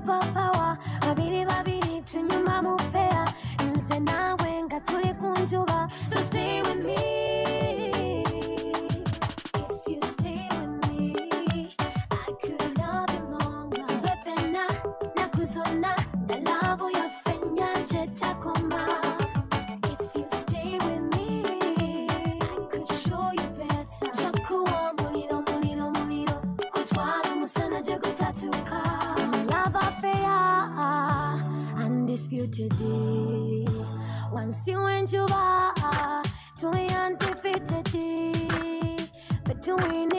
superpower. you today. Once you went you are, to me undefeated. win.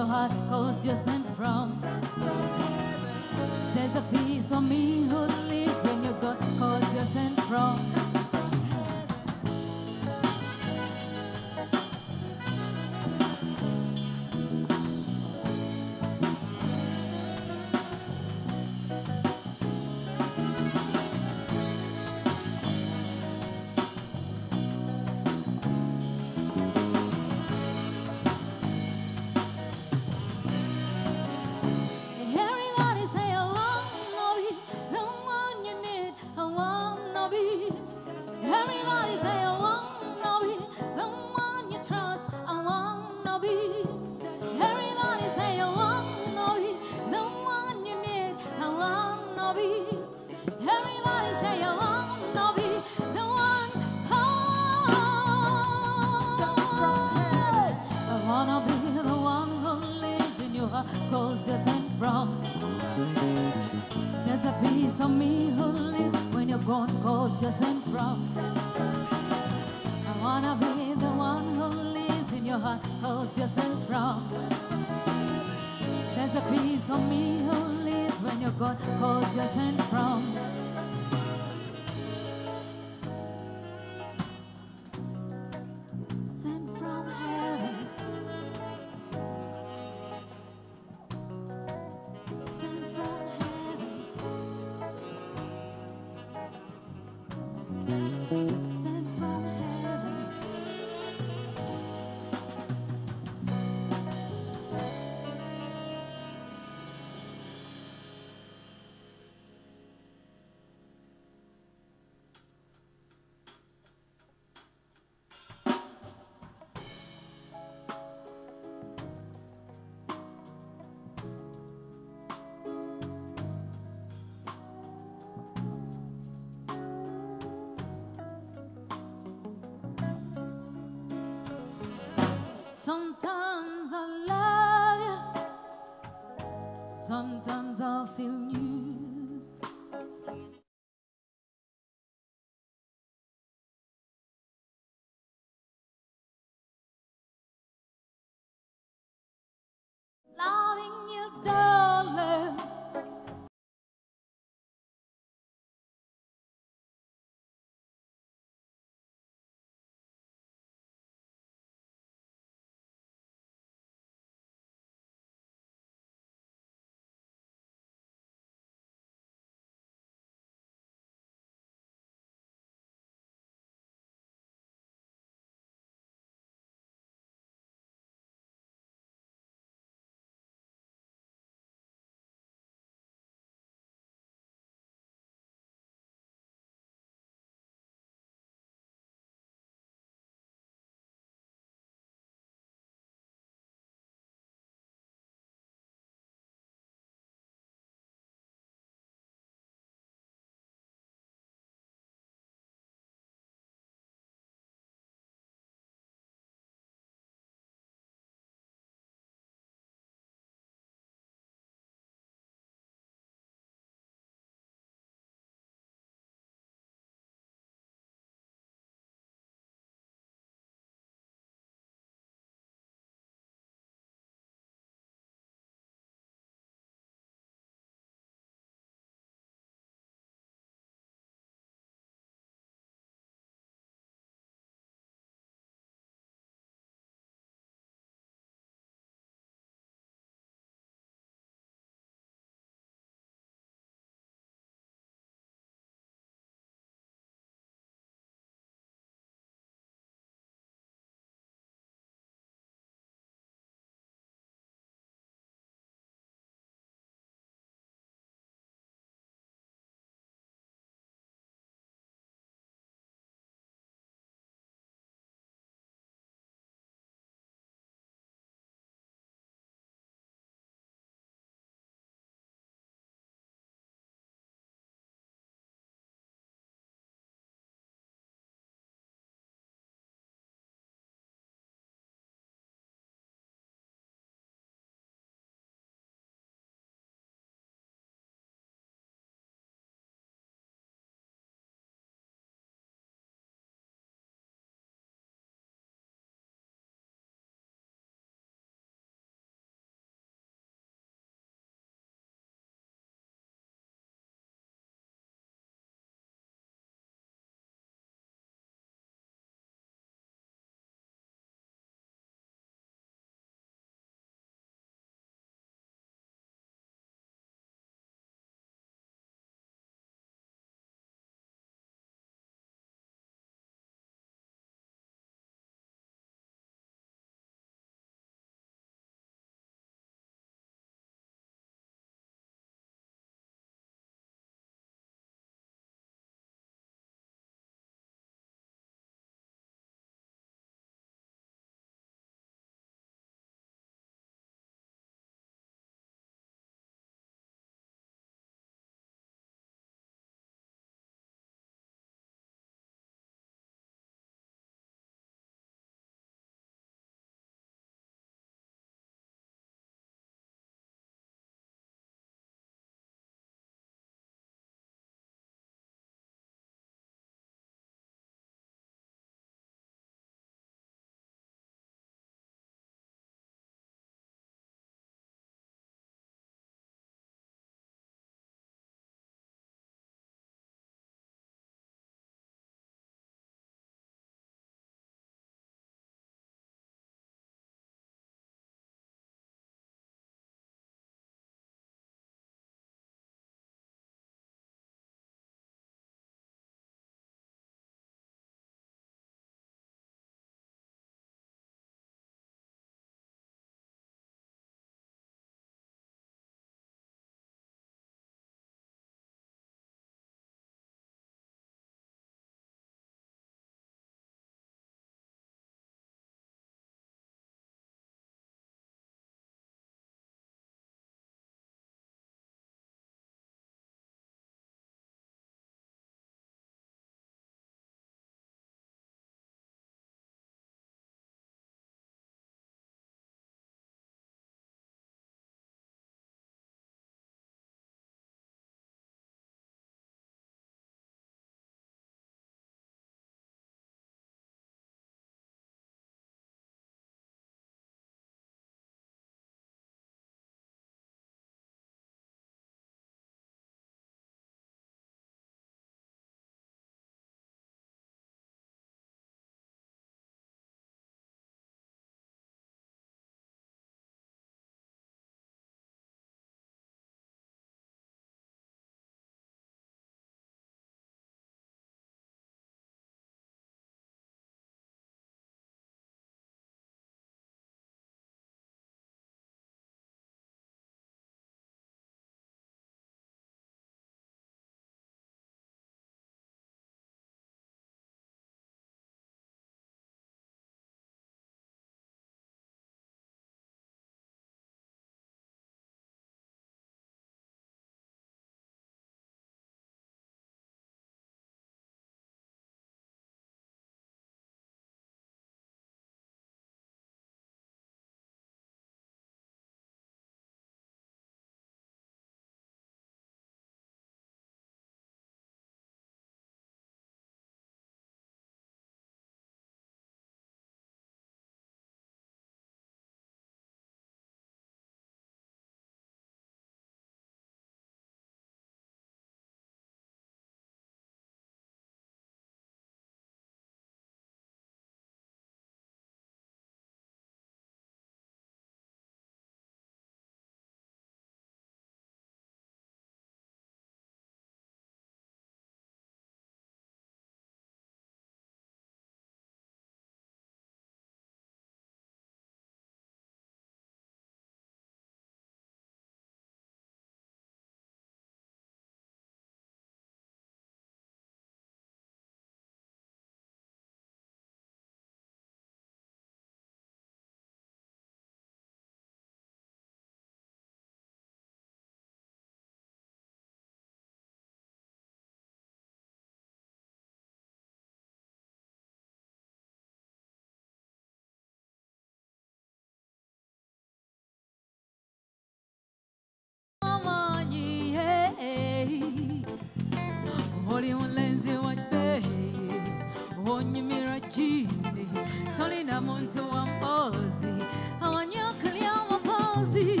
Jini tolina muntu wampozi awanyakalya mapozi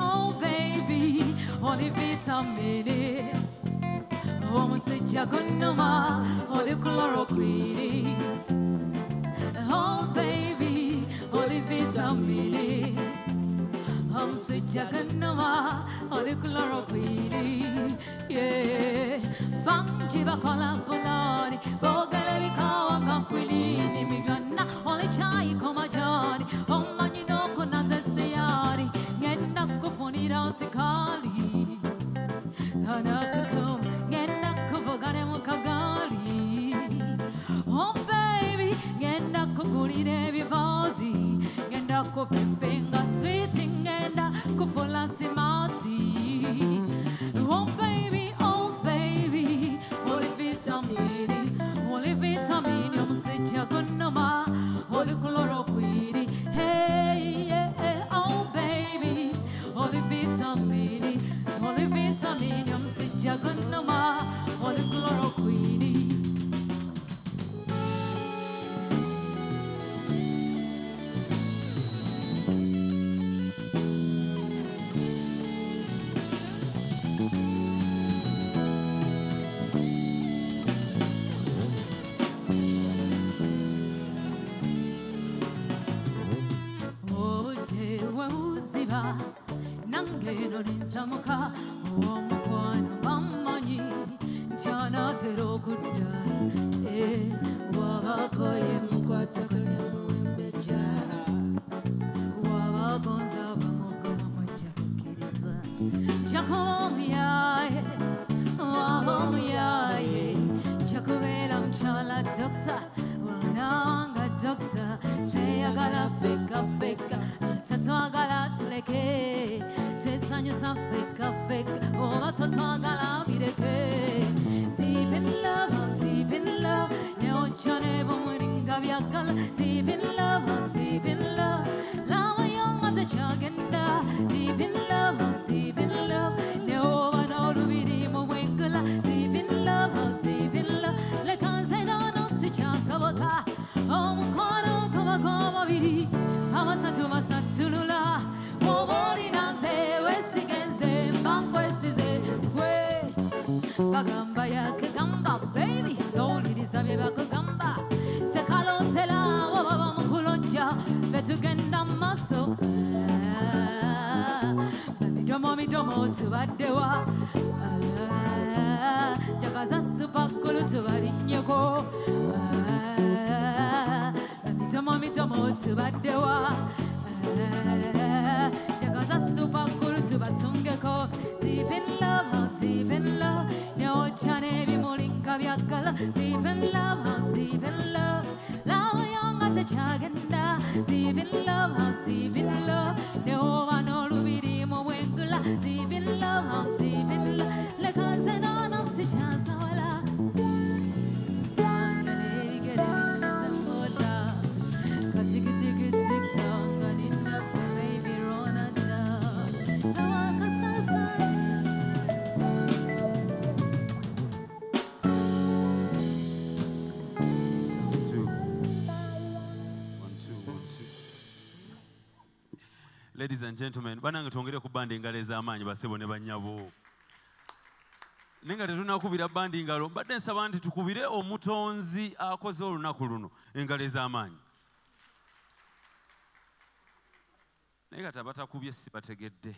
oh baby oli vitamini omusajja gunnuma oli chloroquini omusajja gunnuma oli chloroquini yeah bangi bakola bulani boogera bikawa nga kwinini mi byonna oli kyayi komajani omanyi n'okunaza eseyani ngenda kufunira sikaali Kanakakum, ngenda kuvugane mu kagali Oh baby, ngenda kugulira ebivaazi ngenda kupimpenga switi ngenda kufula simati Oh baby, oh baby, oli vitamini, oli vitamini omusajja gunnuma, oli chloroquini Hey, yeah, oh baby, oli vitamini, oli vitamini omusajja gunnuma, oli gentlemen, banange twongere ku bandi engalo ez'amaanyi basebo ne bannyabo. Naye nga tetunnakubira bandi ngalo, mbadde nsaba nti tukubire omutonzi akoze olunaku luno engalo ez'amaanyi. Naye kati abatakubye sibategedde.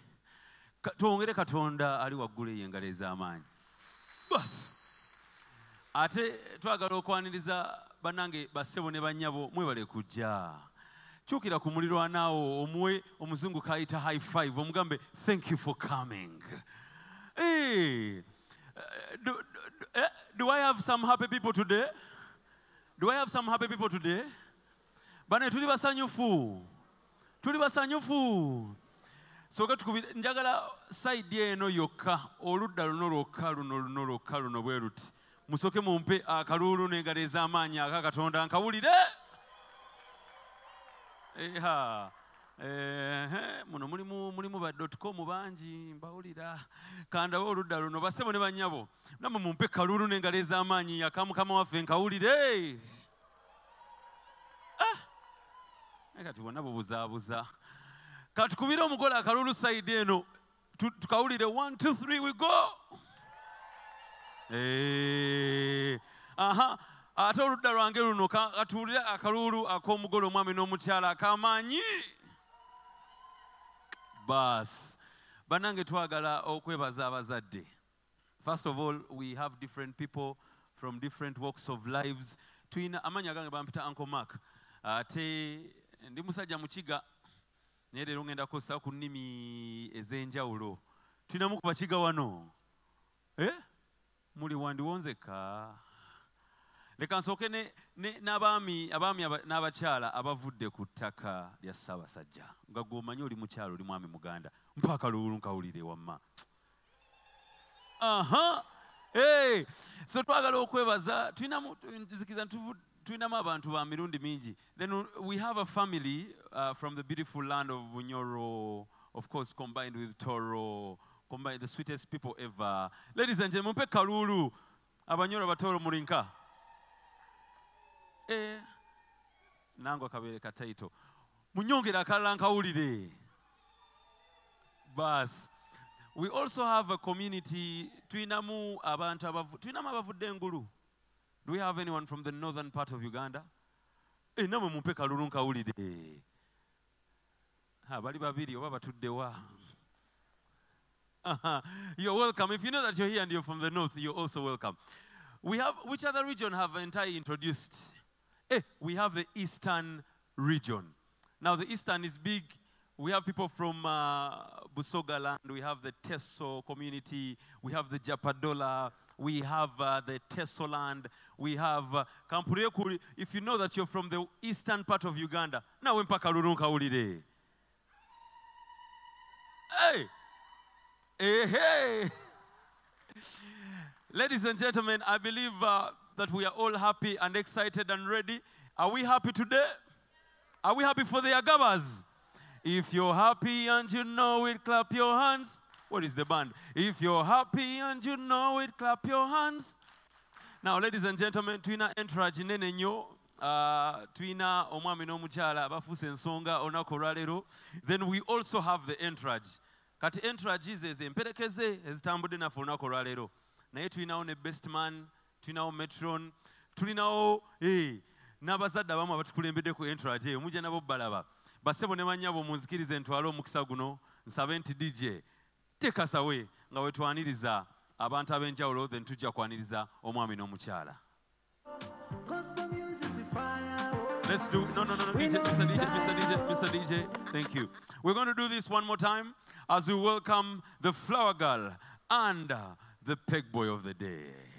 Ka- Twongere Katonda ali waggulu eyo engalo ez'amaanyi. Basi. ate twagala okwaniriza bannange bassebo ne bannyabo mwebale kujja kyukira ku mulirwanaawo omuwe omuzungu kayita high five omugambe thank you for coming. Hey. do, do, eh, do i have some happy people today? Do i have some happy people today? Bane tuli basanyufu. Tuli basanyufu. Soka tukubire njagala sayidi eno yokka oludda luno lwokka luno luno lwokka luno bwe luti. Musoke mumpe akaluulu n'engalo ez'amaanyi aka katonda nkawulire muno mulimu mulimu ba dotcom bangi mbawulira. Kandabe oludda luno basebo ne banyabo. Nammwe mumpe kalulu n'engalo ez'amaanyi yakamukama waffe nkawulire. Ah! Kati bonna bubuzaabuza. Katukubire omugole akalulu sayidi eno. Tukawulire. 1 2 3 we go. Aha. Ate oludda lwange luno ka- katuwulire akalulu ak'omugole omwami n'omukyala akamaanyi baas. Bannange twagala okwebaza abazadde. First of all we have different people from different walks of lives. Tuyina amannya gange bampita uncle mark. Ate ndi musajja mukiga naye leero ngenda kukosa ku nnimi ez'enjawulo. Tulinamu ku bakiga wano. Eh? muli wandiwonzeka leka nsooke n'abaami abaami aba- n'abakyala abavudde ku ttaka lya ssaabasajja. Nga gweomanyi oli mukyalo oli mwami muganda. Mpa akalulu nkawulire wamma. Aha! Hey. so twagala okwebaza ntuvu- tulinamu abantu ba mirundi mingi. Then we have a family uh, from the beautiful land of bunyoro of course combined with toro combined the sweetest people ever. Ladies and gentlemen mpe kalulu. Abanyoro batoro mulinka eh. nange akabeere kataito. Munyongere akalala nkawulire bas. We also have a community. Tulinamu abantu tulinamu abavudde engulu. Do we have anyone from the northern part of uganda? Eh, namwe mumpe kalulu nkawulire bali babiri oba batuddewa you're welcome. If you know that you're here and you're from the north you're also welcome. We have which other region have entirely introduced Eh, we have the eastern region. Now, the eastern is big. We have people from uh, Busoga land, we have the Teso community, we have the Japadola, we have uh, the Teso land, we have uh, Kampurekuri. If you know that you're from the eastern part of Uganda, now we're mpaka Lurunka ulide. Hey! Hey, hey! Ladies and gentlemen, I believe uh, that we are all happy and excited and ready. Are we happy today? Are we happy for the Agabas? If you're happy and you know it, clap your hands. What is the band? If you're happy and you know it, clap your hands. Now, ladies and gentlemen, twina entourage nene nnyo uh, twina omwami n'omukyala abafuuse ensonga olunaku then we also have the entourage kati entourage ze zemperekeze ezitambudde naffe olunaku olwaleero naye tulinawo ne bestman tulinawo metron tulinawo eh, n'abazadde abamu abatukulembedde ku entourage eyo mujja nabo balaba basebo ne bannyabo munzikirize ntwale omukisa guno nsabe nti dj tekasawe nga wetwaniriza abantu ab'enjawulo then tujja kwaniriza omwami n'omukyala Let's do no no no no DJ, Mr. DJ, Mr. DJ, Mr. DJ. Thank you. We're going to do this one more time as we welcome the flower girl and the peg boy of the day.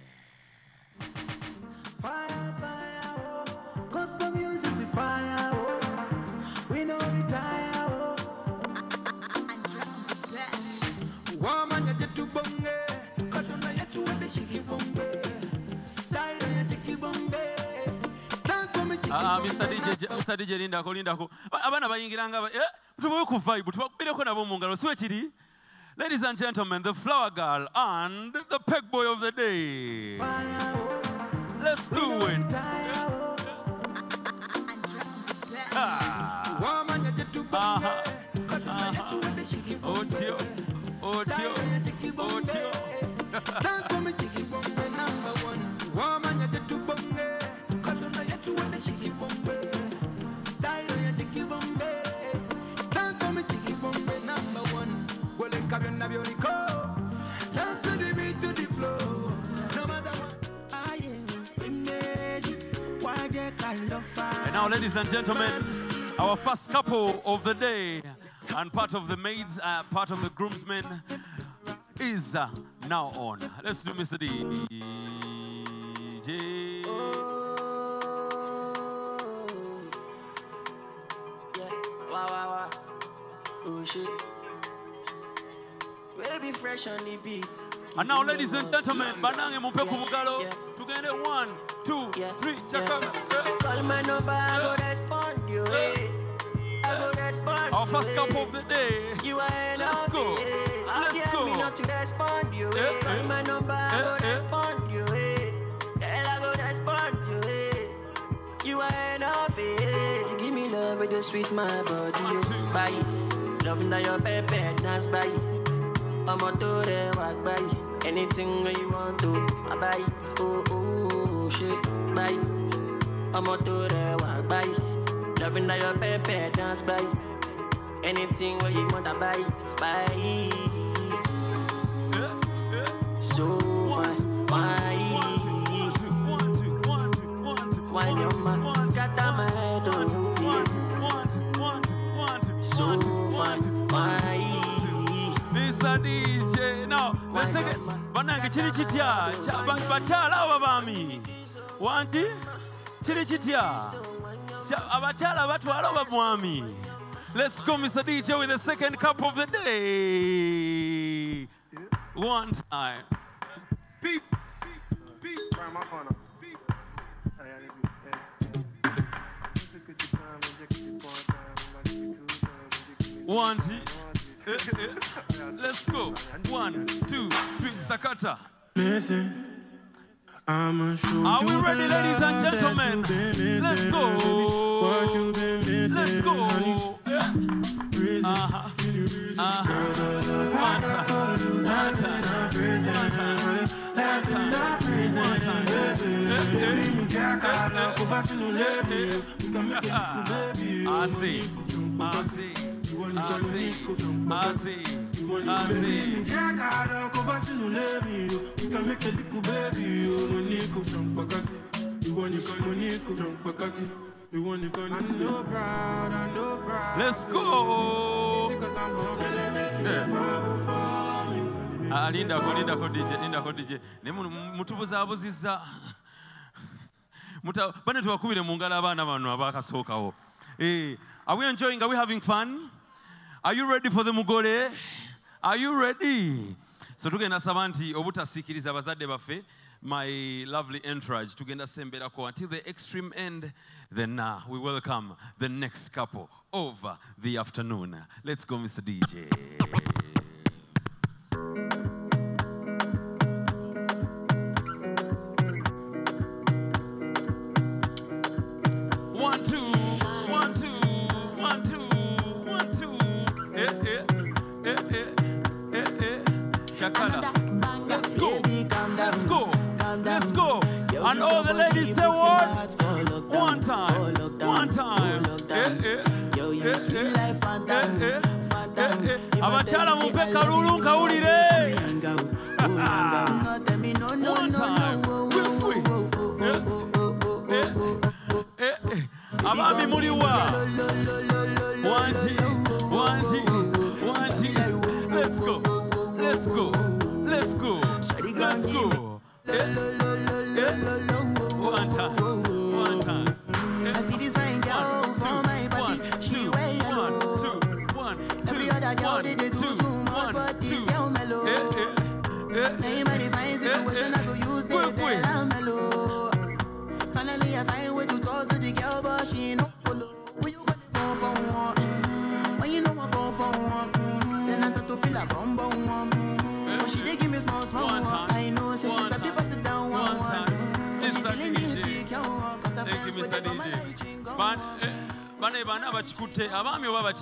Fire, fire, oh. Gospel music be fire, oh. We no retire, oh. Wamanya jetu bonge, kaduna yetu wende shiki bonge. Style ya chiki bonge. Dance for me chiki Ah, ah, bonge. Mr. DJ, j- Mr. DJ lindako lindako. Ba- Abaana bayingiranga ba- eh, tubawe ku vibe, tubakubireko nabo mu ngalo. Si bwe kiri? Ladies and gentlemen, the flower girl and the peg boy of the day. Fire, oh. Let's We do no it. retire, oh. Ah, Wamanya jetu bonge, Aha. Now, ladies and gentlemen, our first couple of the day and part of the maids, uh, part of the groomsmen is uh, now on. Let's do Mr. DJ. Yeah, wow, wow, wow. Oh shit. Baby fresh on the beats. And now, ladies and gentlemen, banange mupe ku bugalo. Yeah. Tugende one, two, Yeah, three, yeah. chaka. Call my number, I go respond you. I go respond Our first couple of the day. You are Let's go. Let's Tell go. me not to respond you. Eh. Call my number, I go respond you. Girl, I go respond you. You are enough. You give me love, but the sweet my body. It. Loving that your pepe dance by it. I'm a to the walk by it. Anything that you want to, I buy it. Oh, oh, oh, shit, buy it. I'm a to the walk by it. Loving that your pepe dance by it. Anything where you want, I buy it. Buy it. So fine, why? Why your man Mr. DJ. Now, the second, banange kiri kitya Kya- ba- bakyala oba baami wanti kiri kitya Kya- abakyala batwala oba mwami let's go mr dj with the second cup of the day one time Peep. Peep. Right, my phone up. Oh, yeah, this is- yeah, yeah. You took it to time and took it to point time. Like you two times and took it to one time. two Eh, eh. Let's go. One, two, three, Sakata. Listen. I'ma show Are we ready, ladies and gentlemen? Let's go. Let's go. Yeah. Reason, uh-huh. Uh-huh. I see. I see. I see. I see. I see. Baby, jack out, now go back to no lady. We can make a little baby. Oh, no need to jump back at it. You want you can no need to jump back at it. You want you can. I'm no proud, I'm no proud. Let's go. Because I'm home, and make you Yeah. fall for me. Ah, lindako lindako dj lindako dj naye muno mutubuzabuzizza Muta- bane tubakubire mu ngalo abaana bano abakasookawo Eh, are we enjoying are we having fun are you ready for the mugole are you ready? So tugenda saba nti obutasikiriza abazadde baffe my lovely entourage tugenda semberako until the extreme end then uh, we welcome the next couple over the afternoon. Let's go mr dj Shakala. Let's go. Let's go. Let's go. And all the ladies say what? One time. One time. Eh, eh. Eh, eh. Eh, eh. Eh, eh. Abakyala mumpe kalulu nkawulire. One time. Kwi, kwi. Eh, eh, eh, eh. Abaami muliwa. Wanji, wanji, wanji. Let's go. Let's go. Let's go. Let's go. Eh, eh. One time. One time. Eh. I see this fine girl One, from two, my party. one, She two, wear one, yellow. two, one, Every two, other girl one, they, they do two, too much, one, but this two. girl mellow. Eh, bane bana abaami oba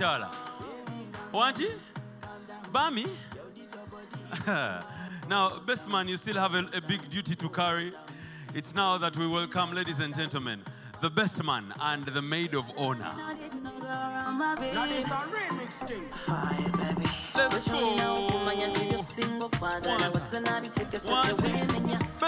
wanti? Baami now man you still have a, a big duty to carry. It's now that we welcome ladies and gentlemen the best man and the maid of honor. Let's go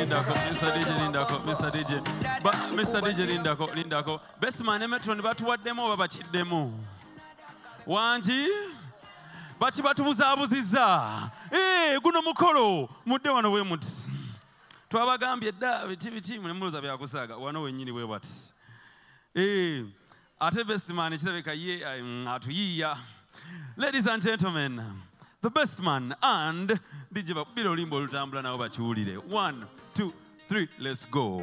Lindako, Mr. DJ Lindako, Mr. DJ. Ba, Mr. DJ Lindako, Lindako. Best man emetron batuwaddemu oba bakiddemu? Wangi? baki batubuzaabuzizza Eh, guno mukolo mudde wano bwe muti twabagambye dda biki biki munemuloza byakusaaga wano wennyini bwe bati Eh, ate bestman kirabeka ye mm, atuyiiya ladies and gentlemen the best man and dj bakubira olimba olutambula nabo bakiwulire one three let's go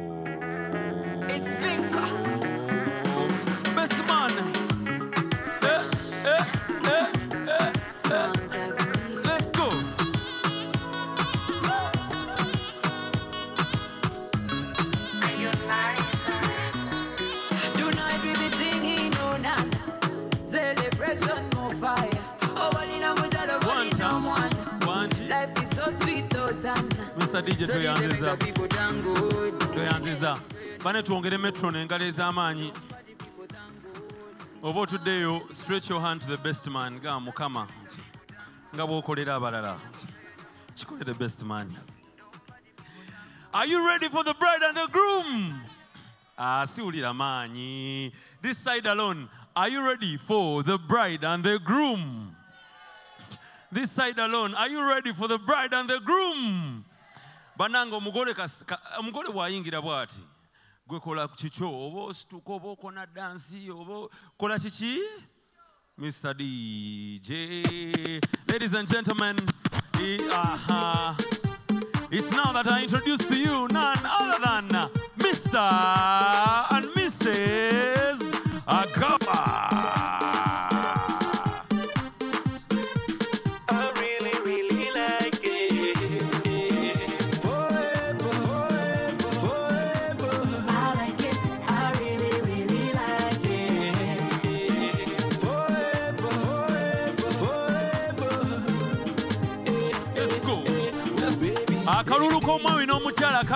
It's Vinka. Mr. DJ So DJ make tuyanziza the people thank God. tweyanziza bane twongere metro n'engalo ez'amaanyi oba otuddeeyo stretch your hand to the best man. Ga mukama. Nga bw'okolera abalala. Kikolere best man. Are you ready for the bride and the groom? Ah, siwulira maanyi this side alone. Are you ready for the bride and the groom? This side alone. Are you ready for the bride and the groom omugole bw'ayingira bw'ati. Gwe kola dansi kola mr dj ladies and gentlemen it's now that i introduce to you none other than mr and mrs agaba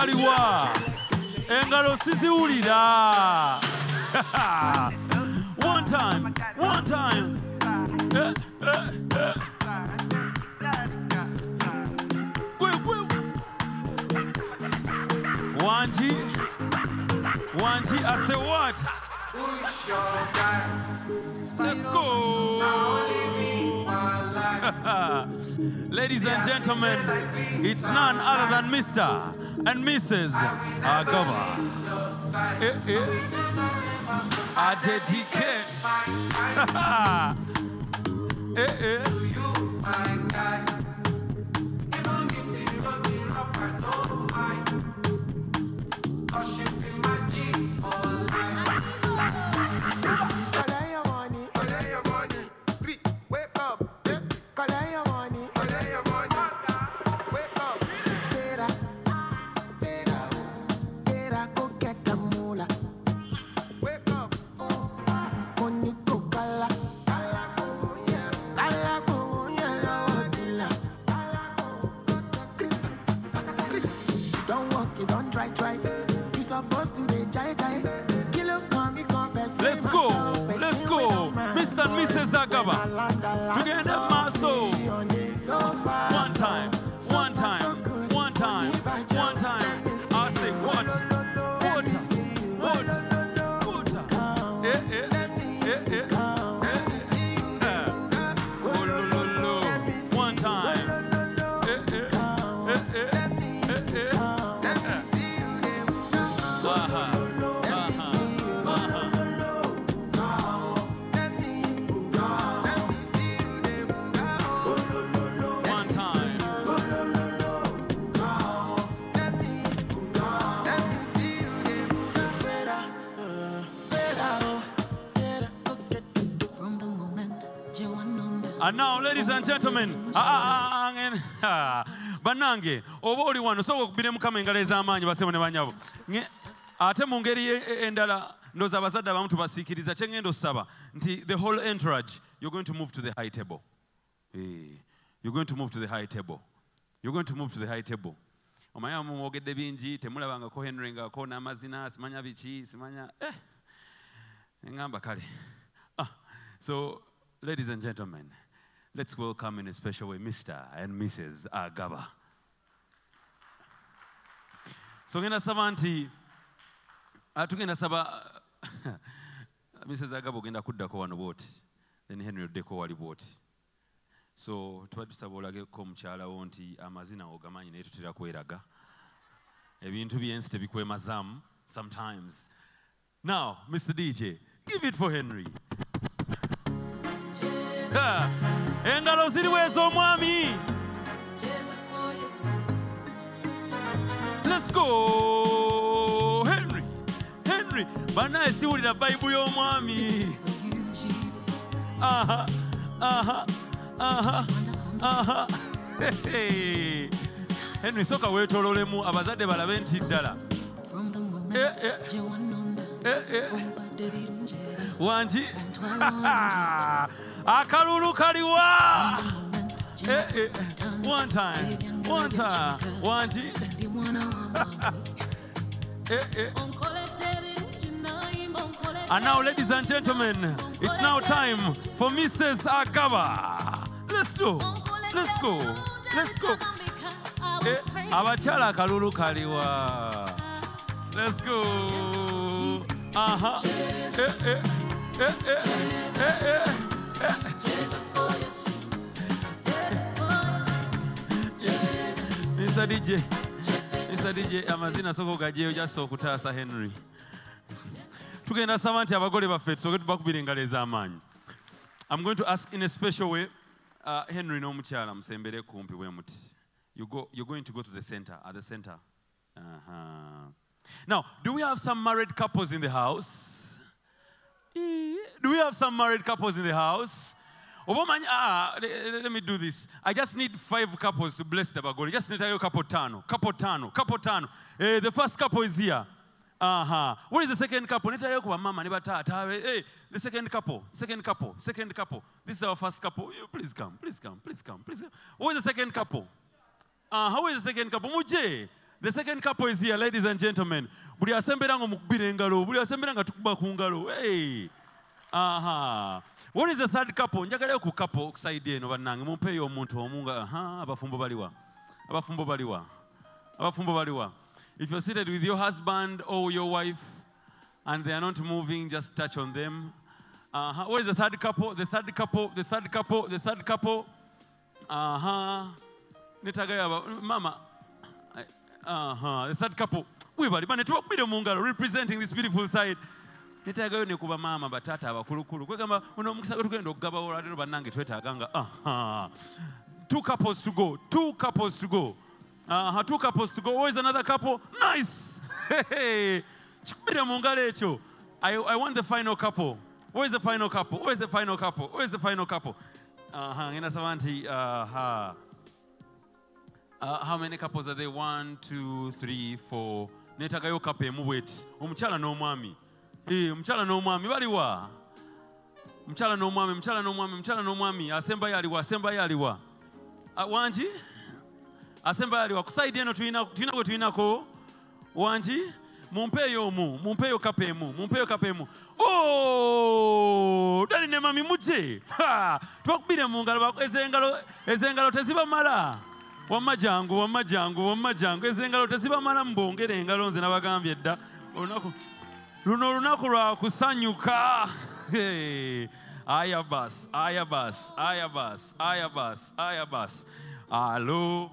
kaliwa engalo siziwulira. One time one time. Eh, eh, eh. Wanji wanji say what? Let's go. Ladies and gentlemen, it's none other than Mr. and Mrs. Eh. I dedicate. eh, eh. Mrs. Agaba. Ladies and gentlemen, ah, ah, ah, bannange oba oli wano sobola okubira mukama engalo ez'amaanyi basebo ne banyabo ate mu ngeri e- e- endala ndoza abazadde abamu tubasiikiriza kye ngenda osaba nti the whole entourage you're going to move to the high table Eh, you're going to move to the high table you're going to move to the high table omanyi mumwogedde bingi temulabangako henry ngaako n'amazina simanya biki simanya eh. Ngamba kale. Ah, so, ladies and gentlemen, let's welcome in a special way Mr. and Mrs. Agaba. So ngenda saba nti ah, tugenda saba Mrs. Agaba ogenda kuddako wano bwoti then Henry oddeko wali bwoti so tuba tusaba olageko mukyalawo nti amazina ogamanyi naye tutera kweraga ebintu byensi tebikwemazaamu sometimes now mr dj give it for henry Ha, engalo ziriwo ez'omwami let's go. Henry henry bannaye siwulira bayibu y'omwami aha aha aha aha. Henry soka weetololemu abazadde balabe nti ddala. Eh. Eh, eh. wangi akalulu kaliwa Eh, eh. one time one time wangi Eh, eh. And now, ladies and gentlemen, it's now time for Mrs. Agaba. Let's go. Let's go. Let's go. Abakyala akalulu kaliwa. Let's go. Aha. Eh, eh. Eh, eh. Eh, eh. Eh. Mr. DJ. Mr. DJ, amazina soko gajeyo just okutaasa Henry. tugenda saba nti abagole baffe tusoke tubakubira engalo ez'amaanyi i'm going to ask in a special way uh, henry n'omukyala musembere kumpi bwe muti you go, you're going to go to the center at the center uh-huh. now do we have some married couples in the house do we have some married couples in the house omanyi ah, let, let me do this i just need five couples to bless the bagoli. just need a couple tano couple tano couple tano eh, the first couple is here Uh-huh. What is the second couple? Hey, the second couple, second couple, second couple. This is our first couple. You please come, please come, please come, please come. Where is the second couple? Uh, how is the second couple? The second couple is here, ladies and gentlemen. Buli asembera nga mukubira engalo, buli asembera nga tukuba ku ngalo. Hey. Aha. What is the third couple? Njagalayo ku couple ku side eno bannange mumpeeyo omuntu omu nga aha abafumbo baliwa. Abafumbo baliwa. Abafumbo baliwa. If you're seated with your husband or your wife and they are not moving, just touch on them. Uh-huh. What is the third couple? The third couple, the third couple, the third couple. Uh-huh. Netagayo mama. Uh-huh. The third couple. Webali bane tubakubire mu ngalo representing this beautiful side. netagayo ne kuba maama bataata abakulukulu kwegamba uno omukisa gwe tugenda okugabawo olwaleero bannange twetaaganga aha. Two couples to go two couples to go. Aha two couples to go. Always another couple. Nice! Kikubire mu ngalo ekyo I, want the final couple. Where's the final couple? Where's the final couple? Where's the final couple? Aha ngenda saba nti aha. Uh, how many couples are there? One, two, three, four. Netagayo couple emu bweti. Omukyala n'omwami. Eh, omukyala n'omwami baliwa. Omukyala n'omwami, omukyala n'omwami, omukyala n'omwami. Asembayo aliwa, asembayo aliwa. Uh, wangi? Asembayo aliwa. Ku side eno tulina tulina gwe tulinako. Wangi? Mumpeeyo omu, mumpeeyo kapa emu, mumpeeyo kapa emu. Oh! Dali ne mami muje. Ha! Tubakubire mu ngalo, bak- ez'engalo ez'engalo tezibamala. Wamma jangu wamma jangu wamma jangu ezo engalo tezibamala mbongere engalo nze nabagambye dda. Olunaku luno olunaku lwa kusanyuka. Hey. aya bas aya bas aya bas aya bas aya bas alo.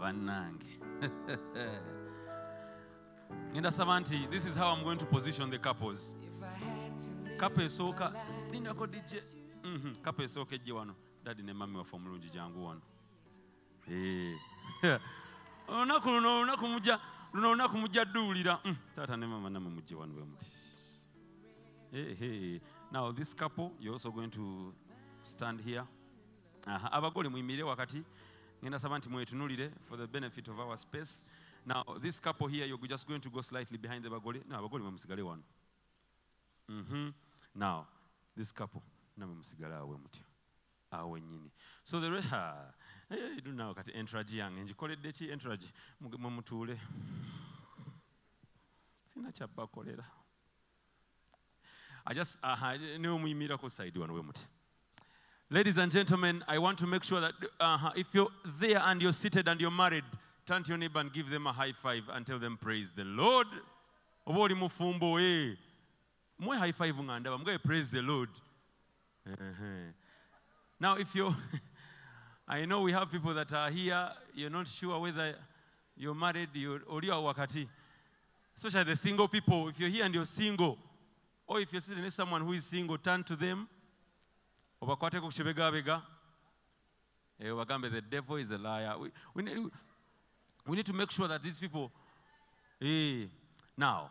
Bannange. Ngenda saba nti this is how i'm going to position the couples. Kapa esooka lindako dijje Mhm, kapa esooka ejje wano. Dadi ne mami waffe omulungi jangu wano. Olunaku luno olunaku mujja luno olunaku mujja dduwulira Mm, taata ne mama namwe mujje wano bwe muti. Hey, hey. now this couple you're also going to stand here. Abagole muyimirire wakati. Ngenda saba nti mwetunulire for the benefit of our space. Now this couple here you're just going to go slightly behind the bagole. No abagole mwe musigale wano. Mhm. Now, this couple, namwe musigale awe mutya awe nyini. So the reha eh, nawo kati entourage yange ngikoledde ki entourage mwe mutuule. Sina kyabbakolera. I just aha niwe muyimirako side wano bwe muti. Ladies and gentlemen, I want to make sure that uh, if you're there and you're seated and you're married, turn to your neighbor and give them a high five and tell them praise the Lord. Oba oli mufumbo eh. Mwe high five nga ndaba mwe praise the lord. Now if you i know we have people that are here you're not sure whether you're married you oli wakati. Especially the single people if you're here and you're single or if you're sitting next to someone who is single turn to them. Obakwateko ku kibegabega Eh, obagambe the devil is a liar. We, we, need, we need to make sure that these people eh, now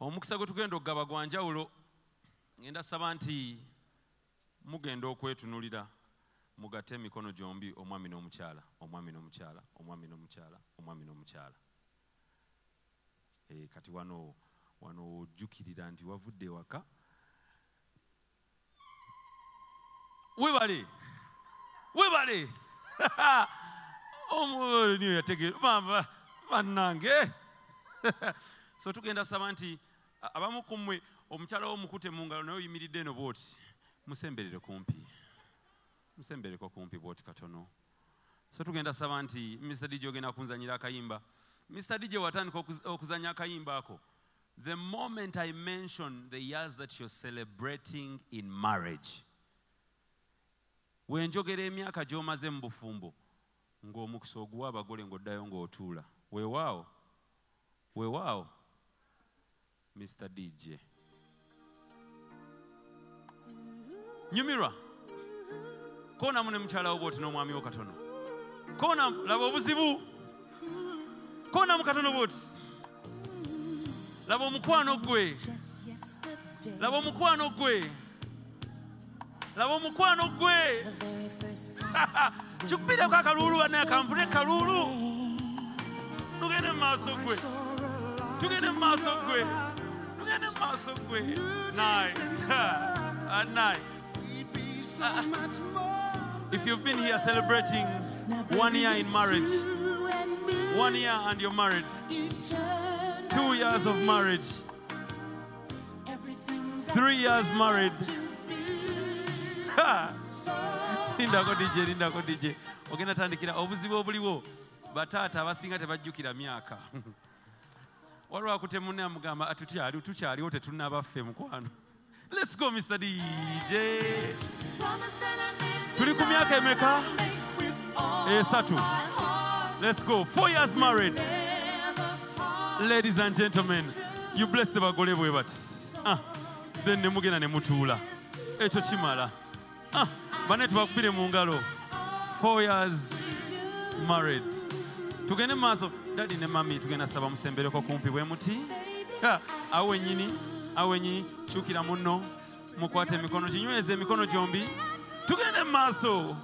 omukisa gwe tugenda okugaba gwa njawulo ngenda saba nti mugenda okwetunulira mugatte emikono gyombi omwami n'omukyala omwami n'omukyala omwami n'omukyala omwami n'omukyala Eh, kati wano wano ojjukirira nti wavudde ewaka webale webale omwoyo yategeera mama bannange so tugenda saba nti abamu ku mmwe omukyala womukute mu ngalo naye oyimiridde eno bwoti musemberere kumpi. Musembereko kumpi bwoti katono. So tugenda saba nti mr dj ogenda kunzanyira akayimba. Mr dj watandika okuz- okuzanya akayimba ako. The moment i mention the years that you're celebrating in marriage wenjogera emyaka gy'omaze mu bufumbo ng'omukisa oguwa abagole ng'oddayo ng'otuula. Weewaawo. Weewaawo mr dj nyumirwa. Koonamu ne mukyala wo bwoti n'omwami wo katono? Koona laba obuzibu. Koonamu katono bwoti? Laba omukwano gwe. Laba omukwano gwe. Laba omukwano gwe. Kikupireko akalulu ane akanvune kalulu. Tugende mu maaso gwe. Tugende mu maaso gwe maaso gwe nice. Ah, nice. If you've been here celebrating one year in marriage one year and you're married two years of marriage three years married. Lindako dj lindako dj ogenda tandikira obuzibu obuliwo. Bataata abasinga tebajjukira myaka waliwo akute munne amugamba tukyali tukyaliwo tetunabaffe mukwano lets go mr dj tuli ku myaka emeka? Esatu. Let's go. Four years married. Ladies and gentlemen you bless bagole bwe bati. Ah, then ne mugenda ne mutuula. Ekyo kimala. Ah, bane tubakubire mu ngalo. Four years married tugende mu maaso. Dadi ne mami tugenda saba musembereko kumpi. Bwe muti awo wenyini awo wenyini kyukira munno mukwate emikono kinyweza emikono gyombi. Tugende mu maaso.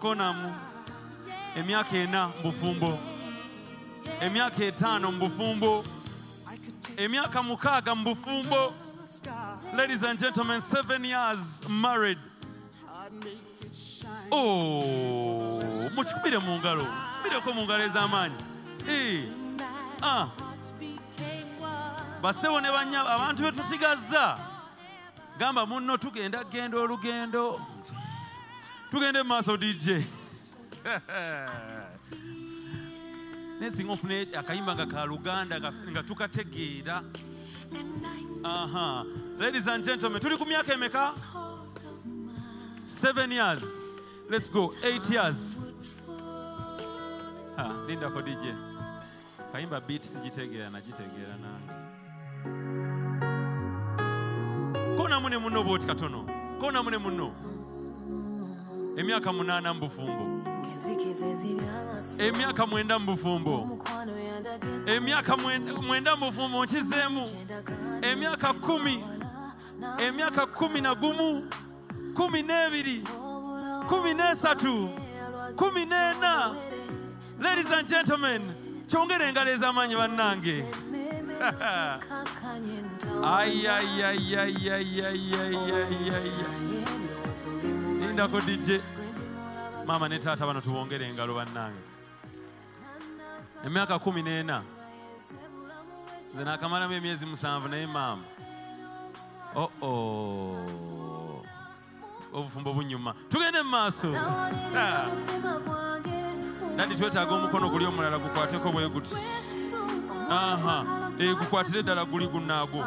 Konamu. Emyaka ena mu bufumbo. Emyaka etaano mu bufumbo. Emyaka mukaaga mu bufumbo. Ladies and gentlemen seven years married. Oh mukikubire mu ngalo. Kubireko mu ngalo ez'amaanyi. Ah. basebo ne banya abantu be tusigazza. Gamba munno tugenda genda olugendo. Tugende mu maaso dj naye singa ofune akayimba nga ka luganda nga- tukategeera. Ladies and gentlemen tuli ku myaka emeka? Seven years. Let's go eight years. ha, lindako dj kayimba beat sigitegeera nagitegeera nange konamu ne munno bwoti katono. Konamu ne munno emyaka munaana mu bufumbo emyaka mwenda mu bufumbo emyaka mwenda mwenda mu bufumbo nkizeemu emyaka kumi. Emyaka kumi na gumu. Kumi n'ebiri kumi n'esatu kumi n'ena ladies and gentlemen kyongere engalo ez'amaanyi bannange. Lindako dj maama ne taata bano tubongere engalo bannange. Emyaka kumi n'ena. Nze naakamalamu emyezi musanvu naye maama. Oh obufumbo bunyuma. Tugende mu maaso Dadi twetaaga omukono guli omulala gukwateko bwe guti. Aha Eh, gukwatire ddala guli gunaagwo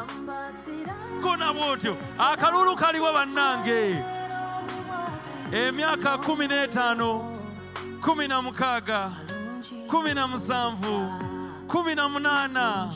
kona bwotyo akalulu kaliwa bannange. Emyaka kumi n'etaano kumi na mukaaga kumi na musanvu kumi na munaana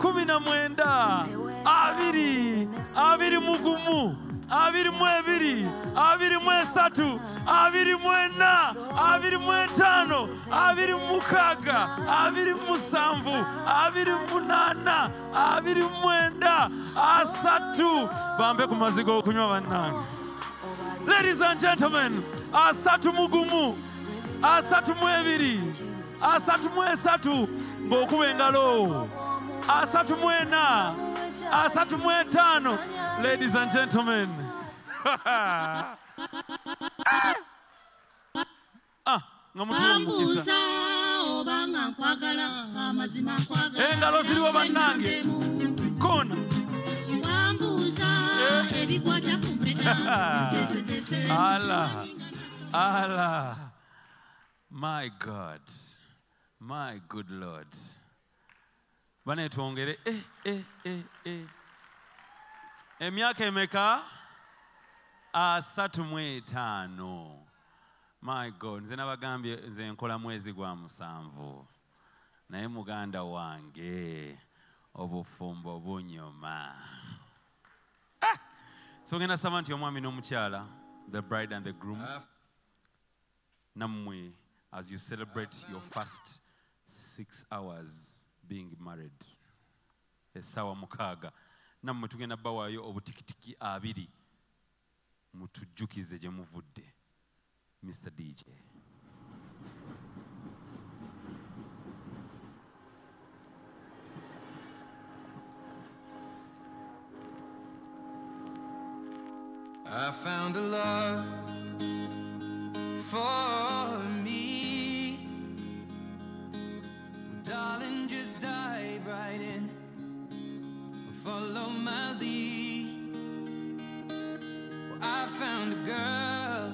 kumi na mwenda abiri abiri mu gumu abiri mu ebiri abiri mu esatu abiri mu ena abiri mu etaano abiri mu mukaaga abiri mu musanvu abiri mu munaana abiri mu mwenda asatu. Bampe ku mazzi g'okunywa bannange. Ladies and gentlemen asatu mu gumu asatu mu ebiri asatu mu esatu ng'okuba engalo asatu mu ena asatu mu etaano ladies and gentlemen. Ah, nga mutuwa omukisa bambuuza obanga nkwagala amazima nkwagala engalo ziriwo bannange. Koona bambuuza ebikwata ku mpeta Teeseteese. Allah, Allah, my God, my good Lord. Bane twongere eh, eh, eh, emyaka emeka? Asatu mu etaano my god nze nabagambye nze nkola mwezi gwa musanvu. Naye muganda wange obufumbo bunyuma. Ah! so ngenda saba nti omwami n'omukyala the bride and the groom. Nammwe as you celebrate your first six hours being married. Essaawa mukaaga nammwe tugenda bawaayo obutikitiki abiri. Mutujjukize gye muvudde mr dj I found a love for me. Darling, just dive right in. Follow my lead. Well, I found a girl,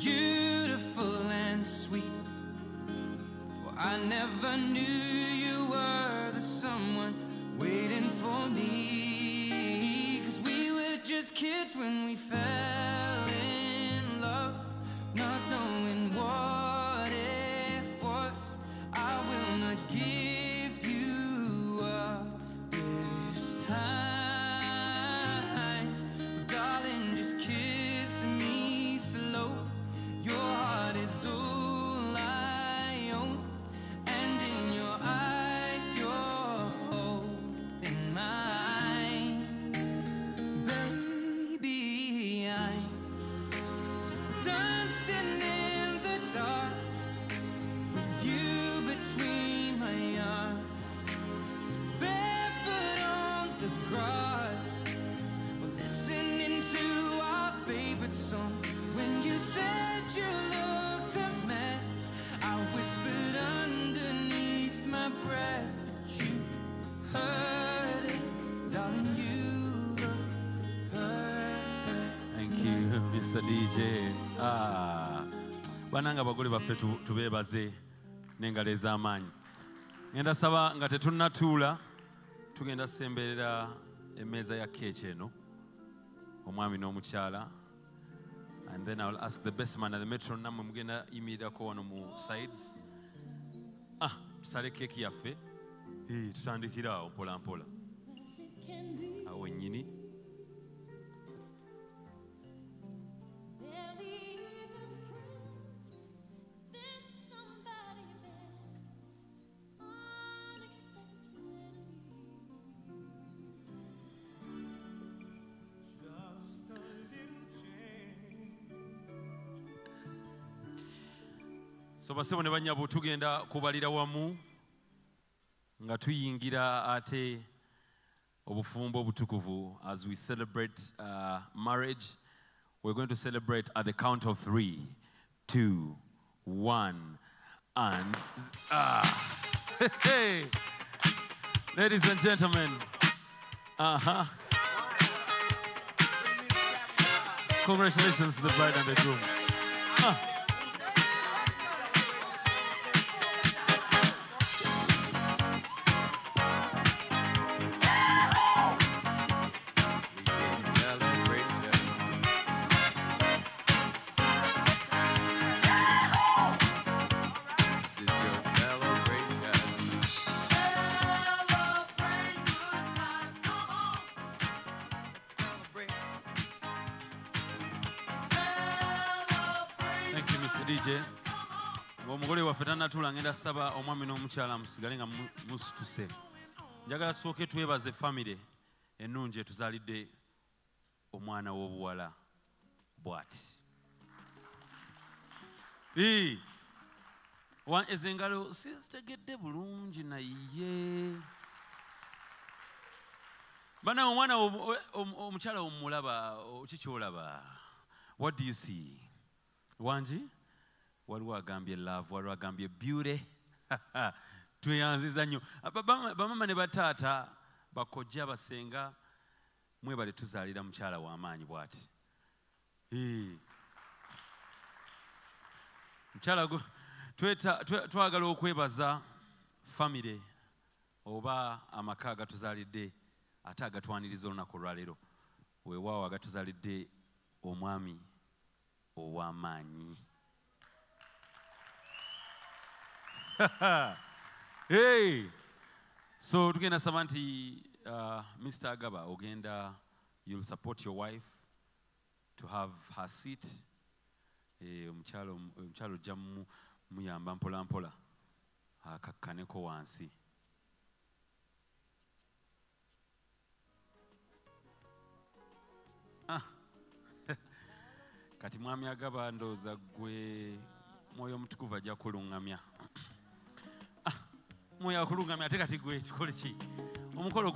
beautiful and sweet. Well, I never knew you were the someone waiting for me. Cause we were just kids when we fell in love, not knowing what will DJ. Ah, bananga abagole baffe tu- tubeebaze n'engalo ez'amaanyi. Ngenda saba nga tetunnatuula tugenda semberera emmeeza ya keeki eno omwami n'omukyala. And then I'll ask the best man the metro nammwe mugenda yimirirako wano mu sides. Ah tusale keeki yaffe. Tutandikira awo mpola mpola. Awo ennyini so basebo ne banyabo tugenda kubalira wamu nga tuyingira ate obufumbo obutukuvu as we celebrate uh, marriage we're going to celebrate at the count of three two one and ah. hey. ladies and gentlemen uh-huh. congratulations to the bride and the groom. Ngenda saba omwami n'omukyala musigale nga mu- musituse. Njagala tusooke twebaze famire ennungi etuzaalidde omwana w'obuwala bw'ati. Ezo engalo sizitegedde bulungi naye. Bana omwana omukyala omulaba kikyolaba what do you see? Wangi waliwo agambye love waliwo agambye beauty. Tweyanziza nnyo. Ba- ba- bamama ne bataata bakojja basenga mwebale tuzaalira mukyala w'amaanyi bw'ati. Mukyala twagala okwebaza famire oba amaka agatuzaalidde ate agatwaniriza olunaku olwaleero. Weewaawo agatuzaalidde omwami ow'amaanyi hey! so tugenda saba nti uh, mr agaba ogenda you'll support your wife to have her seat Eh, omukyalo ojja mu- muyamba mpola mpola akakkaneko wansi Ah. kati mwami agaba ndowooza gwe mwoyo omutukuvu ajja kuluŋŋamya ate kati gwe kikole ki omukolo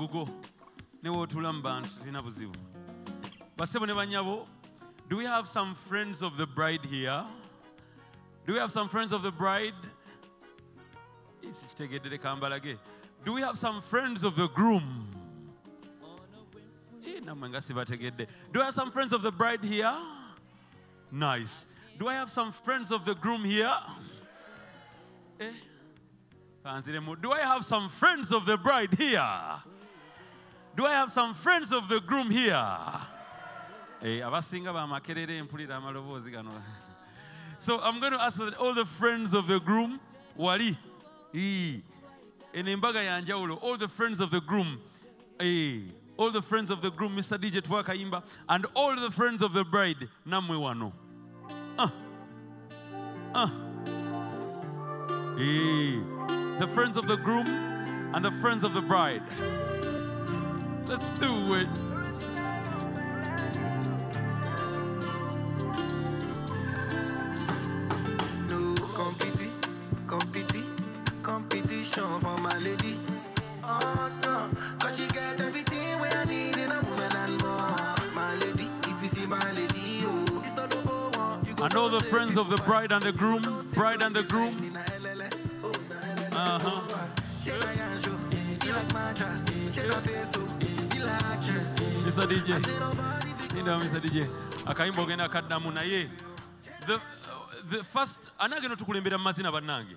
mu bantu tulina buzibu. Ne banyabo do we have some friends of the bride here? Do we have some friends of the bride? Eh, sikitegedde leka mbalage do we have some friends of the groom? Eh, nammwe nga sibategedde. Do i have some friends of the bride here? Nice. Do i have some friends of the groom here? Eh? Do i have some friends of the bride here? Do i have some friends of the groom here? Abasinga gano. So i'm going to ask that all the friends of the groom wali? Eno embaga yanjawulo all the friends of the groom all the friends of the groom mr dj twakayimba and all the friends of the bride nammwe wano. Ah. Ah. The friends of the groom and the friends of the bride let's do it No competi, competi, competition for my lady. Oh no, cause she get everything where I need in a woman and more. My lady, if you see my lady, oh, it's not number one. You go and all the friends of the bride and the groom bride and the groom Mr. DJ. Linda Mr. DJ. Akayimba ogenda kaddamu naye the, the first ani agenda tukulembera mu mazina bannange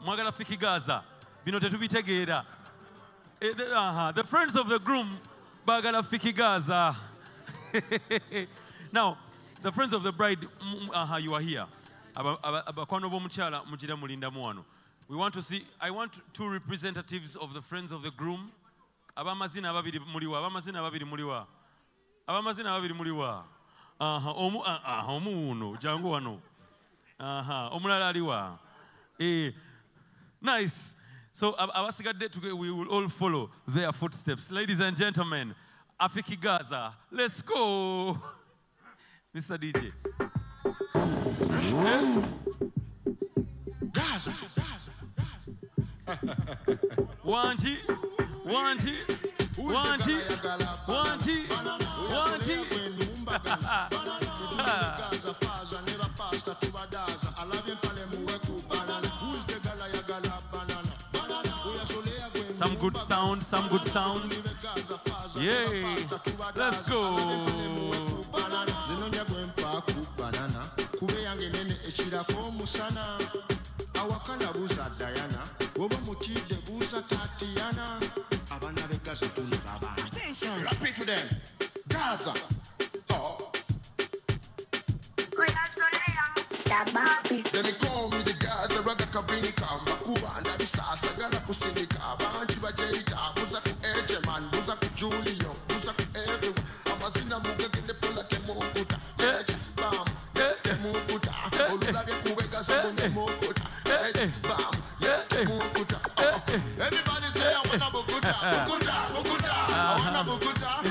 mwagala fikigaza bino tetubitegeera Eh, the, friends of the groom baagala fikigaza now the friends of the bride uh, you are here abakwano b'omukyala mugira mulindamu wano. We want to see i want two representatives of the friends of the groom. Abamazina ababiri muliwa abamazina ababiri muliwa abamazina ababiri muliwa aha omu ah, aha omu jangu wano. Aha omulala aliwa eh nice. So abasigadde we will all follow their footsteps. Ladies and gentlemen afiki gaza let's go. Mr dj? Gaza. wanji wanji wanji wanji wanji some good sound some good sound yay let's go zinonya gwempaku banana. Kube yange nene ekirako omusana awakana buuza dayana oba mukidde buuza tatiyana abaana be gaza tuni baba. Repeat to them. gaza. Oh. Then they call me the Gaza. Raga kabini kamba kubanda bisasa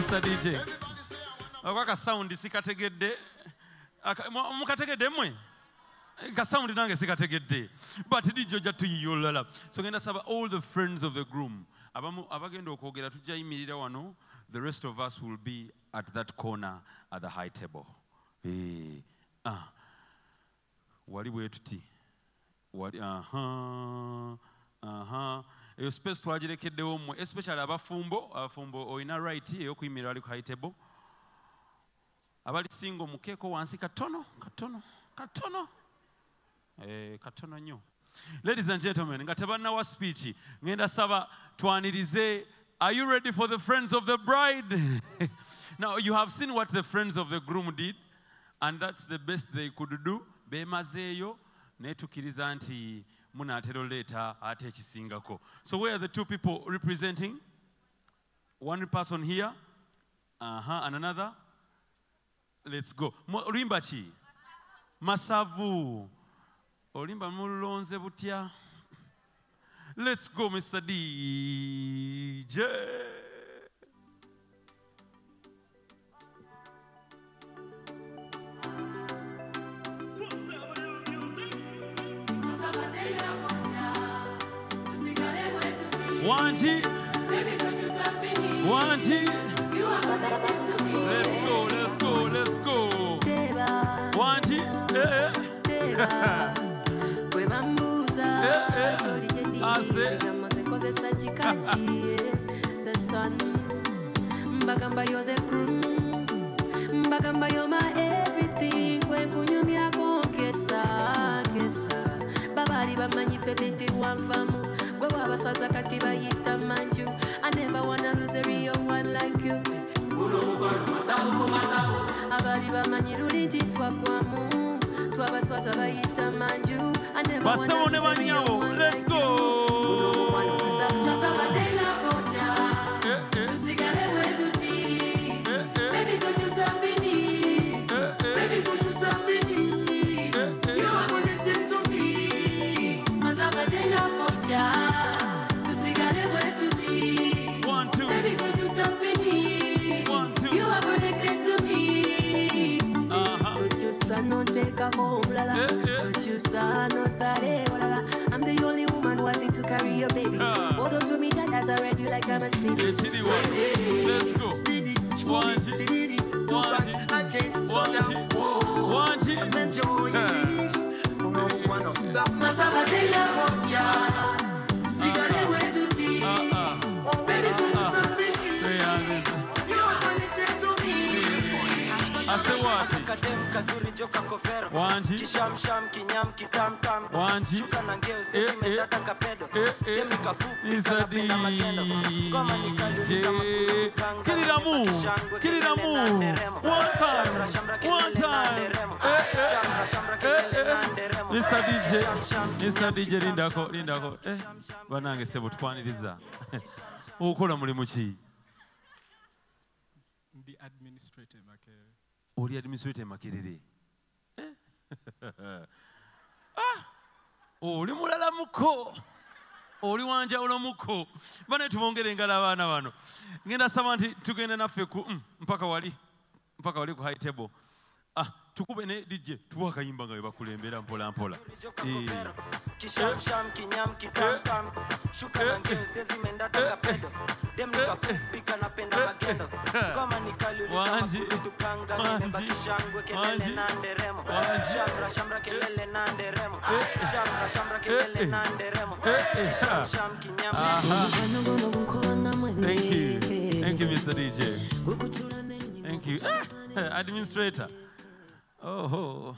mr. Dj ako akasawundi sikategedde. Mukategedde mmwe? Kasawundi nange sikategedde. But dj ojja tuyiya so genda saba all the friends of the groom. Abamu abagenda okwogera tujja yimirira wano. The rest of us will be at that corner at the high table. Eh, ah. wali bwe wali aha aha eyo space twagirekeddewo mmwe especially abafumbo abafumbo olina right ey'okuyimirira bali ku high table. Abalisinga omukeeko wansi katono katono katono. E, katono nnyo. Ladies and gentlemen nga tebannawa speech ngenda saba twanirize are you ready for the friends of the bride? Now you have seen what the friends of the groom did and that's the best they could do. Beemazeeyo naye tukkiriza nti munaatera oleeta ate ekisingako so where are the two people representing? One person here uh-huh, and another? Let's go. Olimba ki masavu. Olimba mulonze butya. Let's go mr dj wanji wanji let's go let's go let's go. Wanji eh, eh. bwe bambuuza. Gyoli gye ndi bigambo ze nkozesa kika ki the sun. Mbagamba yo the groom mbagamba yo my everything. Gwe nkunyumyako nkesa nkesa babaali bamanyi bebe nti wanvamu gwe wabaswaza kati bayita manju. I never wanna lose a real one like you. Abaali bamanyi luli nti twagwamu twabaswaza bayita manju. I never wanna basabo ne lose a real banyawo let's go tokyusa nosale olala i'm the only woman worthy to carry your babies hold on to me tight as i read you like i'm a city Let's go. Wanji. Wanji. Wanji. Wanji. Akadem kazuri joka kovero Wanji. kishamsham kinyam kitamtam Wanji. shuka na ngeo Eh, sezi eh. medata kapedo Eh, eh. Dem nikafupi Mr. kanapenda magendo ngoma nikaliuliza DJ. Kiriramu. Kiriramu. One time. One time. Eh, eh. Eh, eh. Mr. DJ. Mr. DJ lindako lindako. Eh, banange sebo tukwaniriza. Okola mulimu ki? ndi administrator makerere Oli administrator Makerere. Eh? Ah! Oli mulala muko. Oli wanjawulo muko. Bane tubongere engalo abaana bano. Ngenda saba nti tugende naffe mm, mpaka wali mpaka wali ku high table. Tukube ne DJ tuwa kayimba nga bakulembera mpola mpola. Eh. kishamsham kinyam kitamtam shuka na ngeo sezi medata kapedo dem nikafupi kanapenda magendo ngoma nikaliuliza makurutu kanga nimebaki shangwe kelele na nderemo shamra shamra kelele na nderemo Eh. shamra shamra kelele na nderemo Eh, eh. kishamsham kinyam Thank you. Thank you, Mr. DJ. Thank you. Ah, administrator. Oh,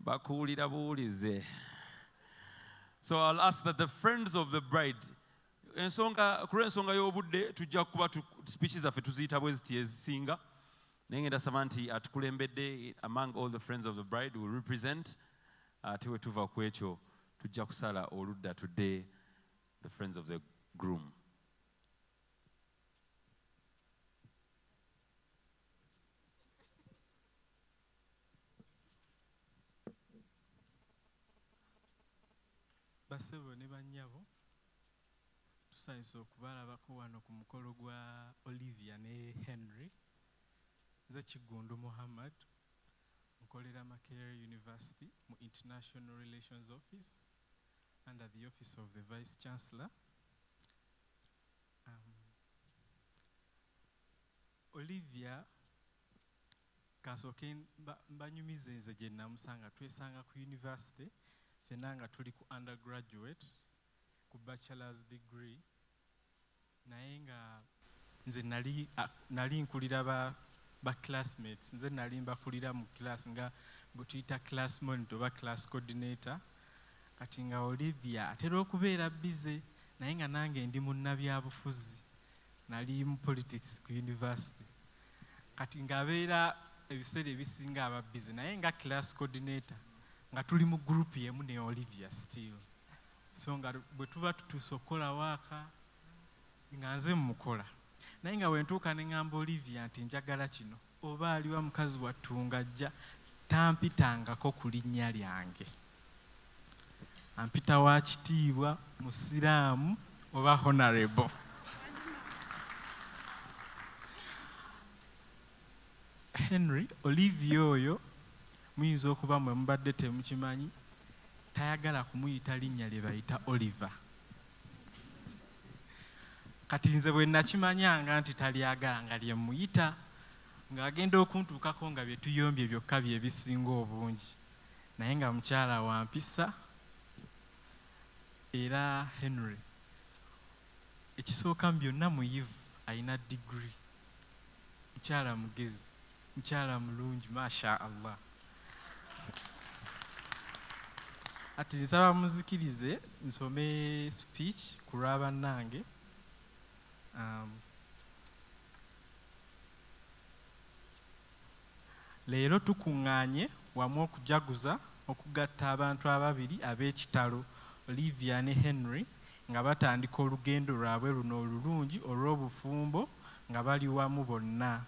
bakuwulira buwulize. So I'll ask that the friends of the bride ensonga ku lw'ensonga y'obudde tujja kuba speeches zaffe tuziyita bwe ziti ezisinga. Naye ngenda saba nti atukulembedde among all the friends of the bride will represent ate we tuva ku ekyo tujja kusala oludda tudde the friends of the groom basebo ne bannyabo tusanyusa okubalabako wano ku mukolo gwa olivia ne nze kigundu muhammad nkolera makerere university mu international relations office under the office of the vice chancellor. Um, olivia kasooke mba- mbanyumize nze gye namusanga twesanga ku university fenna nga tuli ku undergraduate ku bachelors degree. Naye nga nze nali nali nkulira ba, ba classmates nze nali mbakulira mu class nga bwe tuyita class monitor oba class coordinator. Kati nga olivia atera okubeera bize naye nga nange ndi munnabyabufuzi. Nali mu politics ku university. Kati ng'abeera ebiseera ebisinga aba bize naye nga class coordinator nga tuli mu group yemu ne olivia still so nga bwe tuba tutuuse okukola waaka nga nze mmukola. Naye nga wentuuka ne ŋŋamba olivia nti njagala kino. Oba aliwa mukazi wattu ng'ajja tampitangako ku linnya lyange. Ampita wa kitiibwa musiraamu oba honorable? Henry olivia oyo muyinza okuba mwe mubadde temukimanyi tayagala kumuyita linnya lye bayita oliver. Kati nze bwe nakimanyanga nti talyagala nga lye muyita ng'agenda okuntuukako nga bye tuyombye byokka bye bisinga obungi. Naye nga mukyala wa mpisa era henry ekisooka mu byonna muyivu alina diguri mukyala mugezi mukyala mulungi masha allah ati nsaba muzikirize nsome speech ku lwabannange um, leero tukuŋŋaanye wamu okujaguza okugatta abantu ababiri ab'ekitalo olivia ne henry nga batandika olugendo lwabwe luno olulungi olw'obufumbo nga bali wamu bonna.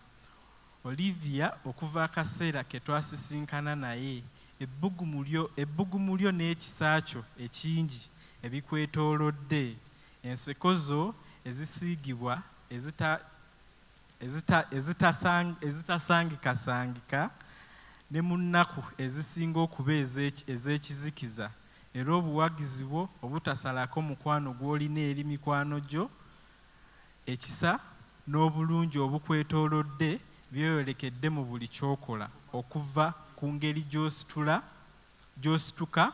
Olivia okuva akaseera ke twasisinkana naye ebbugumu lyo n'ekisa kyo ekingi ebikwetoolodde. Enseko zo ezisiigibwa ezita ezita- ezitasang- ezitasangikasangika ne mu nnaku ezisinga okuba ez'eki- ez'ekizikiza. Era obuwagizi bwo obutasalako mukwano gw'olina eri mikwano gyo ekisa n'obulungi obukwetoolodde byeyolekedde mu buli kyokola okuva ku ngeri gy'ositula gy'osituka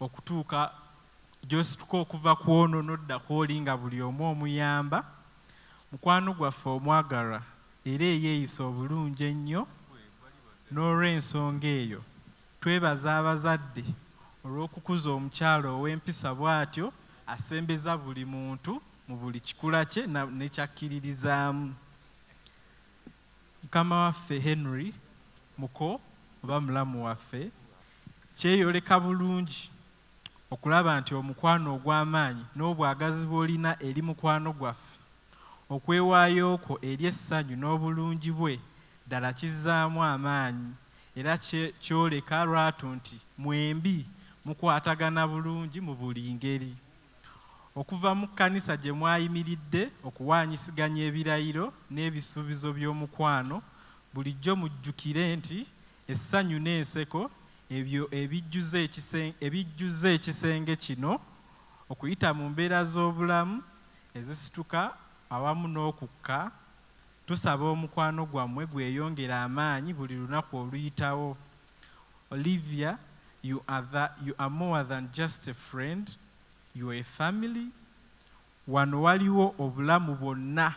okutuuka gy'osituka okuva ku ono n'odda kw'oli nga buli omu omuyamba. Mukwano gwaffe omwagalwa era eyeeyisa obulungi ennyo n'olw'ensonga eyo. Twebaza abazadde olw'okukuza omukyalo ow'empisa bw'atyo asembeza buli muntu mu buli kikula kye na- ne kyakkiririzaamu. Mukama waffe henry muko oba mulamu waffe kyeyoleka bulungi okulaba nti omukwano ogw'amaanyi n'obwagazi bw'olina eri mukwano gwaffe. Okwewaayo kwo eri essanyu n'obulungi bwe ddala kizzaamu amaanyi era kyoleka lwatu nti mwembi mukwatagana bulungi mu buli ngeri. Okuva mu kkanisa gye mwayimiridde okuwaanyisiganya ebirayiro n'ebisuubizo by'omukwano bulijjo mujjukire nti essanyu n'enseko ebyo ebijjuza ekisen- ebijjuza ekisenge kino okuyita mu mbeera z'obulamu ezisituka awamu n'okukka. Tusaba omukwano gwammwe gweyongera amaanyi buli lunaku oluyitawo. Olivia you are, the, you are more than just a friend you are a family. Wano waliwo obulamu bwonna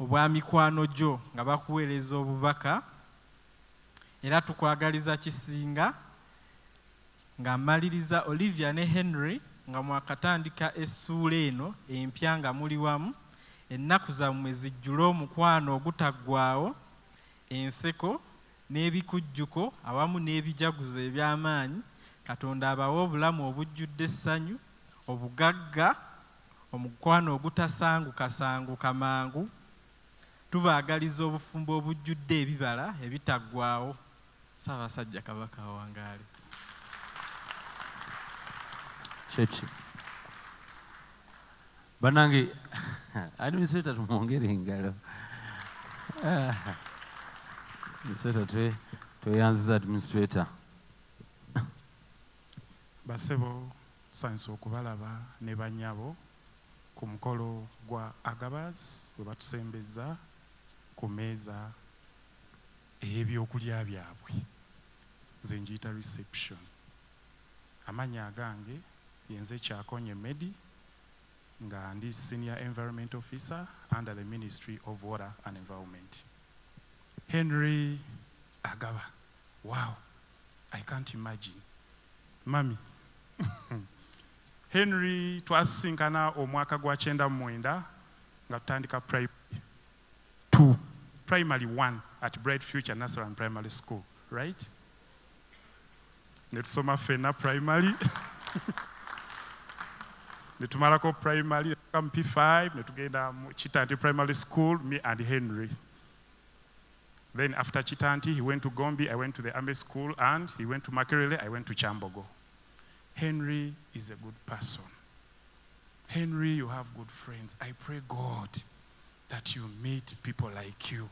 obwa mikwano gyo nga bakuweereza obubaka era tukwagaliza kisinga nga mmaliriza olivia ne henry nga mwakatandika essuula eno empya nga muli wamu ennaku zammwe zijjule omukwano ogutaggwaawo enseko n'ebikujjuko awamu n'ebijaguzo eby'amaanyi katonda abawe obulamu obujjudde essanyu obugagga omukwano ogutasangukasanguka mangu. Tubaagaliza obufumbo obujjudde ebibala ebitaggwaawo saabasajja kabaka wangaale kyeki bannange administrator tumwongere engalo? Administrator twe tweyanziza administrator. basebo tusanyusa okubalaba ne bannyabo ku mukolo gwa agabas bwe batusembeza ku meeza ey'ebyokulya byabwe ze ngiyita reception. Amannya agange yenze kyakonye medi nga ndi senior environment officer under the ministry of water and environment. Henry agaba. Wow i can't imagine. Mami. Henry twasisinkana omwaka gwa kyenda mu mwenda nga tutandika primary two. Primary one at bright future nasaran primary school right? Netusoma ffenna primary. Netumarako primary ne tuka mu p5 netugenda chitanti primary school me and henry. Then after chitanti he went to gombi i went to the army school and he went to makerele i went to chambogo. Henry is a good person. Henry, you have good friends. I pray God that you meet people like you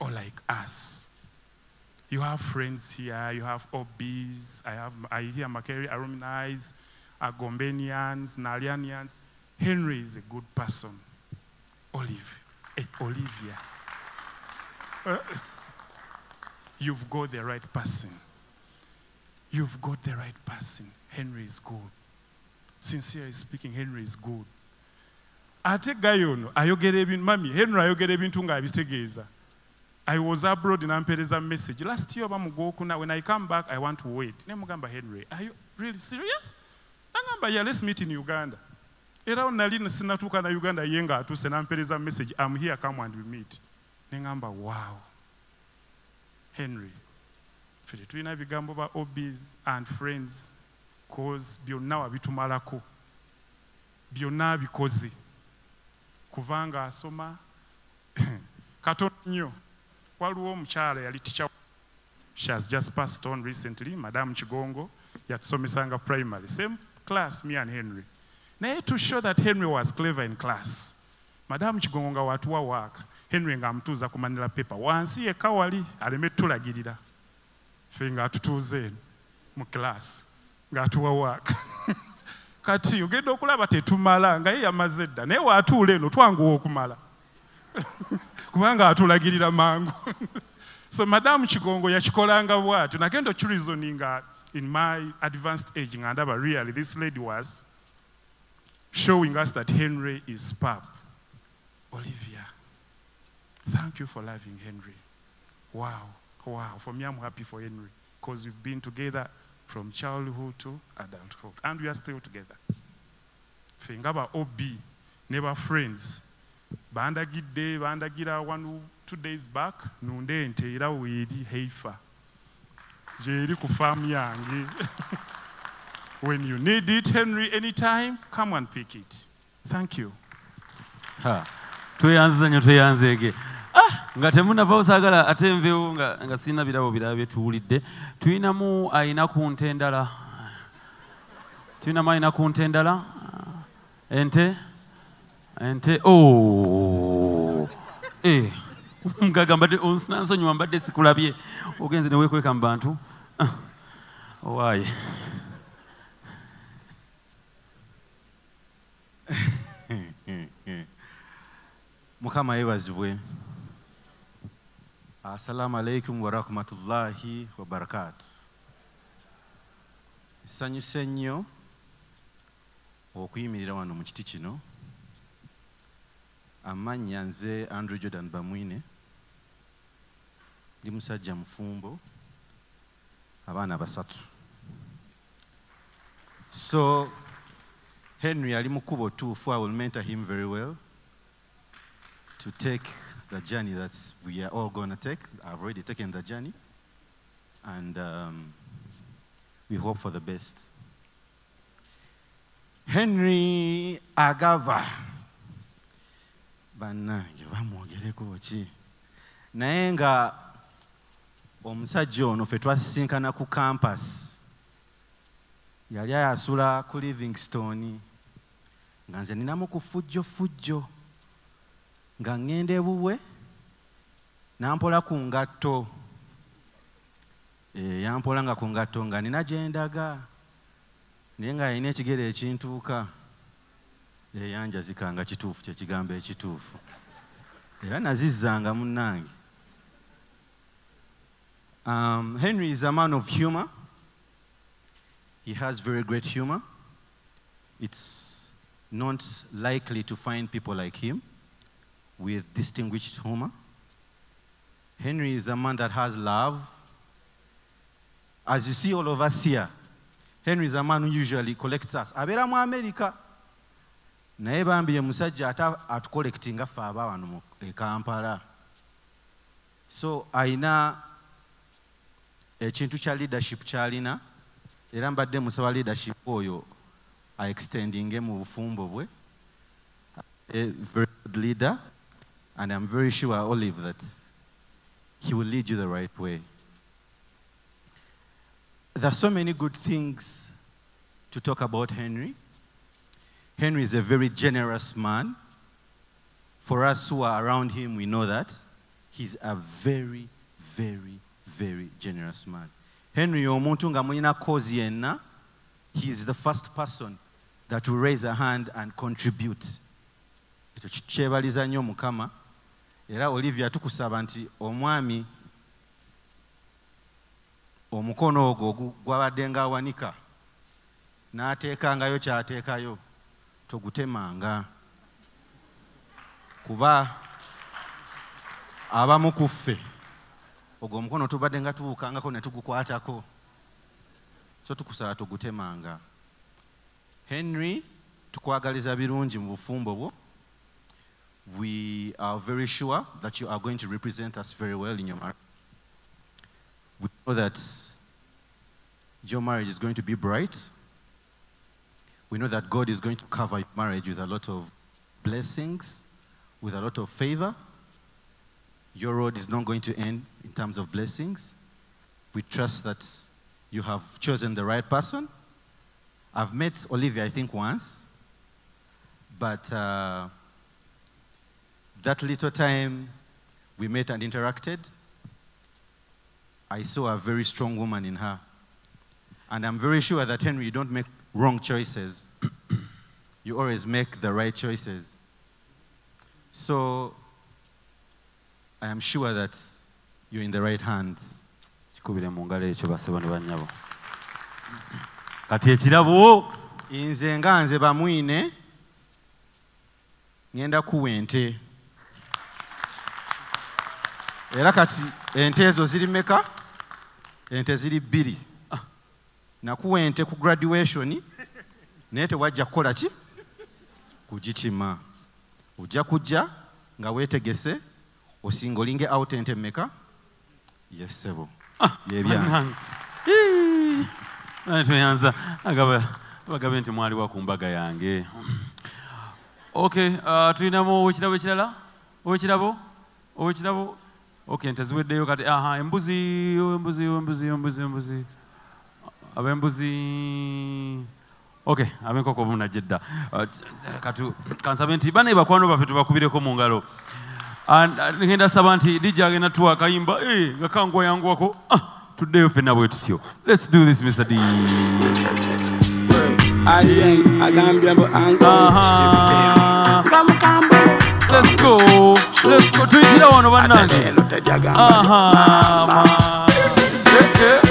or like us. You have friends here, you have OBs, I, have, I hear Makeri alumni, Agombenians, Nalianians. Henry is a good person. Olive, eh, Olivia. Uh, you've got the right person. You've got the right person. Henry is good. Sincerely speaking, Henry is good. ate ono ayogera ebintu mami henry ayogera ebintu ng'abitegeeza i was abroad in Ampereza message. Last year when i come back i want to wait. Nemugamba henry are you really serious? Nagamba yeah let's meet in uganda. Era nali sinatuuka na uganda ye send Ampereza message I'm here come and we meet. Nengamba, wow. Henry ffe tetulina bigambo ba obis and friends cause byonna wabitumalako byonna bikoze. Kuvanga asoma katono nnyo waliwo omukyala yali tica she has just passed on recently madamu kigongo yatusomesanga primary. Same class me and henry. Naye to show that henry was clever in class. Madamu kigongo nga watuwa waaka henry ng'amutuuza ku manila paper. Wansi yekka wali aleme tulagirira ffe ng'atutuuza eno mu class. Ng'atuwa waaka kati ogenda okulaba tetumala nga ye yamaze dda naye waatuula eno twanguwa okumala kubanga atulagirira mangu. So madamu kigongo yakikolanga bwatyo nagenda okirizoninga in my advanced age nga ndaba really this lady was showing us that henry is pap olivia thank you for loving henry. Wow wow for me i'm happy for henry because we've been together from childhood to adulthood and we are still together. Ffe nga ba ob ne ba friends bandagidde bandagira one two days back nunde ente era weeri heifa. Gyeri ku faamu yange. When you need it henry anytime come and pick it. Thank you. Tweyanziza nnyo tweyanzeege Ah, nga temunava osaagala ate nveewo nga, sirina birabo birala bye tuwulidde tulinamu ayina ku nte endala. Tulinamu ayina ku nte endala. Ente ente oh. eh. mugaga mbadde nansonyiwa mbadde sikulabye. Ogenze neweekweka mu bantu. Ah, owaaye. Mukama yeebazibwe. Assalamu alaikum warahmatullahi wabarakatu nsanyuse nnyo okuyimirira wano mu kiti kino amannya nze andrew jordan bamwine ndi musajja mufumbo abaana basatu so henry ali mu i will mentor him very well to take the journey that we are all going to take. I've already taken the journey. And um, we hope for the best. Henry Agava. Bannange bamwogereko ki? Naye nga omusajja ono ffe twasisinkana ku campus yali ayasula ku livingstone nga nze ninamu ku fujjo fujjo nga ŋŋenda ebubwe nampola ku ngatto. Eh, yampola nga ku ngatto nga nina gyendaga naye nga alina ekigere ekintuuka Eh, yanjazika nga kituufu kyekigambo ekituufu. Era nazizzanga munnange. Um, henry is a man of humor. He has very great humor. It's not likely to find people like him with distinguished humor. Henry is a man that has love. As you see all of us here henry is a man who usually collects us. Abeera mu america naye bambi ye musajja ate atukolekiti nga ffe aba wano e kampala. So ayina ekintu kya leadership kyalina era mbadde musaba leadership oyo aextendinge mu bufumbo bwe. A very good leader and i'm very sure olive that he will lead you the right way. There are so many good things to talk about henry Henry is a very generous man. For us who are around him, we know that. He's a very, very, very generous man. Henry omuntu nga mulina cause yenna, the first person that will raise a hand and contribute. Ekyo kyebaliza nnyo Mukama. Era Olivia tukusaba nti omwami omukono ogwo gwabadde ng'awanika n'ateekangayo ky'ateekayo togutemanga kuba abamu ku ffe. Ogwo omukono tubadde nga tubuukangako ne tugukwatako. So tukusaba togutemanga henry tukwagaliza birungi mu bufumbo bwo. We are very sure that you are going to represent us very well in your marriage. We know that your marriage is going to be bright we know that God is going to cover your marriage with a lot of blessings, with a lot of favor. Your road is not going to end in terms of blessings. We trust that you have chosen the right person. I've met Olivia, I think, once, but uh, that little time we met and interacted, I saw a very strong woman in her. And I'm very sure that, Henry, you don't make wrong choices. you always make the right choices. So I am sure that you're in the right hands. kikubire mu ngalo ekyo basebo ne bannyabo kati ekirabo nze nga nze bamwine ŋŋenda kuwa ente era kati ente ezo ziri meka ente ziri bbiri nakuwa ente ku graduation naye tewajja kukola ki? Kugikima. Ojja kujja nga weetegese osinga olinge out ente meka yesebo yebyange toyanza bagabe nti mwaliwa ku mbaga yange. Ok uh, tulinamu owekirabo ekirala? Owekirabo? Owekirabo? Ok nte ziweddeyo kati aha embuzi embuzi embuzi embuzi embuzi ab'embuzi ok ab'enkoko bunajja edda Uh, kansabe nti bana bakwano baffe tubakubireko mu ngalo. Uh, ngenda saba nti dijja agenda tuwa akayimba eh, nga kangwayanguwako ah, tuddeyo ffenna bwe tutyo. Let's do this mr d. Agambye mbu ango Let's go. Let's go. Tuyitira wano bannange. Aha, ma. Eh,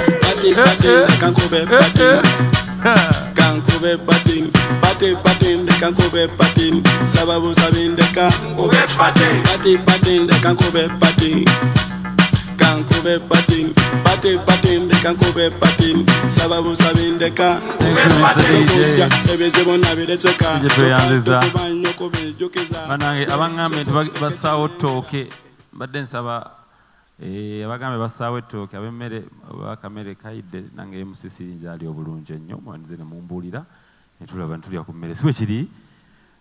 patin eh, eh. kankobe patin eh, kankobe patin patin patin de kankobe patin sababu sabin de kankobe patin patin patin de kankobe patin kankobe patin patin patin de kankobe patin sababu sabin de kankobe ebeze bona bideseka tukanduza banange abaŋŋambye basaawo ttooke mbadde nsaba abagambye bassaawo ettooke ab'emmere bakamere kayidde nange emusisirinja ali obulungi ennyo mwandize ne mumbuulira ne tulaba ne tulya ku mmere si bwe kiri?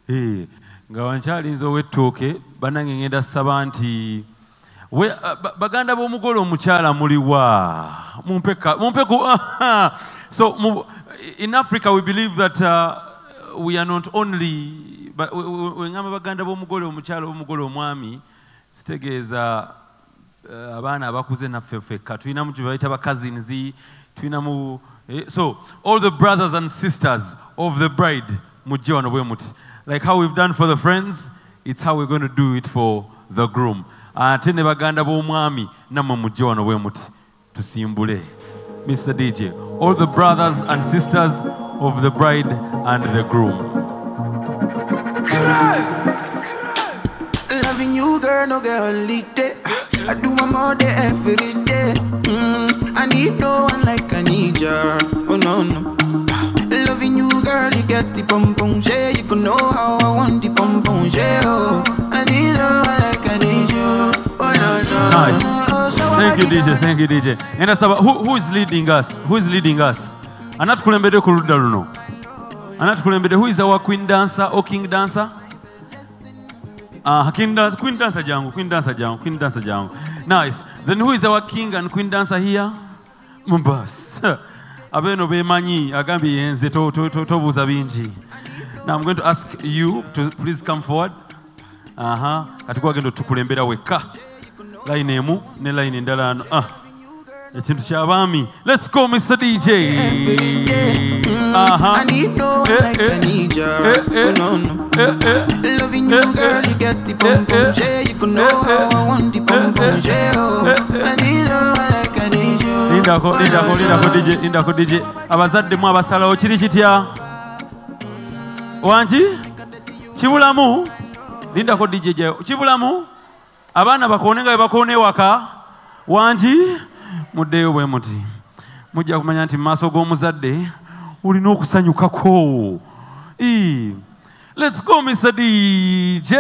Eh, nga wankyalinza ow'ettooke bannange ngenda ssaba nti we, ba- baganda b'omugole omukyala muliwa mumpe ka- mumpe ku so mu, in africa we believe that uh, we are not only weŋŋamba baganda b'omugole omukyala omugole omwami sitegeeza eh, abaana abakuze naffe ffekka tulinamu gye bayita bakazins tulinamu eh, so all the brothers and sisters of the bride mujje wano bwe muti. Like how we've done for the friends it's how we're going to do it for the groom. Ate ne baganda b'omwami nammwe mujje wano bwe muti. Tusimbule. Mr dj all the brothers and sisters of the bride and the groom. Loving you, girl, no get holiday. I do my more day every day. Mm, I need no one like I need ya. Oh no no. Loving you, girl, you get the pom pom yeah. You can know how I want the pom pom yeah. Oh, I need no one like I need you. Oh no no. Nice. Oh, so Thank you, DJ. Thank you, DJ. And that's about, who, who is leading us? Who is leading us? Anatukulembedde ku ludda luno. Anatukulembedde. Who is our queen dancer or king dancer? Ah, king dancer, queen dancer jangu, queen dancer jangu, queen dancer jangu. Nice. Then who is our king and queen dancer here? Mumbas. Abeno bemanyi agambi yenze to- to- to- tobuuza bingi. Now I'm going to ask you to please come forward. Aha. Kati gendo otukulembera weka. Line emu ne line endala ano. Ah. Ekintu ky'abaami. Let's go Mr. DJ. Aha. I need no eh, like I need ya. Oh no no. You, girl, you get the pom pom yeah. You can know how I want the pom pom yeah. Oh, I need one like I need you. Lindako, lindako, lindako DJ, lindako DJ. Abazadde mu abasalawo kiri kitya? Wangi? Kibulamu? Lindako DJ jayo. Kibulamu? Abaana bakoone nga bwe bakoona ewaka? Wangi? Muddeyo bwe muti. Mujja kumanya nti maaso g'omuzadde olina okusanyukako. Ii. Let's go Mr. DJ.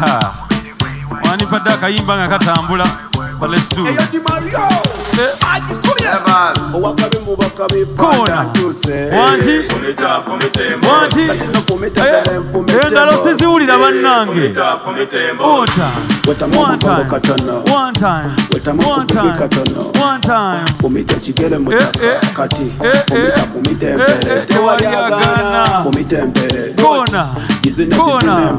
Ha. Wanipadde akayimba nga katambula. But let's do it. Kona. Wangi. Wangi. Eh, Endalo siziwulira bannange. Ota. One time. One time. One time. One time. fumita kigere mu Eh, eh. kati Eh, eh. fumita fumita Eh, empere eh, tewali tewali agaana agaana. fumita empere Kona. Gizine, Kona.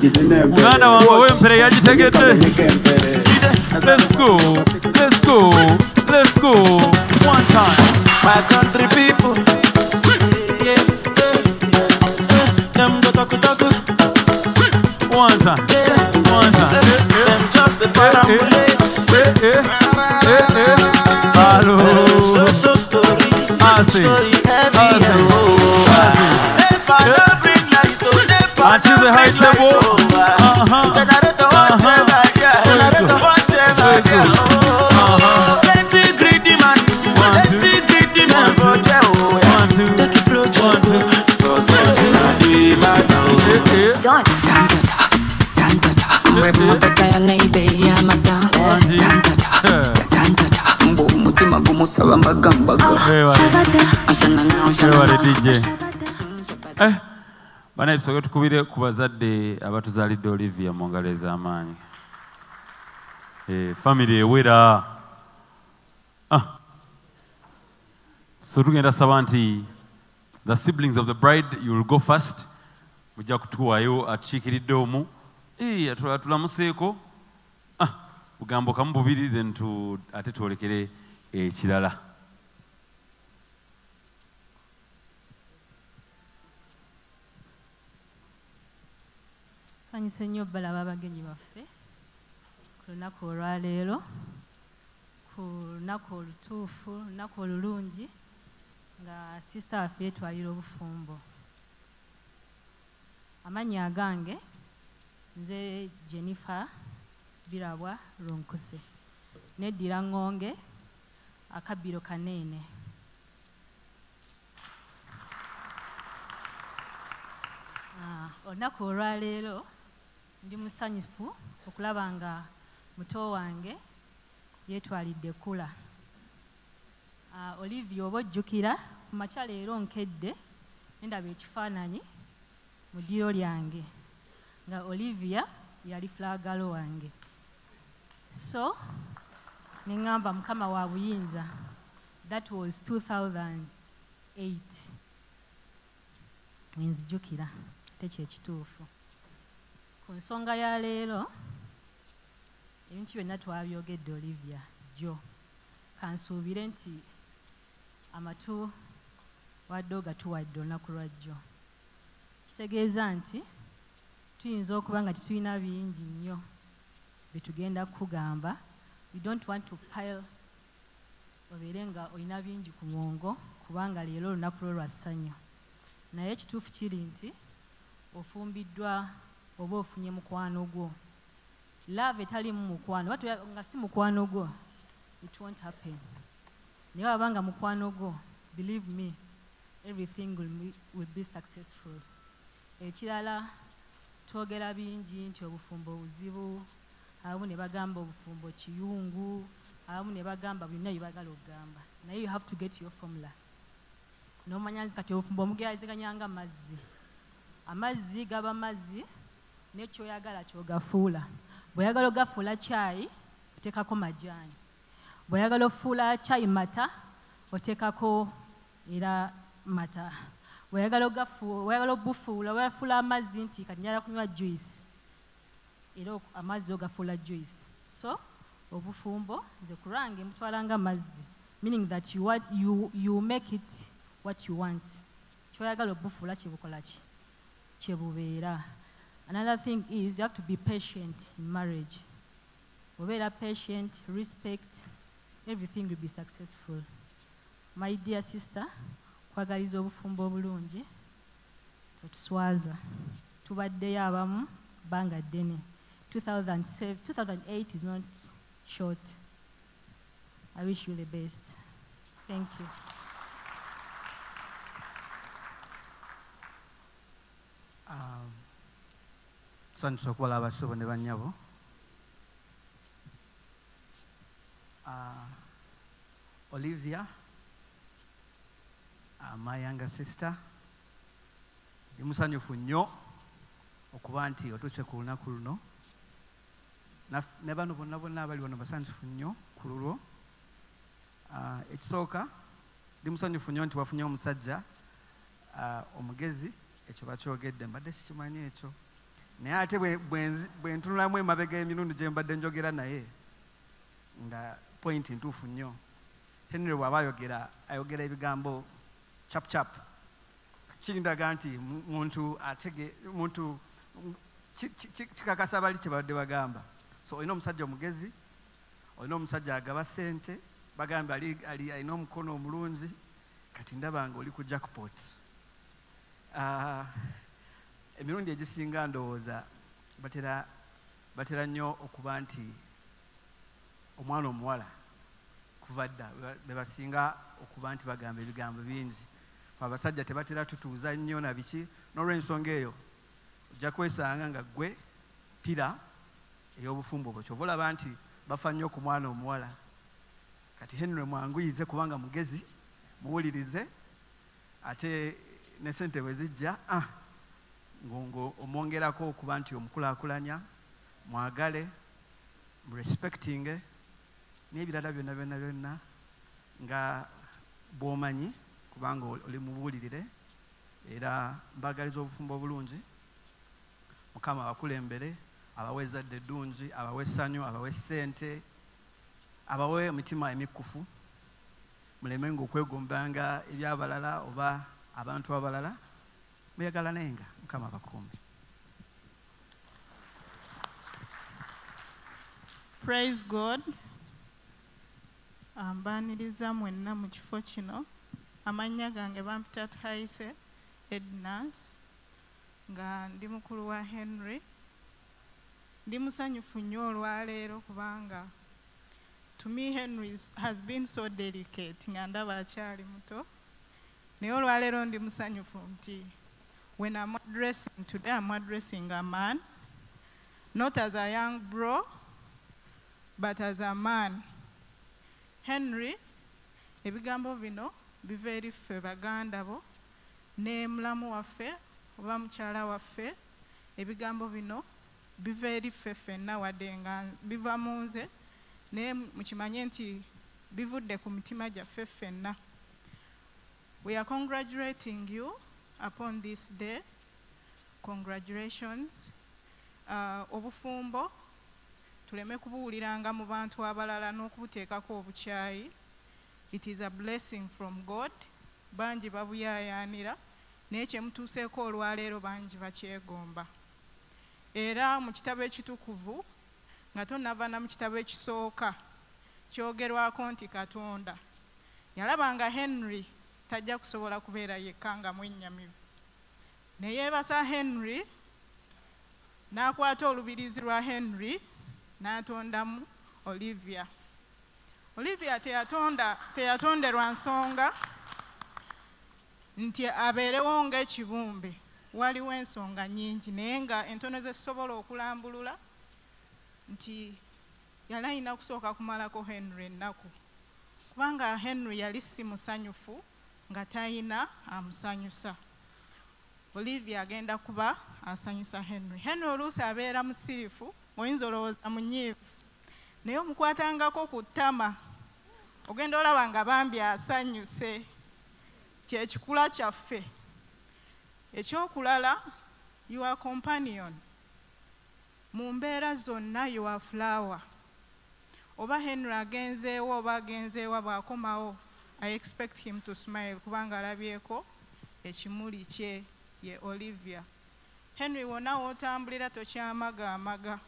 Gizine empere. Kona. Ha. Gizine empere. Muganda wange ow'empere yagitegedde. Fumita empere. Let's go. Let's go. Let's go. One time. My country people. Yes. Them go talk talk. One time. One time. Them just the parambulates. Eh, eh. Eh, eh. Hello. So so story. I see. Story heavy I see. and oh. If I Mwebu mapeka ya naibe ya mata mbu umutima gumusaba mbagambaga bana tusooke tukubire ku bazadde abatuzaalidde Olivia mu ngalo ez'amaanyi. Eh, family ewera. Ah. So tugenda saba nti the siblings of the bride you will go first. Mujja kutuwayo atukiikiridde omu. Eh, atu- atulamuseeko. Ah, bugambo kamu bubiri then ate twolekere ekirala. sanyuse nnyo balaba abagenyi baffe ku lunaku olwaleero ku lunaku olutuufu lunaku olulungi nga sisita waffe yetwalira obufumbo amannya agange nze jennifer birabwa lunkuse neddira ŋŋonge akabbiro kaneene Ah, olunaku olwaleero ndi musanyufu okulaba nga muto wange yeetwalidde kula. Ah, olivia oba ojjukira ku makya leero nkedde nendaba ekifaananyi mu ddiro lyange nga olivia yali fulagalo wange. So neŋŋamba mukama wa buyinza. That was 2008 nenzijukira tekyekituufu ku nsonga ya leero ebintu byonna twabyogedde olivia jjo. Kansuubire nti amatu wadde ogatuwadde olunaku lwajjo kitegeeza nti tuyinza okuba nga tetulina bingi nnyo bye tugenda kukugamba. We don't want to pile obeere nga olina bingi ku mwongo kubanga leero olunaku lwo lwa ssanyu naye ekituufu kiri nti ofumbiddwa oba ofunye mukwano gwo. Love etalimu mukwano nga si mukwano gwo it won't happen. Naye waba nga mukwano gwo believe me everything will, will be successful. Ekirala twogera bingi nti obufumbo buzibu abamu ne bagamba obufumbo kiyungu abamu ne bagamba byonna byebagala okugamba. Naye you have to get your formula. Nomanya nti kati obufumbo omugeragezeganya nga mazzi amazzi gaba mazzi nekyoyagala kyogafuula. Bweoyagala ogafuula kyayi oteekako majaani bweoyagala ofuula kyayi mata oteekako era mata bweoyagala obufuula oyafuula amazzi nti kati njala kunywa juice. Era amazzi ogafuula juice. So obufumbo nze kulwange mutwala nga mazzi meaning that you, want, you, you make it what you want. Kyoyagala obufuula kyebukola ki? Kyebubeera another thing is you have to be patient in marriage. Obeera patient respect everything will be successful. My dear sister kwagaliza obufumbo obulungi totuswaza tubaddeyo abamu bbanga ddene. 2007 2008 is not short. I wish you the best. Thank you. Um, tusanyusa okubalaba ssebo ne bannyabo uh, olivia? uh, my younger sister ndi musanyufu nnyo okuba nti otuuse ku lunaku luno. Ne bano bonna bonna abali wano basanyufu nnyo ku lulwo Uh, ekisooka ndi musanyufu nnyo nti wafunye omusajja uh, omugezi ekyo bakyogedde. Mbadde sikimanyi ekyo. Naye ate bwe ntunulamu emabega emirundi gye mbadde njogera naye nga pointi ntuufu nnyo. Henry bw'aba ayogera ayogera ebigambo cap cap kirindaga nti mu- muntu atege muntu ki- ki- ki- kikakasa bali kye badde bagamba. So olina omusajja omugezi olina omusajja agaba ssente bagamba ali, ali alina omukono omulungi kati ndaba nga oli ku jackpot. Ah, emirundi egisinga ndowooza batera batera nnyo okuba nti omwana omuwala kuva dda be- be basinga okuba nti bagamba ebigambo bingi abasajja tebatera tutuuza nnyo na biki? N'olw'ensonga eyo ojja kwesanga nga ggwe pira ey'obufumbo bwo kyova olaba nti bafa nnyo ku mwana omuwala. Kati henry mwanguyize kubanga mugezi muwulirize ate ne sente bwe zijja ah, ngo- ngo omwongerako okuba nti omukulaakulanya mwagale murespectinge n'ebirala byonna byonna byonna nga bw'omanyi kubanga oli mubuulirire era mbaagaliza obufumbo obulungi. Mukama abakulembere abawe ezzadde eddungi abawe essanyu abawe ssente abawe emitima emikufu. Mulemenga okwegombanga ebyabalala oba abantu abalala mweyagalanenga mukama abakuumi praise god. Mbaaniriza mwenna mu kifo kino amannya gange bampita tuhayise ednas nga ndi mukulu wa henry. Ndi musanyufu nnyo olwaleero kubanga to me henry has been so delicate nga ndaba akyali muto. Naye olwaleero ndi musanyufu nti when i'm addressing today i'm addressing a man not as a young bro but as a man. Henry ebigambo bino biva eri ffe baganda bo ne mulamu waffe oba mukyala waffe ebigambo bino biva eri ffe ffenna wadde nga biva mu nze naye mukimanye nti bivudde ku mitima gyaffe ffenna. We are congratulating you upon this day. Congratulations. Ah, obufumbo tuleme kubuwuliranga mu bantu abalala n'okubuteekako obukyayi it is a blessing from god. Bangi babuyaayaanira naye kyemutuuseeko olwaleero bangi bakyegomba. Era mu kitabo ekitukuvu nga tonnava na mu kitabo ekisooka kyogerwako nti katonda. Yalaba nga henry tajja kusobola kubeera yekka nga mwennyamivu ne yeebasa henry n'akwata olubirizi lwa henry n'atondamu olivia olivia teyatonderwa nsonga nti abeerewo ng'ekibumbe. Waliwo ensonga nnyingi naye nga entono ze zisobola okulambulula nti yali alina kusooka kumalako henry ennaku. Kubanga henry yali si musanyufu nga tayina amusanyusa. Olivia agenda kuba asanyusa henry. Henry oluusi abeera musirifu oyinza olowooza munyiivu. Naye omukwatangako ku ttama ogenda olaba nga bambi asanyuse kyekikula kyaffe. Ekyokulala your companion. Mu mbeera zonna your flower. Oba henry agenzeewo oba agenzeewa bw'akomawo i expect him to smile kubanga alabyeko ekimuli kye ye olivia. Henry wonna wootambulira tokyamagaamaga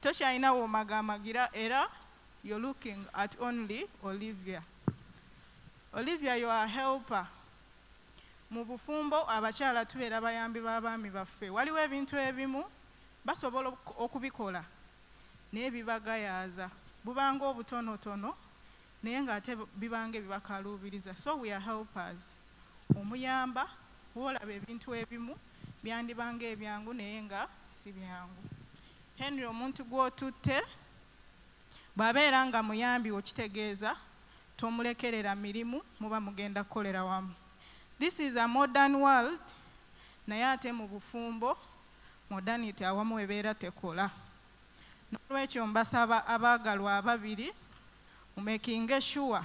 tokyalina woomagaamagira era you're looking at only olivia. Olivia you are helper. Mu bufumbo abakyala tubeera bayambi b'abaami baffe. Waliwo ebintu ebimu basobola ok- okubikola. Naye bibagayaaza bubanga obutonotono naye ng'ate bibanga ebibakaluubiriza. So we are helpers. Omuyamba woolaba ebintu ebimu byandibanga ebyangu naye nga si byangu. Henry omuntu gw'otutte bw'abeera nga muyambi okitegeeza tomulekerera mirimu muba mugenda kukolera wamu. This is a modern world naye ate mu bufumbo modernity awamu ebeera tekola. N'olwekyo mbasaba abaagalwa ababiri mumekinge sure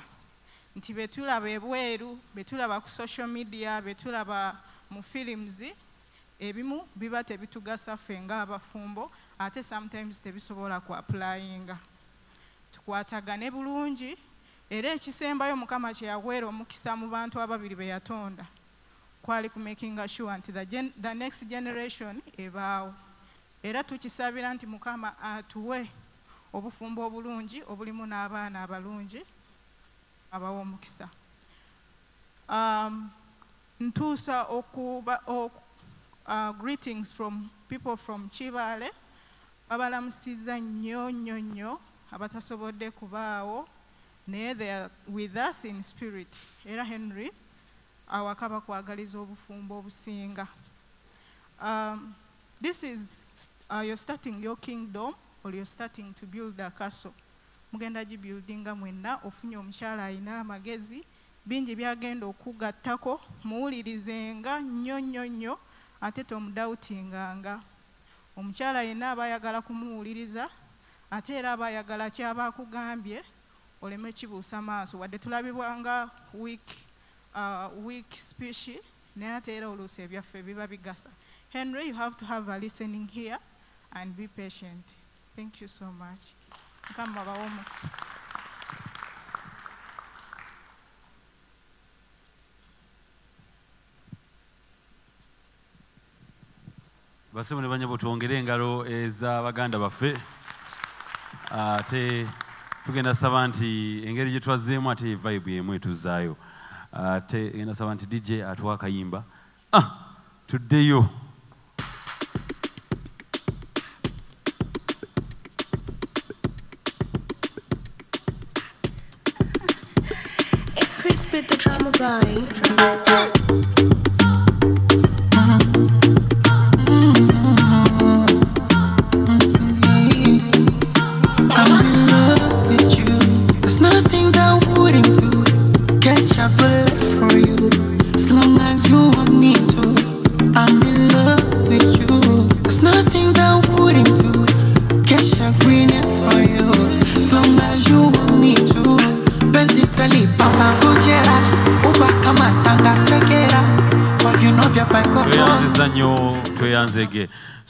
nti betulaba ebweru betulaba ku social media betulaba mu films ebimu biba tebitugasa ffe ng'abafumbo ate sometimes tebisobola ku applyinga tukwatagane bulungi era ekisembayo mukama kye yaweera omukisa mu bantu ababiri be yatonda. Kwali ku makinga sure nti the, gen, the next generation ebaawo. Era tukisabira nti mukama atuwe obufumbo obulungi obulimu n'abaana abalungi abawa omukisa. Um, ntuusa okuba ok, uh, greetings from people from kibaale. Babalamusiza nnyo nnyo nnyo abatasobodde kubaawo naye they are with us in spirit. Era henry awaka bakwagaliza obufumbo obusinga. Um, this is uh, you're starting your kingdom or you're starting to build a castle. Mugenda gibuildinga mwenna ofunye omukyala alina amagezi bingi byagenda okugattako muwulirizenga nnyo nnyo nnyo ate tomudawutinganga. Omukyala yenna aba ayagala kumuwuliriza ate era aba ayagala kyaba akugambye oleme kibuusa maaso. Wadde tulabibwanga week, uh, week speech naye ate era oluusi ebyaffe biba bigasa. Henry you have to have a listening here and be patient. Thank you so much. Mukama bawa omukisa. Basebo ne banyabo twongere engalo ez'abaganda baffe ate tugenda saba nti engeri gye twazzeemu ate vibe yemu etuzaayo. Ate genda saba nti dj atuwa akayimba ah, tuddeyo. It's Chris the drama body.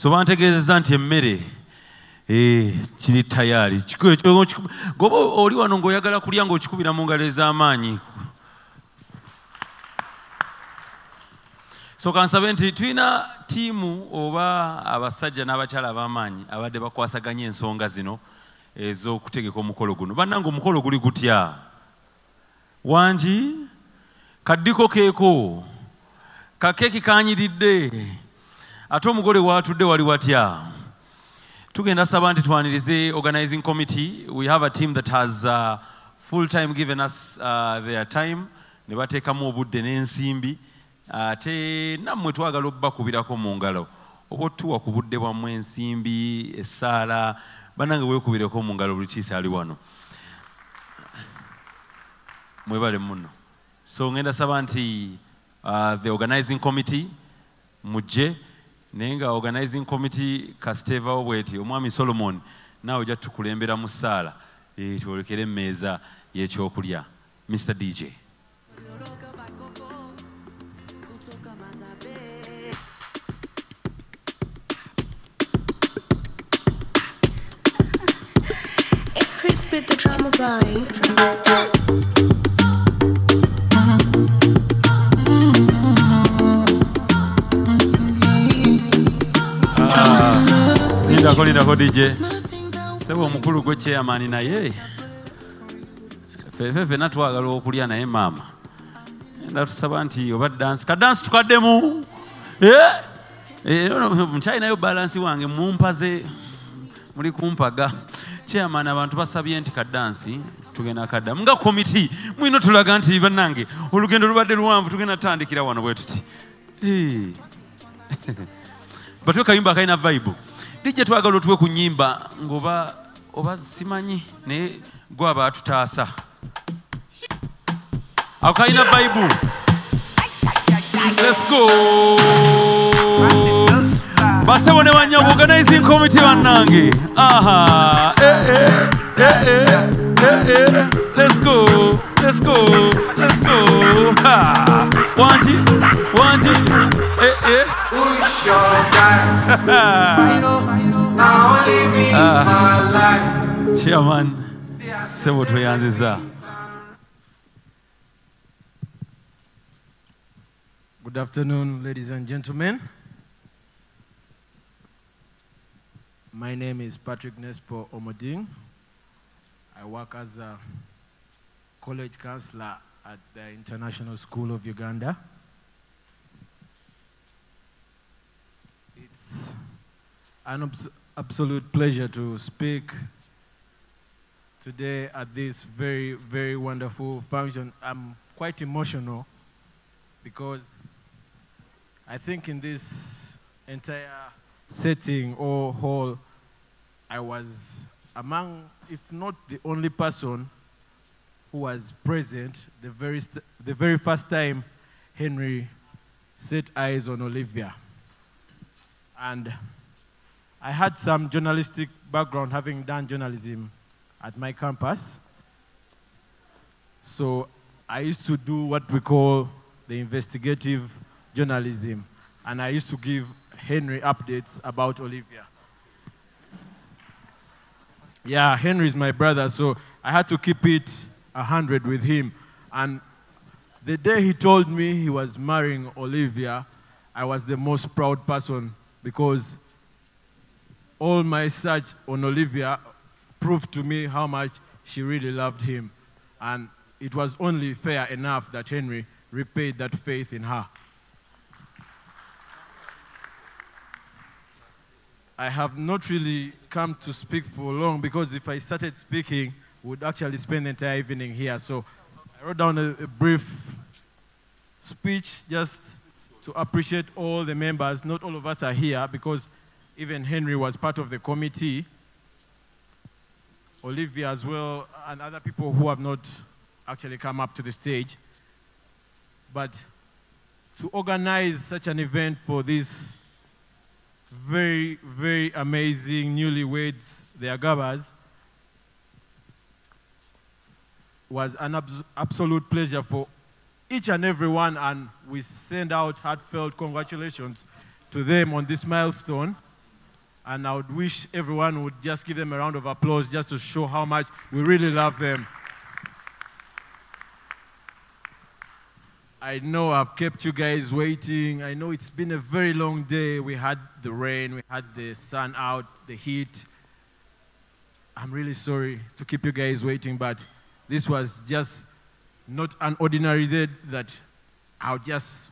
So bantegeezezza nti emmere eh, kiri tayaali Kiku- ekyo- kiku- goba oli wano ng'oyagala kulya ng'okikubira mu ngalo ez'amaanyi. So kansabe nti tulina tiimu oba abasajja n'abakyala ab'amaanyi abadde bakwasaganya ensonga zino ez'okutegeka omukolo guno. Bannanga omukolo guli gutya? Wangi? Kaddiko keeko? Kakeeki kanyiridde ate omugole waatudde wali watya? Tugenda saba nti twanirize organizing committee. We have a team that has uh, full time given us uh, their time. Ne bateekamu obudde n'ensimbi. Ate nammwe twagala obbakubirako mu ngalo. Oba otuwa ku budde bwammwe ensimbi essaala bannange weekubireko mu ngalo buli kiisi ali wano. Mwebale muno so ngenda saba nti uh, the organizing committee mujje naye nga organizing committee kasiteevawo bweti omwami solomon naawe ojja tukulembera mu ssaala eh, twolekere emmeeza y'ekyokulya mr dj with the drama boy. Lindako lindako dj seba omukulu gwe chairman naye. Fefe fena twagala okulya naye maama. Enda tusaba nti oba dansi kadansi tukaddemu. Eh? Eh, no, mukyalinayo balansi wange mumpaze muli kumpaga. Chairman abantu basabye nti kadansi tugenda kaddamu nga komiti mwino tulaga nti bannange olugendo lubadde luwanvu tugenda tutandikira wano bwe tuti. Eh. batwe kayimba kalina vibe dijja twagala otuwe ku nyimba ngaoba oba simanyi naye gwe aba atutaasa ako kalina vibe Let's go. basebo ne banyama organizing committee bannange. Aha. Eh, eh, eh, eh, eh, eh. let's go let's go let's go ha. one wanji wanji eh, eh. Who's your guy? Now only me, Ah. my life. chairman sebo tweyanziza Good afternoon, ladies and gentlemen. My name is Patrick Nespo Omoding. I work as a college counselor at the International School of Uganda. It's an abs- absolute pleasure to speak today at this very, very wonderful function. I'm quite emotional because I think in this entire setting or hall, I was among, if not the only person who was present the very, the very first time Henry set eyes on Olivia. And I had some journalistic background, having done journalism at my campus. So I used to do what we call the investigative journalism, and I used to give Henry updates about Olivia. Yeah, Henry is my brother, so I had to keep it 100 with him. And the day he told me he was marrying Olivia, I was the most proud person because all my search on Olivia proved to me how much she really loved him. And it was only fair enough that Henry repaid that faith in her. I have not really come to speak for long because if I started speaking, would actually spend the entire evening here. So I wrote down a, a brief speech just to appreciate all the members. Not all of us are here because even Henry was part of the committee. Olivia as well, and other people who have not actually come up to the stage. But to organize such an event for these very, very amazing newlyweds, the Agabas, was an abs- absolute pleasure for each and every one, and we send out heartfelt congratulations to them on this milestone. And I would wish everyone would just give them a round of applause just to show how much we really love them. I know I've kept you guys waiting. I know it's been a very long day. We had the rain, we had the sun out, the heat. I'm really sorry to keep you guys waiting, but this was just not an ordinary day that I'll just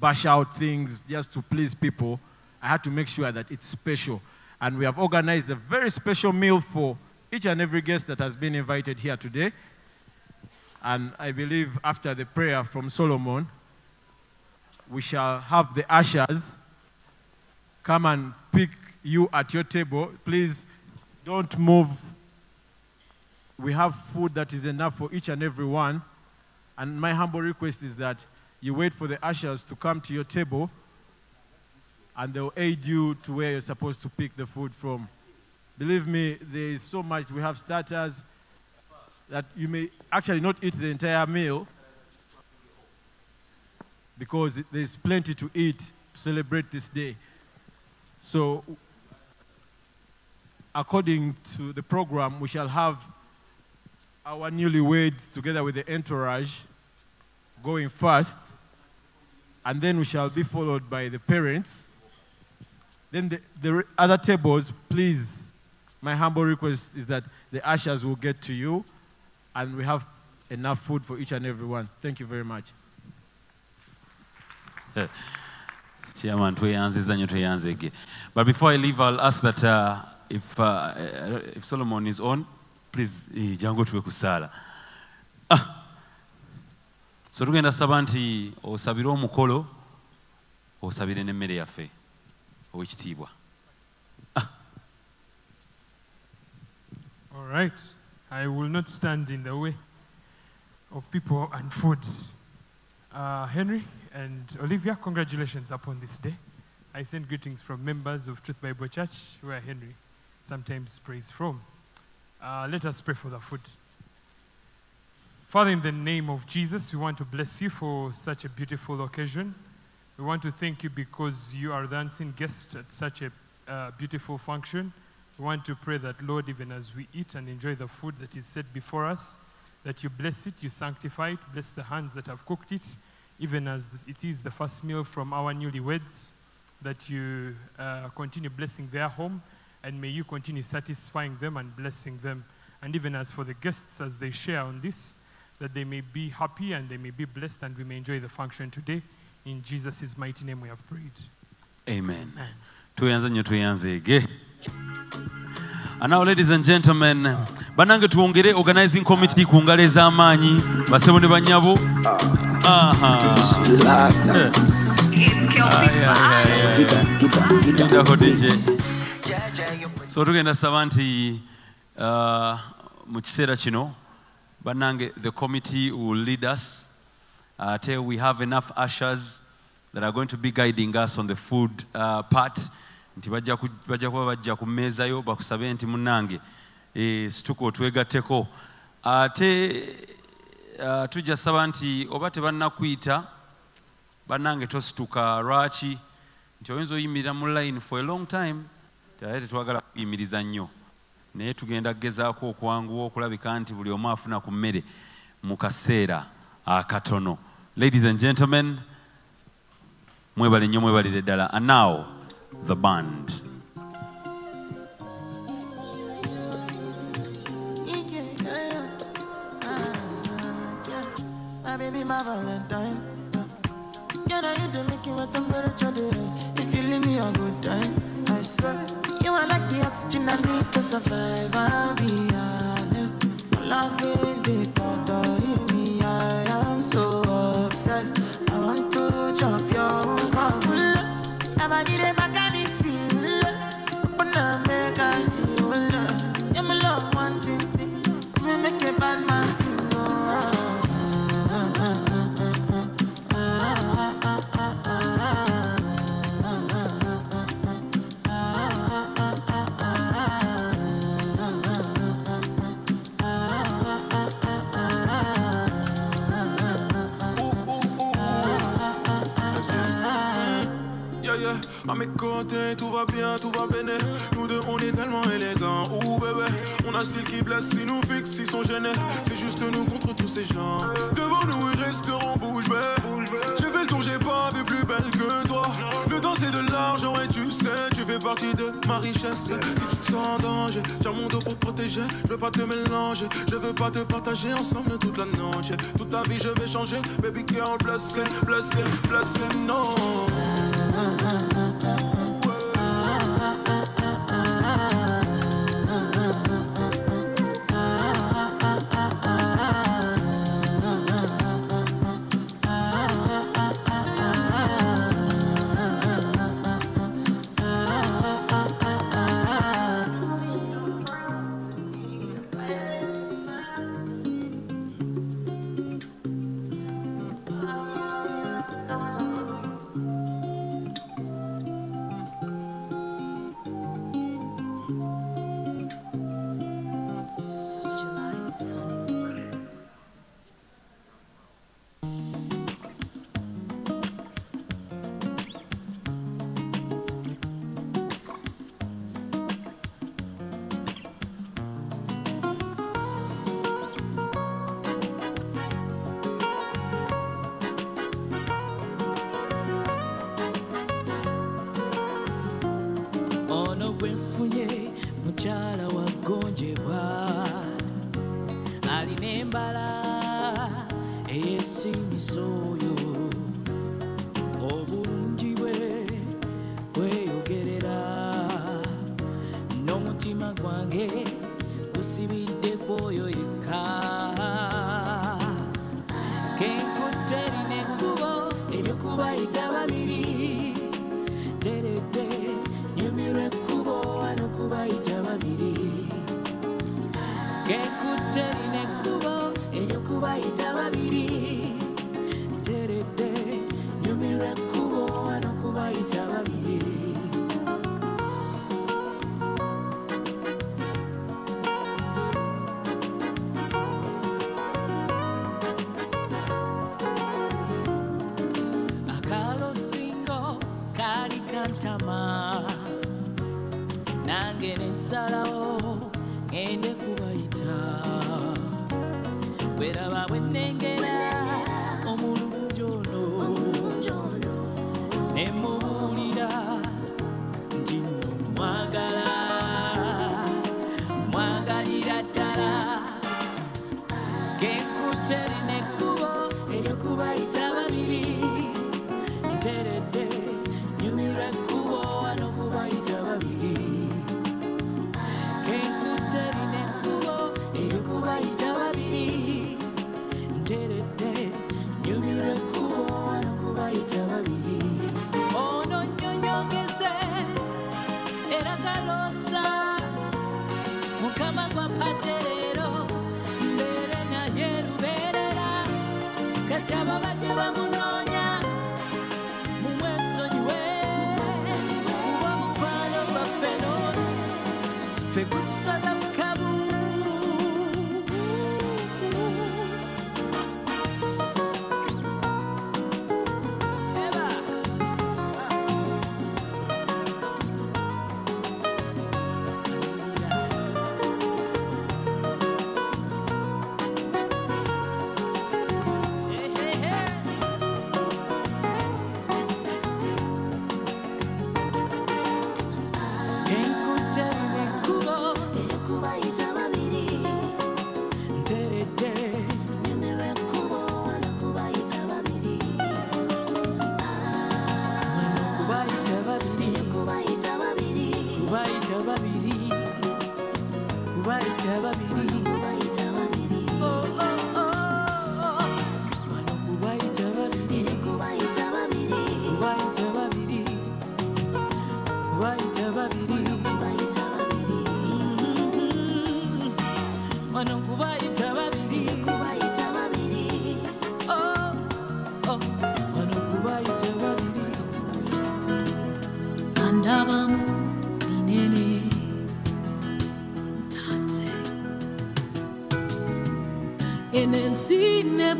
bash out things just to please people. I had to make sure that it's special. And we have organized a very special meal for each and every guest that has been invited here today. And I believe after the prayer from Solomon, we shall have the ushers come and pick you at your table. Please don't move. We have food that is enough for each and every one. And my humble request is that you wait for the ushers to come to your table and they'll aid you to where you're supposed to pick the food from. Believe me, there is so much. We have starters that you may actually not eat the entire meal because there's plenty to eat to celebrate this day. So, according to the program, we shall have our newlyweds together with the entourage going first, and then we shall be followed by the parents. Then the, the other tables, please, my humble request is that the ushers will get to you and we have enough food for each and every one. Thank you very much. Chairman, nnyo tweyanzege. But before I leave, I'll ask that uh, if, uh, if Solomon is on, please jangu tuwe kusaala. Ah. So tugenda saba nti osabire omukolo, osabire n'emmere yaffe, ow'ekitiibwa. All right. I will not stand in the way of people and food. Uh, Henry and Olivia, congratulations upon this day. I send greetings from members of Truth Bible Church, where Henry sometimes prays from. Uh, let us pray for the food. Father, in the name of Jesus, we want to bless you for such a beautiful occasion. We want to thank you because you are the unseen guest at such a uh, beautiful function. We want to pray that, Lord, even as we eat and enjoy the food that is set before us, that you bless it, you sanctify it, bless the hands that have cooked it, even as it is the first meal from our newlyweds, that you uh, continue blessing their home, and may you continue satisfying them and blessing them. And even as for the guests, as they share on this, that they may be happy and they may be blessed, and we may enjoy the function today. In Jesus' mighty name we have prayed. Amen. Tweyanza nnyo tweyanzeege. And now, ladies and gentlemen, banange tuwongere organizing committee ku ngalo ez'amaanyi basebo ne. Yindako DJ. So tugenda saba nti uh, mu kiseera kino banange the committee will lead us ate we have enough ushers that are going to be guiding us on the food uh, part nti bajja ku- bajja kuba bajja ku mmeeza yo bakusabe nti munnange eh, situka otwegatteko. Ate uh, tujja saba nti oba tebannakuyita bannange tosituka lwaki? Nti oyinza oyimirira mu line for a long time ate tetwagala kuyimiriza nnyo. Naye tugenda kugezaako okwanguwa okulabika nti buli omu afuna ku mmere mu kaseera akatono. Ladies and gentlemen mwebale nnyo mwebalire ddala. Now the band My baby, my Valentine. Yeah, now you do make you what temperature there is. If you leave me a good time, I swear. You are like the oxygen I need to survive. I'll be honest. Your love will be bothering me. I am so obsessed. I want to chop your heart. I'm a need a Mes côtés, tout va bien, tout va bien. Nous deux, on est tellement élégants. Ouh bébé, on a style qui blesse, si nous fixe, ils sont gênés. C'est juste nous contre tous ces gens. Devant nous, ils resteront bouche bée. J'ai fait le tour, j'ai pas vu plus belle que toi. Le temps, c'est de l'argent et tu sais, tu fais partie de ma richesse. Si tu te sens en danger, j'ai mon dos pour protéger. Je veux pas te mélanger, je veux pas te partager ensemble toute la nuit. Toute ta vie, je vais changer. Baby girl, blessing, blessing, blessing, no.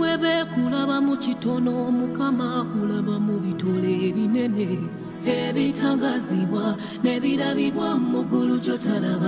Ensi ne bwe beekulaba mu kitono mukama akulaba mu bitole ebinene ebitangazibwa n'ebirabibwa mu ggulu gyotalaba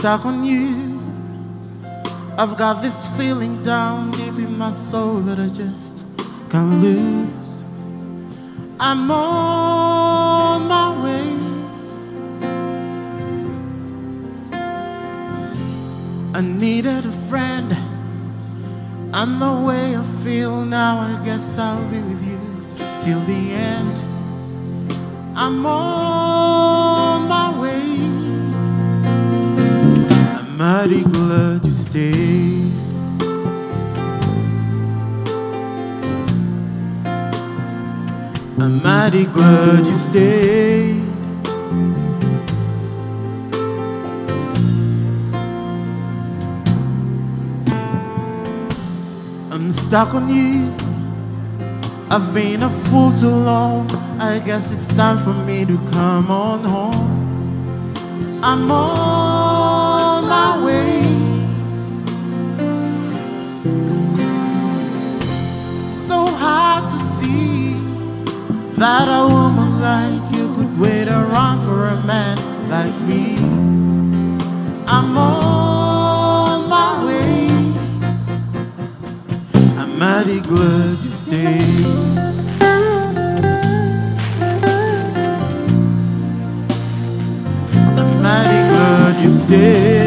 stuck on you. I've got this feeling down deep in my soul that I just can't lose. I'm on my way. I needed a friend. And the way I feel now, I guess I'll be with you till the end. I'm on. I'm mighty glad you stayed. I'm stuck on you. I've been a fool too long. I guess it's time for me to come on home. I'm on. That a woman like you could wait around for a man like me. I'm on my way. I'm mighty glad you stayed. I'm mighty glad you stayed.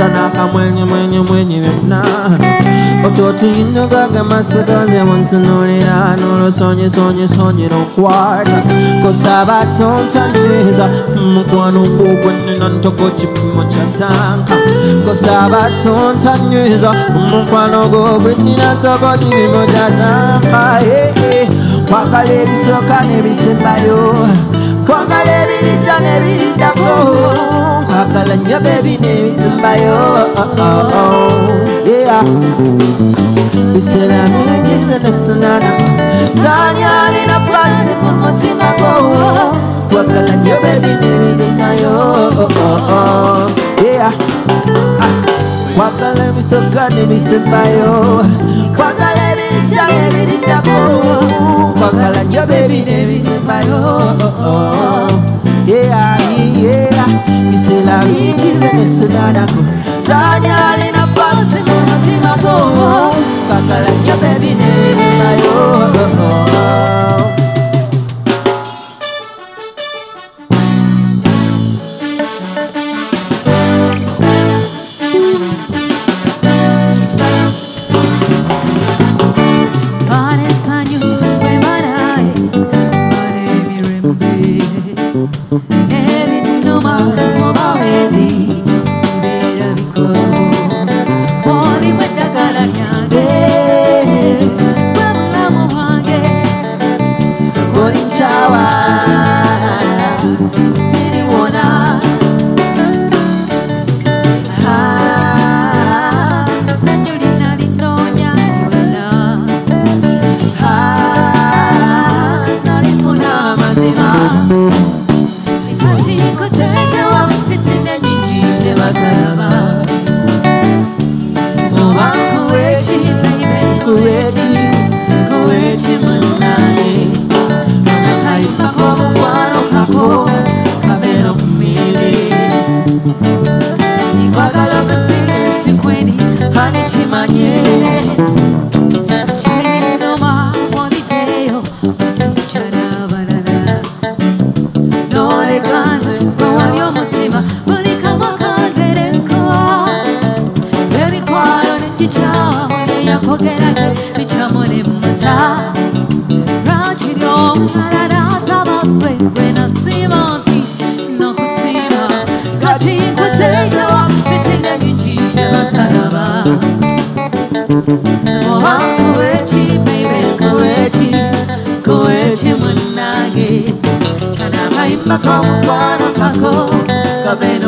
sana kamwenye mwenye mwenye mna ototino gagamasagaze wantunulira nolosonyesonyesonyera okwata kosaba tontaniriza mukwano gugwenina ntoko kipimo kya tanka. Kosaba tontaniriza mukwano gugwenina ntoko kipimo kya tanka. Kwakala ebisoka nebisembayo kwagala ebirita n'ebiriddako kwagala nnyo bebi n'ebizimbayo biseera bingi nenesinana tanyali nafasi mu mutima gwo kwagala nnyo bebi n'ebizimbayo kwagala ah. ebisooka n'ebisembayo kwagala ebirita n'ebiriddako kwagala nnyo bebi n'ebisembayo biseera bingi nenesinanako tanyali nafasi mu mutima gwo kwagala nnyo bebi n'ebisembayo rich. ma como eu buon alfacò, va bene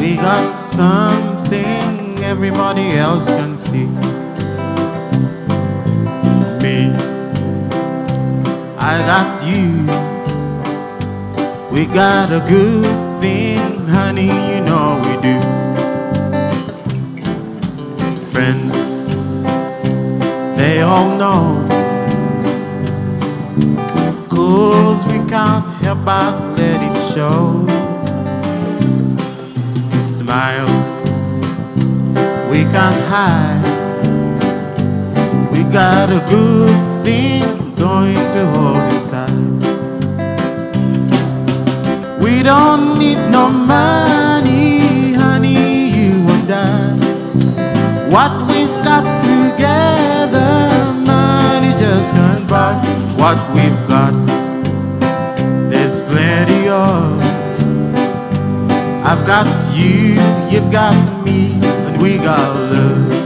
We got something everybody else can see. Me, I got you. We got a good thing, honey, you know we do. Friends, they all know. Cause we can't help but let it show. Smiles we can't hide. We got a good thing going to hold inside. We don't need no money, honey, you and I. What we've got together, money just can't buy. What we've got, there's plenty of. I've got you, you've got me, and we got love.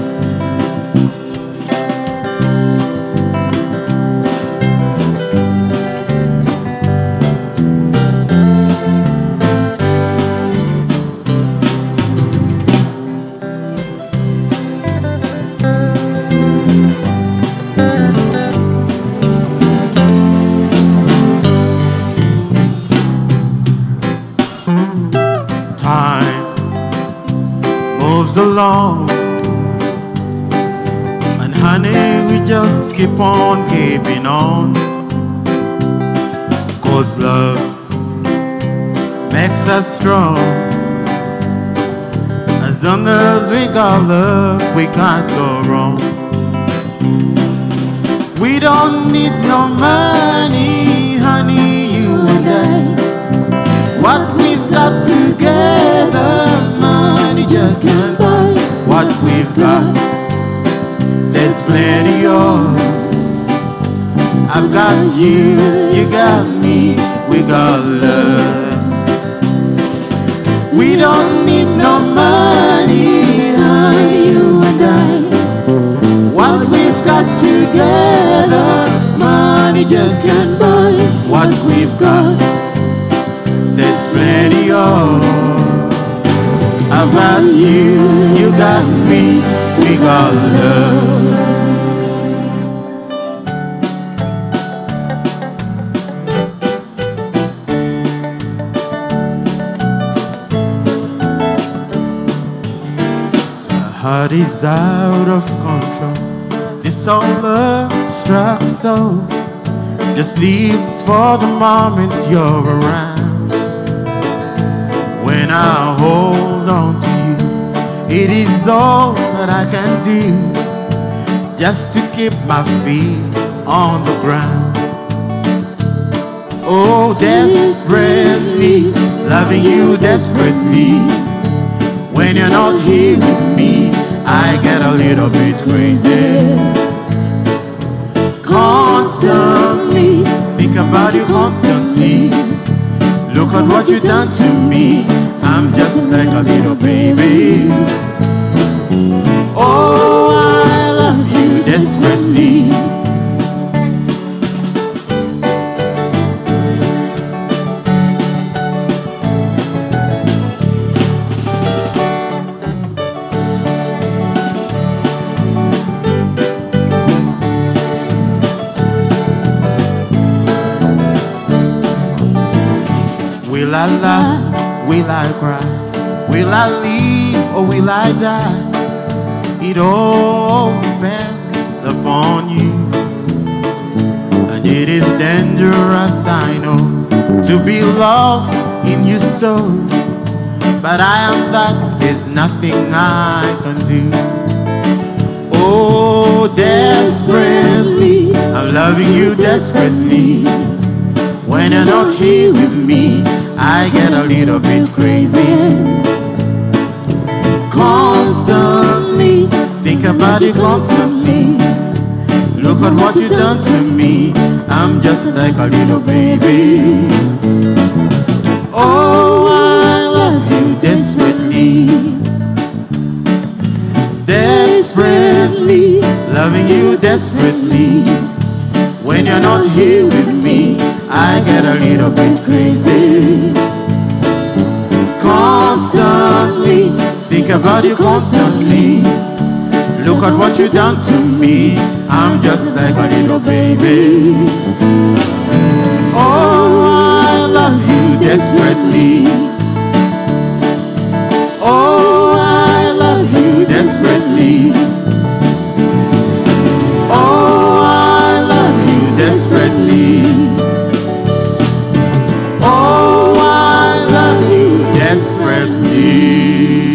Keep on keeping on. Cause love makes us strong. As long as we got love, we can't go wrong. We don't need no money, honey, you and I. What we've got together, money just can't buy. What we've got, plenty of. I've got you, you got me, we got love. We don't need no money, honey, you and I. What we've got together, money just can't buy. What we've got, there's plenty of. I've got you, you got me, My heart is out of control. This all love struck so just leaves for the moment you're around. When I hold on to you, it is all that I can do just to keep my feet on the ground. Oh, desperately, loving you desperately. When you're not here with me, I get a little bit crazy. Constantly, think about you constantly. Look at what you've done to me. I'm just like a little baby. Oh, I love you desperately. Will I laugh? Will I cry? Will I live or will I die? It all depends upon you. And it is dangerous, I know, to be lost in your soul. But I am that, there's nothing I can do. Oh, desperately, I'm loving you desperately. When you're not here with me, I get a little bit crazy. Constantly, think about you constantly. Look at what you've done to me. I'm just like a little baby. Oh, I love you desperately. Desperately, loving you desperately. When you're not here with me, I get a little bit crazy. Constantly, think about you constantly. At what you've done to me. I'm just like a little baby. Oh, I love you desperately. Oh, I love you desperately. Oh, I love you desperately. Oh, I love you desperately.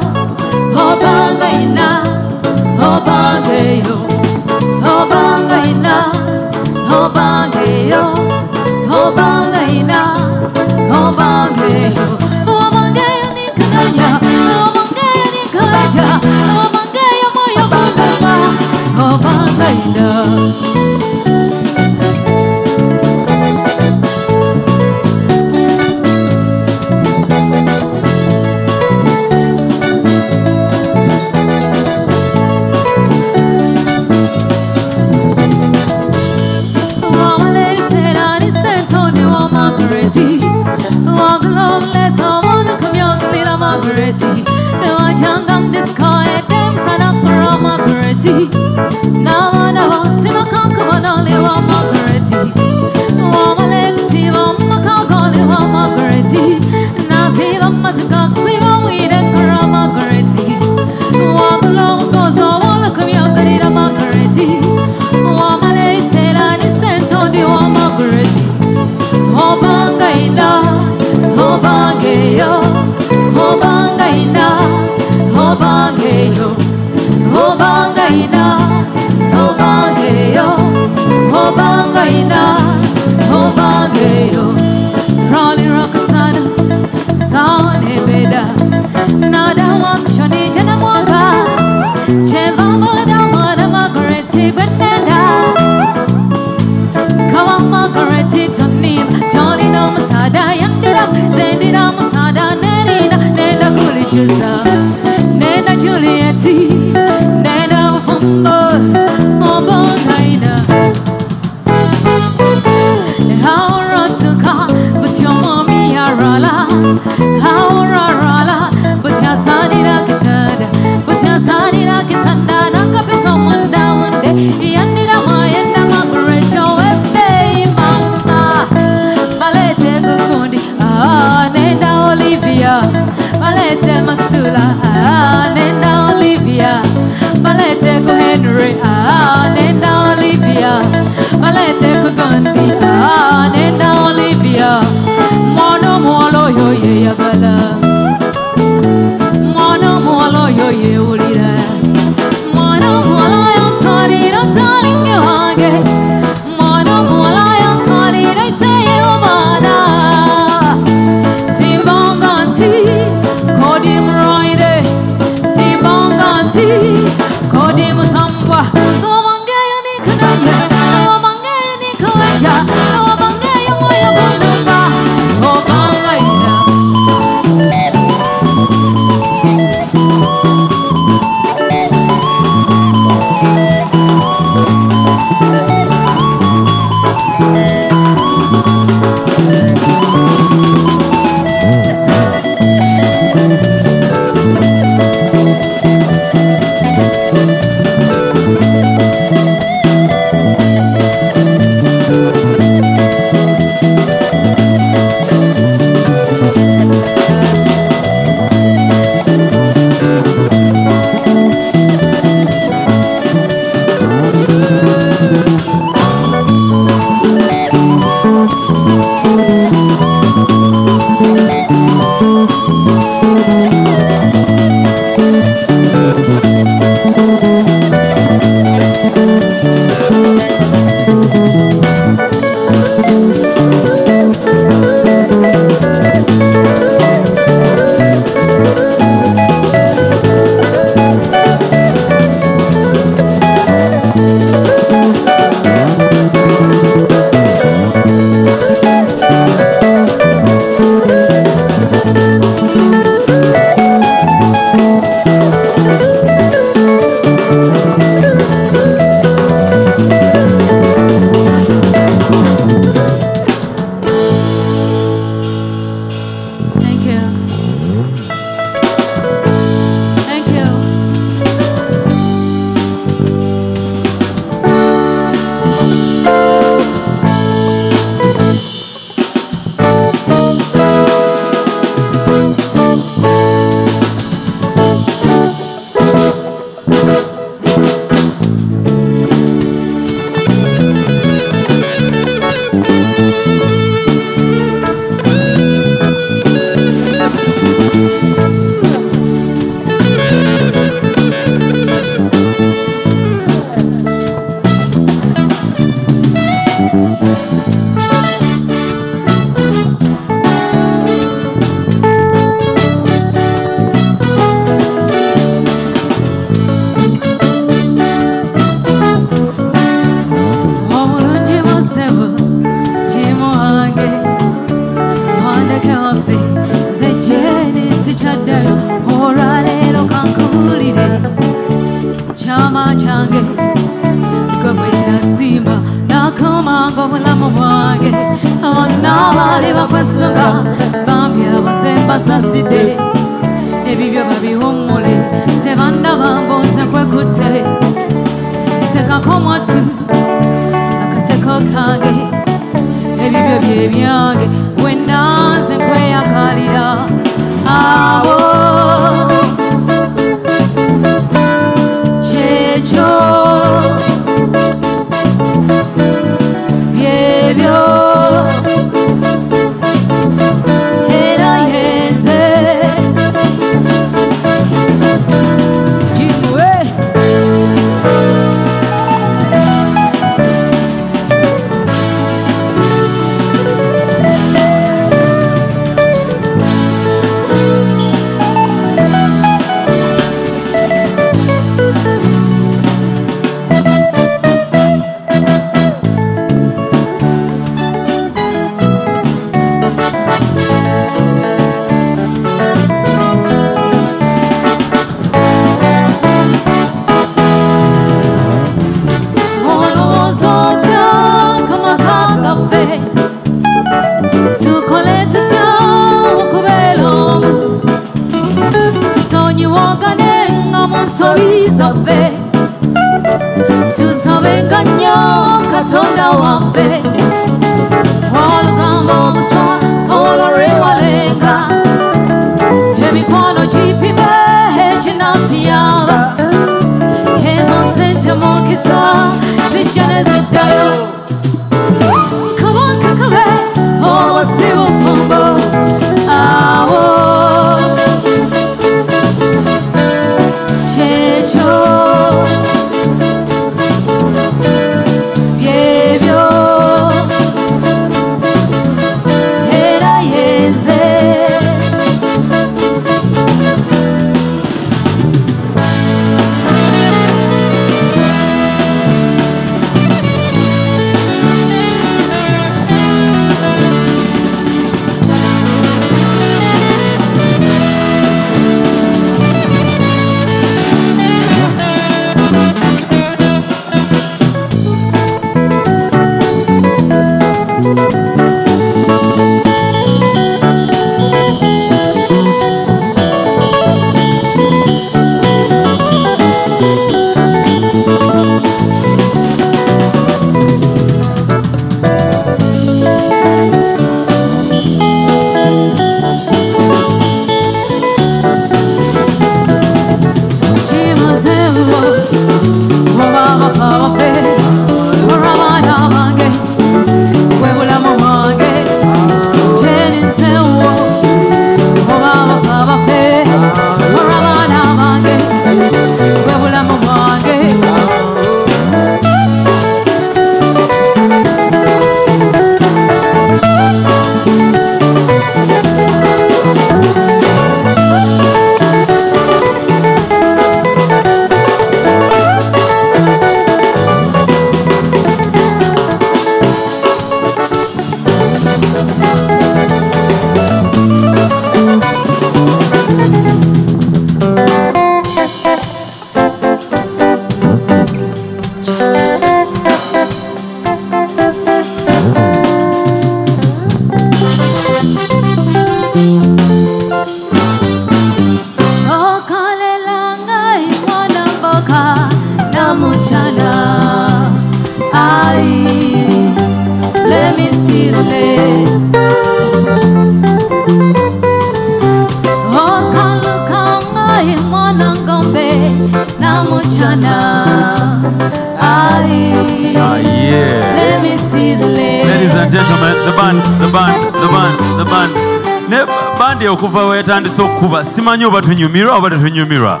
tumanyi oba tunyumirwa oba tetunyumirwa?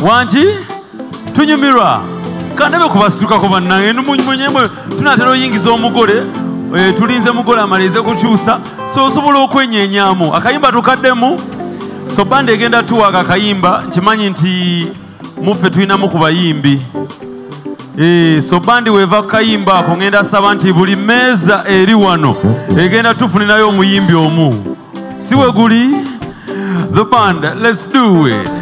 Wangi tunyumirwa. Kanabe kubasitukako bannange numunyumunyeemu tunatera oyingiza omugole eh, tulinze mugole amalize kukyusa so osobola okwenyenyaamu. Akayimba tukaddemu? So banda egenda tuwaaka akayimba nkimanyi nti muffe tulinamu ku bayimbi. Eh, so bandi weeva kukayimba ako ngenda saba nti buli meeza eri wano egenda tufunirayo omuyimbi omu. Si we guli? the band. Let's do it.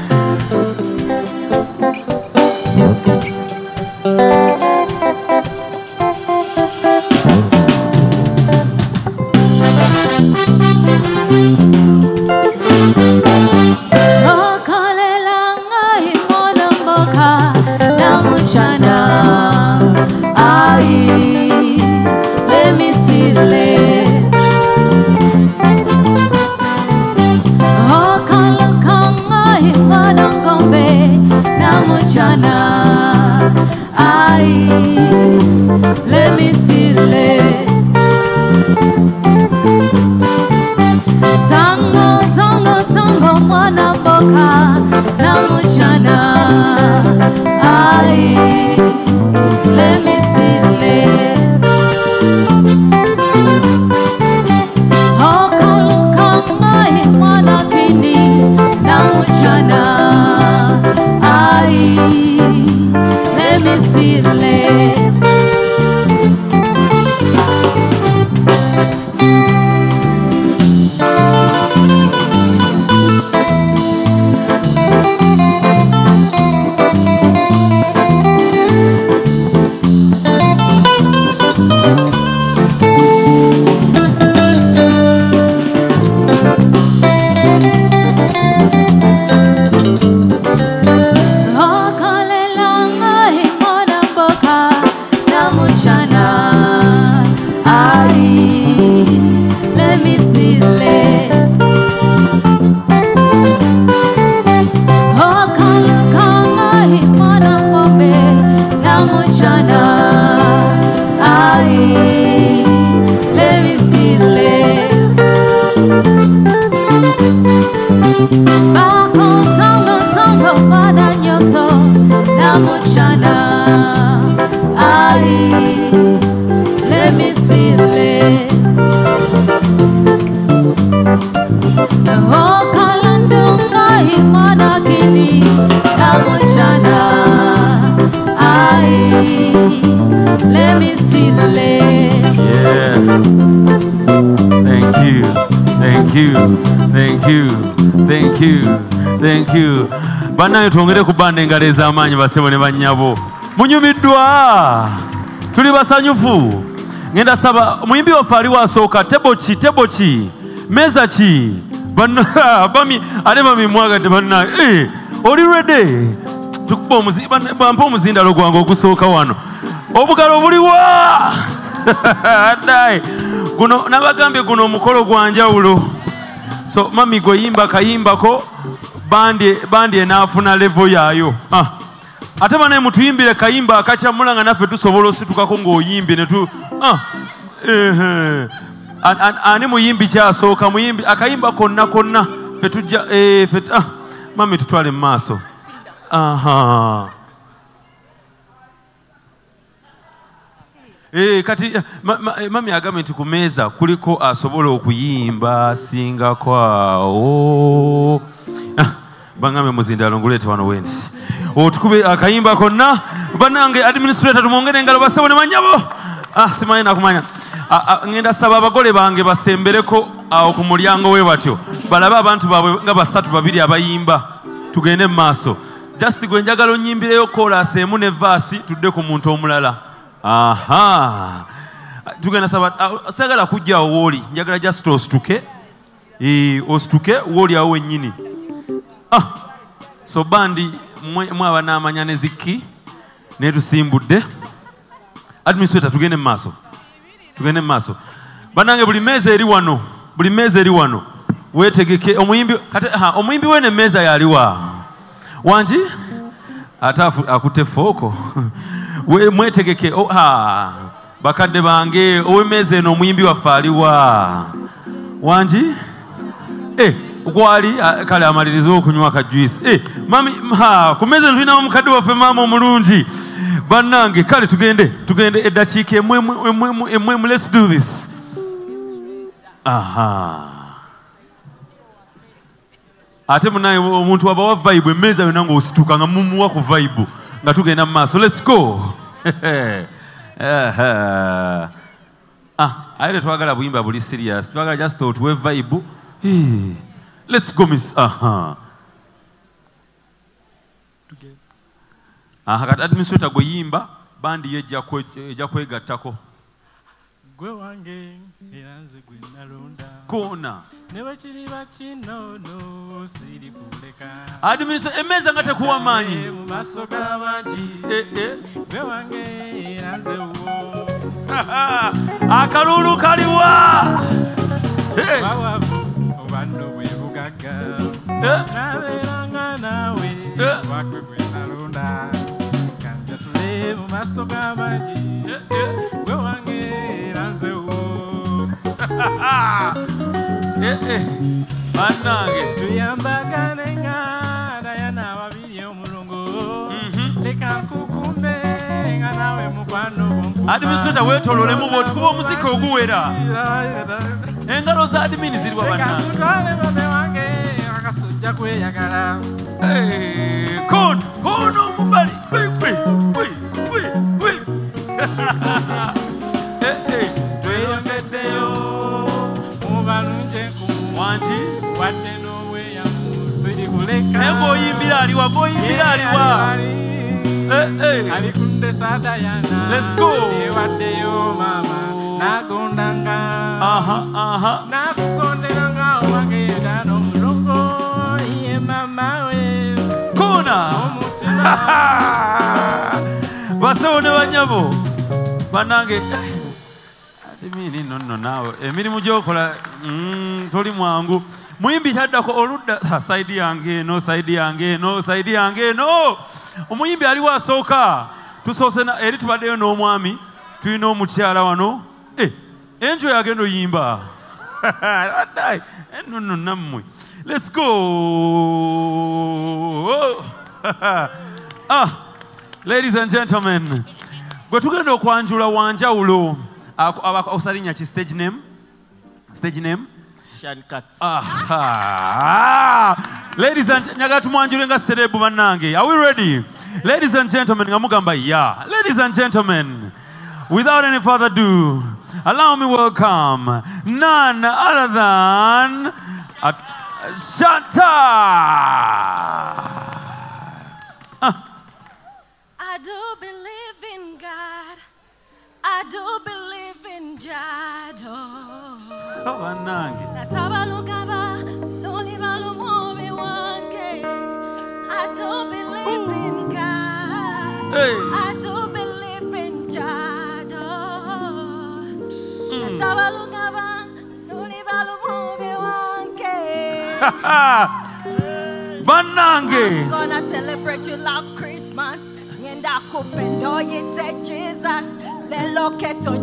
Banda engalo ez'amaanyi basebo ne bannyabo. Munyumiddwa. Tuli basanyufu. Ngenda saba muyimbi waffe ali wasooka tebo ki tebo ki? Meza ki? Ate bami mwagadde bannange Eh, oli banna- bampe omuzindalo gwange ogusooka wano. Obugalo buliwa addaye guno nabagambye guno omukolo gwa njawulo. So mami gwe yimba kayimbako bandi enaafuna levo yaayo ah. ate banaye mutuyimbire kayimba akakyamula nga naffe tusobola ositukako ng'oyimbye ne tu ah. ani muyimbi kyasooka muyimbi akayimba konna konna fe tujja fe- ah. mami tutwale mu maaso. Eh, kati eh, eh, mami agambye nti ku meeza kuliko asobola okuyimba singako awo Ah, baŋŋambye muzindalo nguleete wano wendi. Otukube akayimba konna banange administrator tumwongere engalo basebo ne manyabo. Ah, simanyi nakumanya. Ah, ah, ŋŋenda saba abagole bange basembereko awo ku mulyango we batyo. Balabe abantu baabwe nga basatu babiri abayimba. Tugende mu maaso. Just gwe njagala onyimbireyo kolasi emu ne vaasi tudde ku muntu omulala. Aha. Tugenda saba ah, sagala kujjaawo wooli njagala just osituke. Osituke wooli awo wennyini ah, so bandi mwe abanaamanya ne zikki naye tusimbudde. Administrator tugende mu maaso. Tugende mu maaso. Bannange buli meeza eri wano buli meeza eri wano weetegeke omuyimbi omuyimbi wene emmeeza yaliwa wangi ate akutte fooko We- mwetegeke bakadde bange ow'emmeeza eno omuyimbi waffe aliwa wangi eh, gwali ah, kale amalirize okunywa akajwisi eh, ku meeza eno tulinamu mukadde waffe maama omulungi. Bannange kale tugende tugende eddakiika emwemu let's do this. Aha. Ate munaye omuntu wabawa vibe emmeeza yonna ng'osituka nga mumuwa ku vibe nga tugenda mu maaso. Let's go. Ah, aye tetwagala buyimba buli serious twagala just otuwe vibe. Eh, let's go miss. Aha. Aha kati administrator gwe yimba bandi ye ejja kwe- ejja kwegattako. Gwe wange era nze gwe nalonda. Koona ne bwe kiriba kinono siri kuleka. Adimiso emmeeza nga tekuwa maanyi. mu maaso g'abangi gwe wange era nze wo. Akalulu kaliwa. Bawavu oba nno bugagga nabeeranga naawe wakwe gwe nalonda kanjatule mu maaso g'abangi gwe wange era nze wo bannange tuyambagane nga dayana ababiri omulongo leka nkukumbe nga nawe mukwano adimisota weetololemu bwoti kuba omuzika oguwera engalo za adimini ziriwa bannange twale babe wange akasujja kweyagala. Kono kono omubali tweyongeddeyo mubalunje wangi wadde n'obweyamu siri kuleka. Naye ng'oyimbira aliwa ng'oyimbira aliwa. Alikunde sadayana Let's go. ewaddeyo mama nagondanga nakugonderanga owange dano mulongo ye mama we. Koona basawo ne banyabo bannange adimini nonno naawe. Emirimu gyokola mm, toli mwangu. Muyimbi kyaddako oludda saidi yange eno saidi yange eno saidi yange eno. Omuyimbi aliwo asooka tusoose na- eri tubaddeyo n'omwami tulina omukyala wano. Eh, enjo yagenda oyimba Wallahi, eno nno nammwe lets go ah, ladies and gentlemen gwe tugenda okwanjula wanjawulo osalinnya ki stage name stage name. Ladies and njagala tumwanjule nga serebu bannange. Are we ready? Ladies and gentlemen, nga mugamba yeah. Ladies and gentlemen, without any further ado, allow me welcome none other than uh, Shanta. I do believe in God. I do believe in Jado. Oh, bannange. Nasaba lugaba, luliba lumobe wange. I do believe in God. Hey. I do Mm. banange. I'm gonna celebrate you love Christmas. Jesus.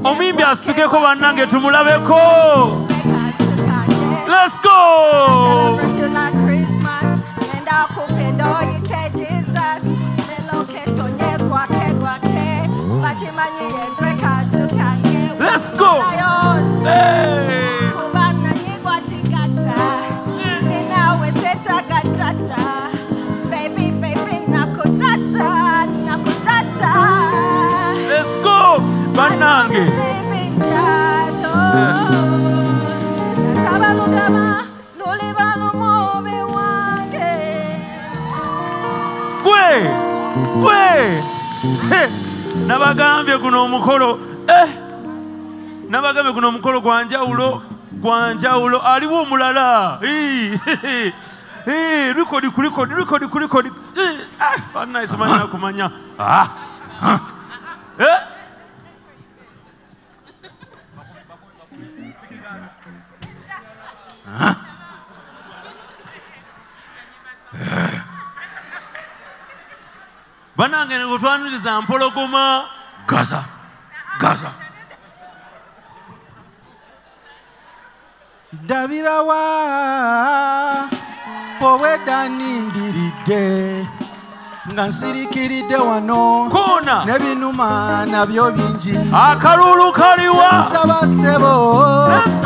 Omwimbi asitukeko banange tumulabeko. Let's go! Celebrate you Christmas, yendo. Go. Hey. Baby, baby, nakutata. Nakutata. let's go wange. gwe gwe nabagambye guno omukolo eh, nabagambye guno omukolo gwanjawulo gwanjawulo aliwo omulala rekodi ku rekodi rekodi ku rekodi Ii, ah, bannaye simanya kumanya Ah, ah. Eh? Ah. banange ngo twaniriza mpologoma gaza gaza ndabirawa obwedda nindiridde nga nsirikiridde wano. Koona n'ebinuma nabyo bingi. Akalulu kaliwa. Nsaba ssebo. Let's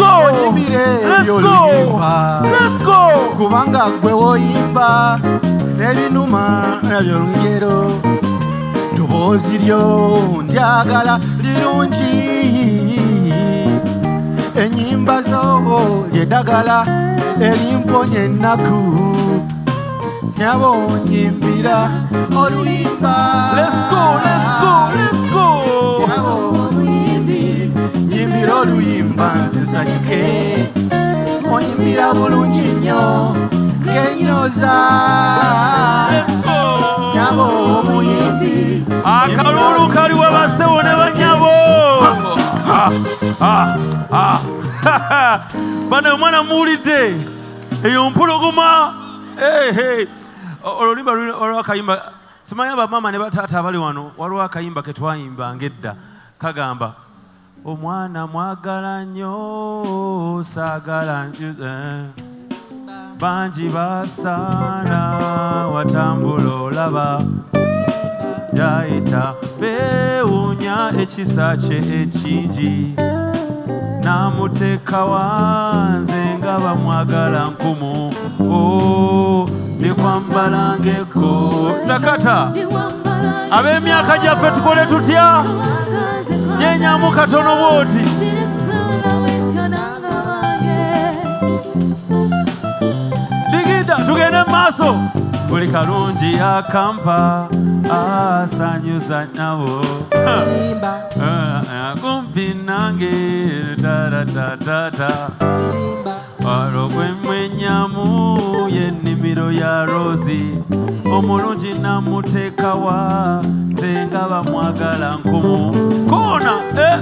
go. kubanga gwe woyimba n'ebinuma nabyo lugero. Ddoboozi lyo ndyagala lirungi enyimba zo lyeddagala erimponya ennaku. Nyabo nyimbira oluyimba nyimbira oluyimba nzisanyuke onyimbira bulungi nnyo kenyoza nyabo omuyimbi akalulu kaliwa basewo ne banyabo. Bano omwana muwulidde eyo mpuluguma Eh, eh. O- olulimba luli- waliwo akayimba simanyi bamama ne bataata abali wano. Waliwo akayimba ke twayimbanga edda kagamba omwana mwagala nnyo saagala eh. bangi basaana watambula olaba yayita beewuunya ekisa kye ekingi. N'amuteeka wanze nga bamwagala nkumu. O ndikwambalangeko sakata ab'emyaka gyaffe tukole tutya? Nyenyamu katono bwoti. Digida tugende mu maaso. Buli kalungi akampa asanyuza nabo kumpi nange. Tatatatata walo gwemwenyamu yennimiro ya rosi omulungi namuteekawa nze nga bamwagala nkumu. Koona eh?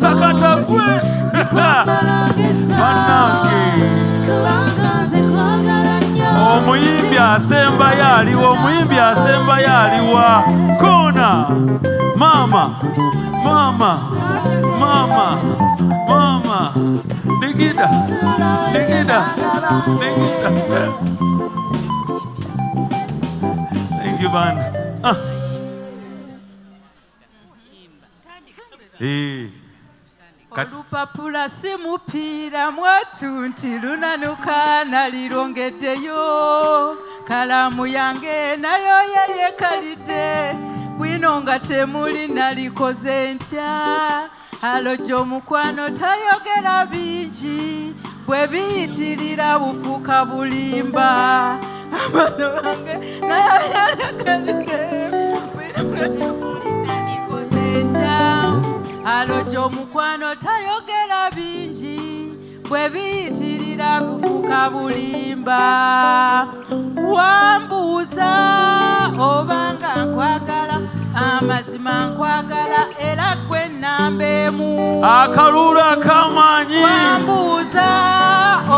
sakata gwe bannange omuyimbi asembayo aliwa omuyimbi asembayo aliwa koona maama maama maama maama digida digida digida thank you bana ah. Eh. Olupapula si mupiira mwatu nti lunanuka nalirongeddeyo. Kalamu yange nayo yali ekalidde bwino nga temuli nalikoze ntya. Halo gy'omukwano tayogera bingi bwe biyitirira bufuuka bulimba. Amano gange nayo yali ekalidde. Bwino nga temuli halo gy'omukwano tayogera bingi bwe biyitirira bufuuka bulimba. Wambuuza obanga nkwagala amazima nkwagala era gwe nnamba emu akalulu akamaanyi wambuuza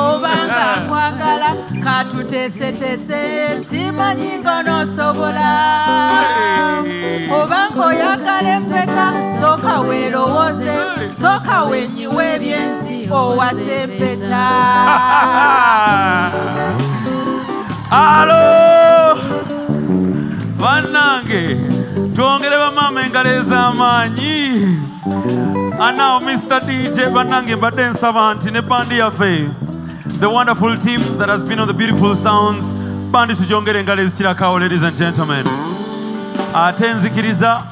obanga nkwagala katuteeseteese simanyi ng'onoosobola obanga oyagala empeta sooka weerowooze sooka wenyiwa ebyensi owasa empeta. Alo bannange twongere bamaama engalo ez'amaanyi. Anawo mr dj bannange mbadde nsaba nti ne bandi yaffe the wonderful team that has been on the beautiful sounds bandi tugyongere engalo ezikirakawo ladies and gentlemen. Ate nzikiriza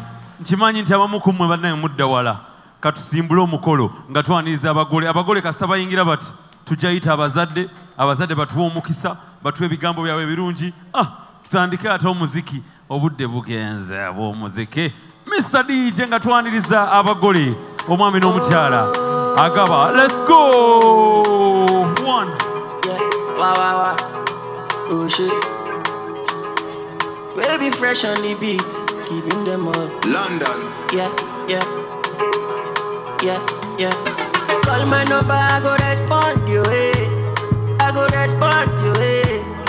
nkimanyi nti abamu ku mmwe bannange mudda wala. Katusimbule omukolo nga twaniriza abagole. Abagole kasita bayingira bati tujja yita abazadde. Abazadde batuwe omukisa batuwe ebigambo byabwe ebirungi. Ah, tutandike ate omuziki obudde bugenze ab'omuziki mr dj nga twaniriza abagole omwami n'omukyala agaba let's go one Wow, wow, wow. Oh shit. Baby fresh on the beat, keeping them up. London. Yeah, yeah. Yeah, yeah. Call my number, I go respond you, eh. I go respond you, eh.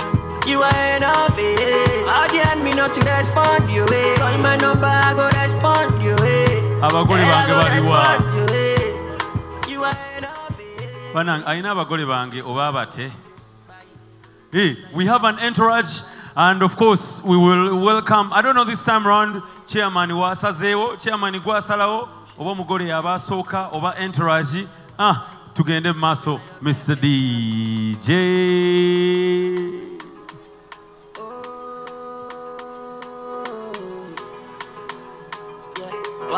You ain't of it. How dare me not to respond you, eh. Call my number, I go respond you, eh. abagole bange baliwa Banang, you, eh. You banange alina abagole bange oba abate. Hey, we have an entourage and of course we will welcome i don't know this time round chairman wasazeewo chairman gwasalawo oba omugole yaba asooka oba entourage ah, tugende mu maaso mr dj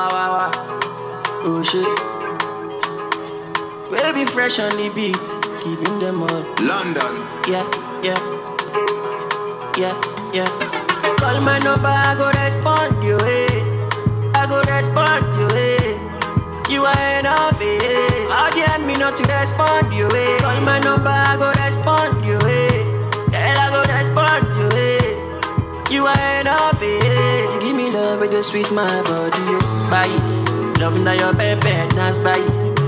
Wow, wow, wow. Oh shit. Baby fresh on the beat, keeping them up. London. Yeah, yeah. Yeah, yeah. Call my number, I go respond you, eh. I go respond you, eh. You are enough, eh. How dare me not not to respond you. Eh. Call my number, I go respond you. Eh. Girl, I go respond you. Eh. You are enough. Eh. You give me love with the sweet my body. It. Loving that your baby dance by it.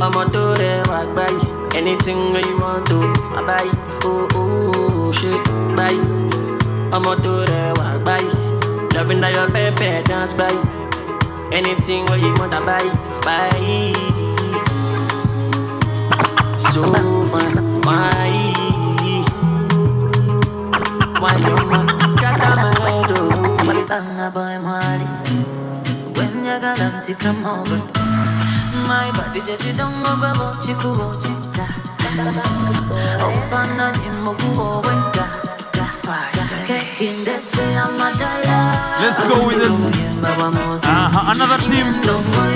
I'm on to the walk by it. Anything you want to, I buy it. Oh, oh, oh, shit, buy. I'm on to the walk by it. Loving that your baby dance by it. Anything you want, I buy it, it. So fine, why? Why you oh? Banga boy mwali When you got them to come over My body just you don't go babo chiku bo chita Ofana ni mogu o wenga Kinde se amadala Let's go with this. Uh-huh. Another team.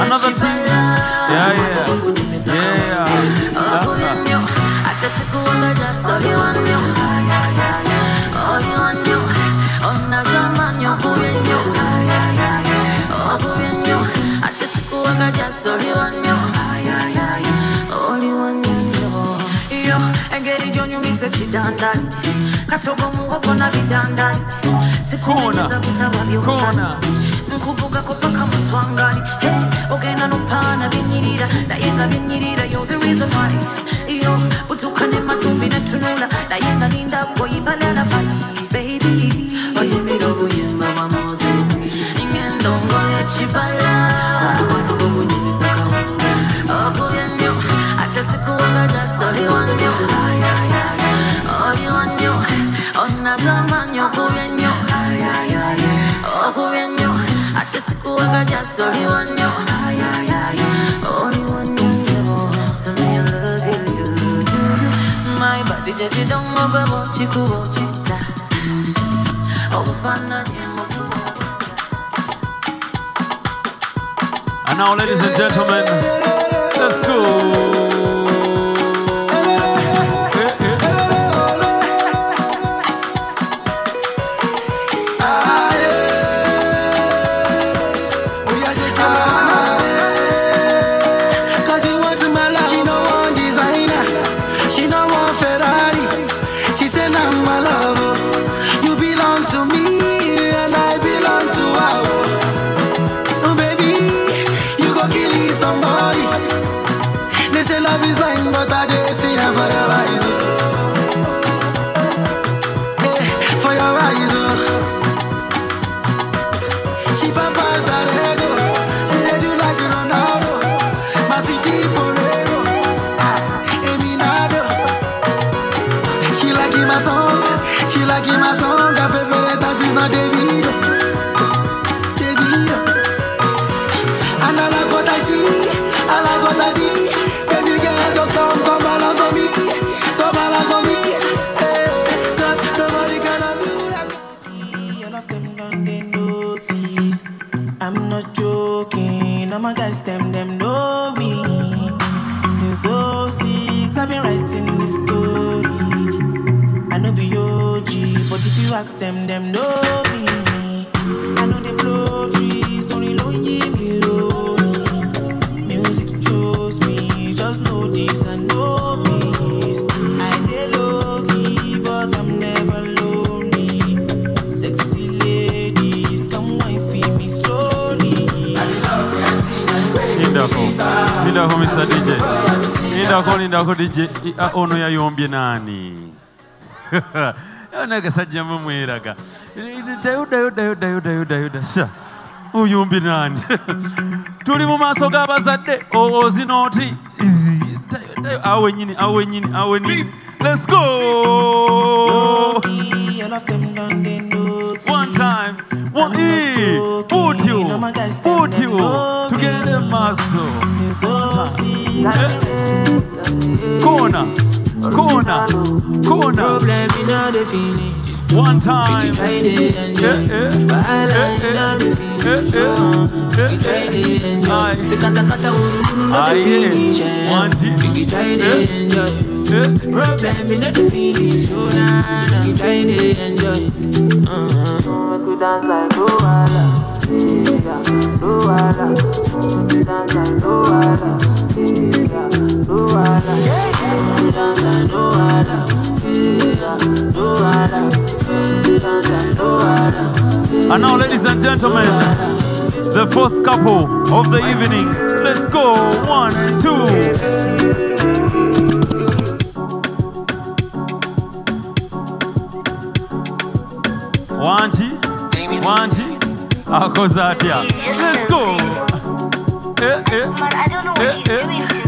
Another team. Yeah, yeah. Yeah. Uh-huh. say she vidandani nupana iyo utukane matumbi nindabwo baby. Obuyimba bwa ate sikuwaga just oli wannyo oli wannyo so me I love you, you, you. my body just you don't know about chikubo chita obufaananyi And now, ladies and gentlemen, let's go. Lindako, lindako DJ. I- ah, Ono yayombye nani? nagasajja mumweraga dayuda yuda corner corner corner Problem in all the feelings. One time. We can try to enjoy. Wahala in all the feelings. We can try to enjoy. Say kata kata uru uru no the finish. eh. We can try to eh, enjoy. Eh, eh. Problem in all the feelings. Oh na na. We can try to enjoy. Uh-huh. We could dance like Luala. no wahala. We dance like no wahala, yeah, no wahala. We dance no wahala, yeah, no wahala. We dance no wahala. And now, ladies and gentlemen, the fourth couple of the evening. Let's go. One, two. Wanji, Wanji, akoze atya. Let's go. Eh, eh, eh, eh,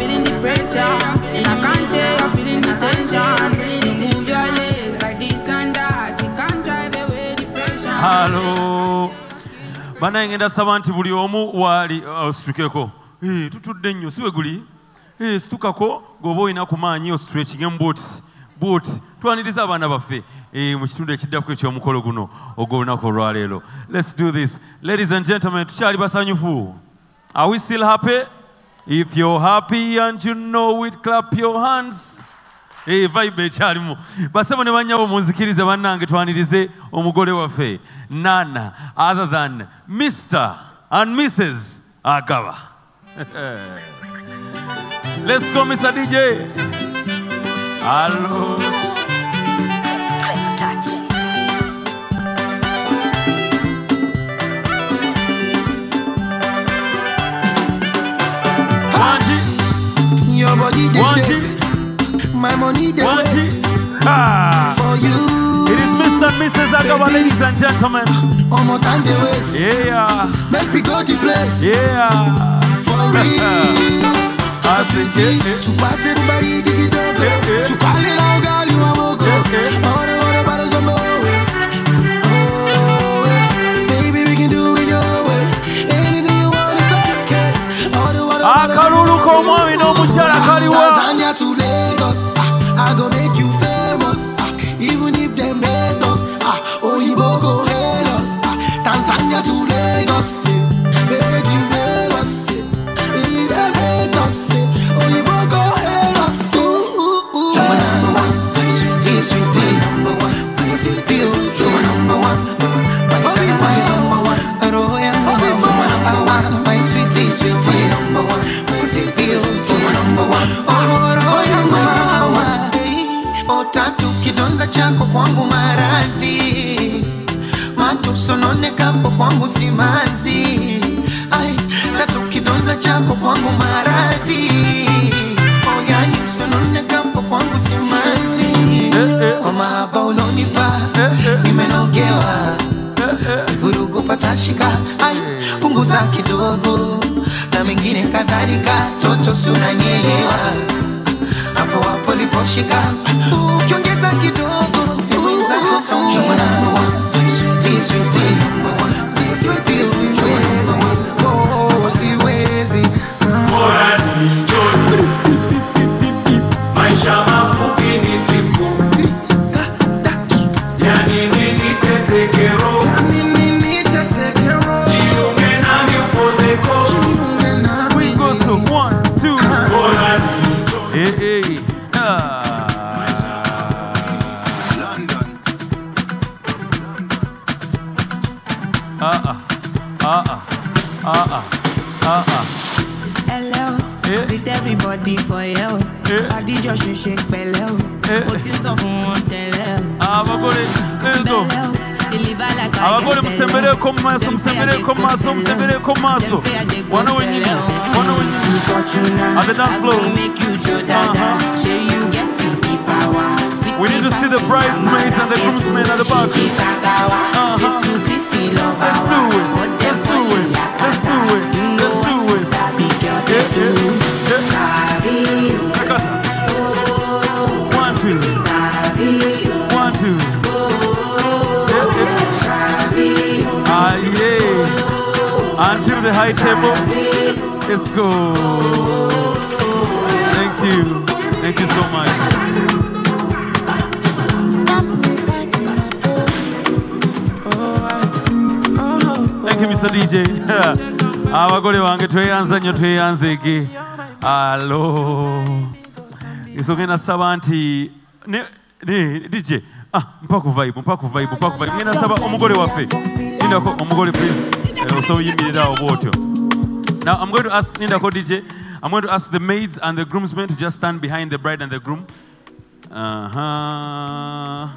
banaye ngenda saba nti buli omu waaliositukeko Eh, tutudde nnyo si bwe guli? Eh, situkako gweoba olina ku maanyi ostretching embut but twaniriza abaana baffe. Eh, mu kitundu ekiddako ekyomukolo guno ogw'olunaku olwaleero. Let's do this. Ladies and gentlemen tukyali basanyufu. Are we still happy? If you're happy and you know it clap your hands Eh, vibe ekyalimu basebo ne bannyabo munzikirize bannange twanirize omugole waffe. Nana other than mr and mrs agaba. Let's go mr dj Hello. Your body they My money they One wait ah. for you. It is Mr. and Mrs. Agawa, ladies and gentlemen. Ah, one more time they. Yeah. Make me go the place. Yeah. For real. I we it. To party everybody digi dogo. To call it all girl you want more go. All the water bottles on my Tanzania to I go make you famous. ah, Even if them hate us, ah, Oyibo go hate us. ah, Tanzania to Lagos, eh, make you Lagos. eh, If them hate us, eh, Oyibo go hate us. Ooh, ooh, ooh. You're my number one, my sweetie, sweetie, number one. My feel, you're my number one. My darling, my number one. Oh, yeah, number one. My sweetie, sweetie, number one. My feel, you're my number one. Oh, oh, yeah, mama. Otatu kidonda chako kwangu maradhi. Matusononekapo kwangu simanzi. Ai tatu kidonda chako kwangu maradhi. Oyani usononekapo kwangu simanzi. Kwa mahaba ulonipa nimenogewa. Vurugu patashika. Ai punguza kidogo. Na mengine kadhalika toto si hapo hapo liposhika ukiongeza kidogo ni mwenzako. Taumwa Sweetie, sweetie, abagore musembereye ko mu maso musembereye ko mu maso musembereye ko mu maso. Wana wenyine wana wenyine on the dance uh-huh. We need to see the bridesmaids and the groomsmen at the back. Uh-huh. Yeah. tempo. It's cool. Thank you. Thank you so much. Thank you, Mr. DJ. abagole bange tweyanza nnyo tweyanzege alo nsogenda saba nti dj ah, mpa ku vibe mpa ku vibe mpa ku vibe ngenda saba omugole waffe nindako omugole please Osobola oyimirira awo bwotyo now i'm going to ask nindako dj i'm going to ask the maids and the groomsmen to just stand behind the bride and the groom uh-huh.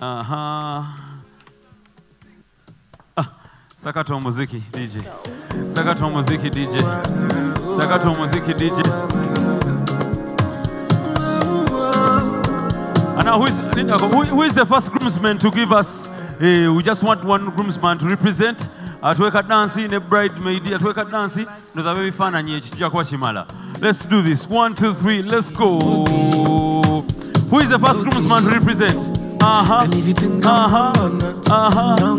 Uh-huh. sakata omuziki dj sakata muziki dj sakata muziki dj And now, who is, who, who is the first groomsman to give us? eh, we just want one groomsman to represent. Atuweka dansi ne bridemaid atuweka dansi ndozabe ebifaananyi eki kijja kuba kimala let's do this. One two three let's go. Who is the first groomsman to represent? Uh-huh. Uh-huh. Uh-huh.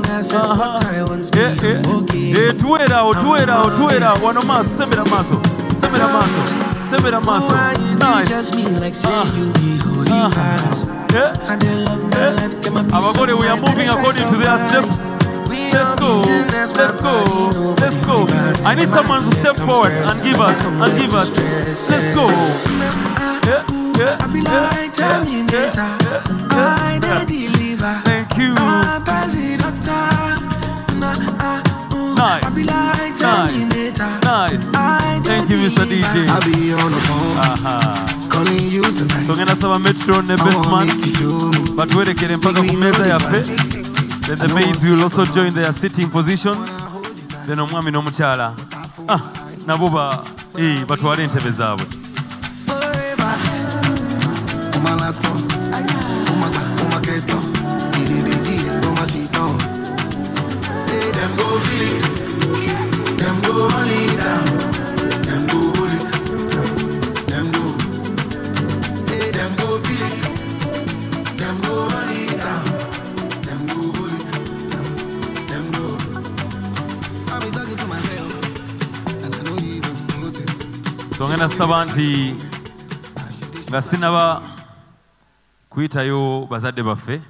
Eh, eh. Eh, tuwerawo tuwerawo tuwerawo wano maaso sembera maaso sembera maaso sembera maaso Nice. Abagole we are moving according to their steps Let's go, let's go, let's go. I need someone to step forward and give us, and give us. Let's go. Yeah, yeah, yeah, yeah, yeah. Thank you. Nice, nice, nice. Thank you, Mr. DJ. I'll be on the phone. Aha. Calling you tonight. tongenda saba metro ne bestman batuwerekere mpaka ku mmeeza yaffe then the maids will also join their sitting position. Then omwami n'omukyala ah, nabo ba eh, batwale entebe zaabwe them go feel it, them go run it down, notice. nasaba nti nga sinaba kuyitayo bazadde baffe.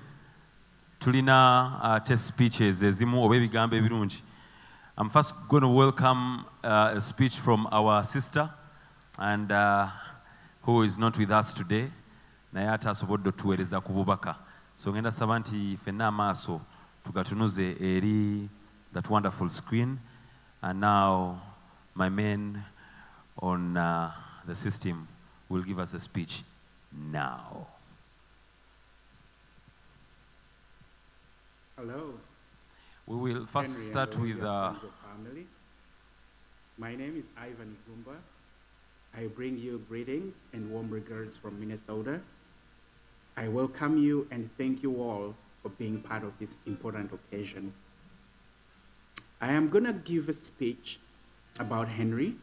Tulina ate speeches ezimu oba ebigambo ebirungi. I'm first going to welcome uh, a speech from our sister and uh, who is not with us today. Naye ate asobodde otuweereza ku bubaka. So ngenda saba nti ffenna amaaso tugatunuze eri that wonderful screen. And now my men on uh, the system will give us a speech now. Hello. We will first Henry start with uh, family. My name is Ivan Igumba. I bring you greetings and warm regards from Minnesota. I welcome you and thank you all for being part of this important occasion. I am going to give a speech about Henry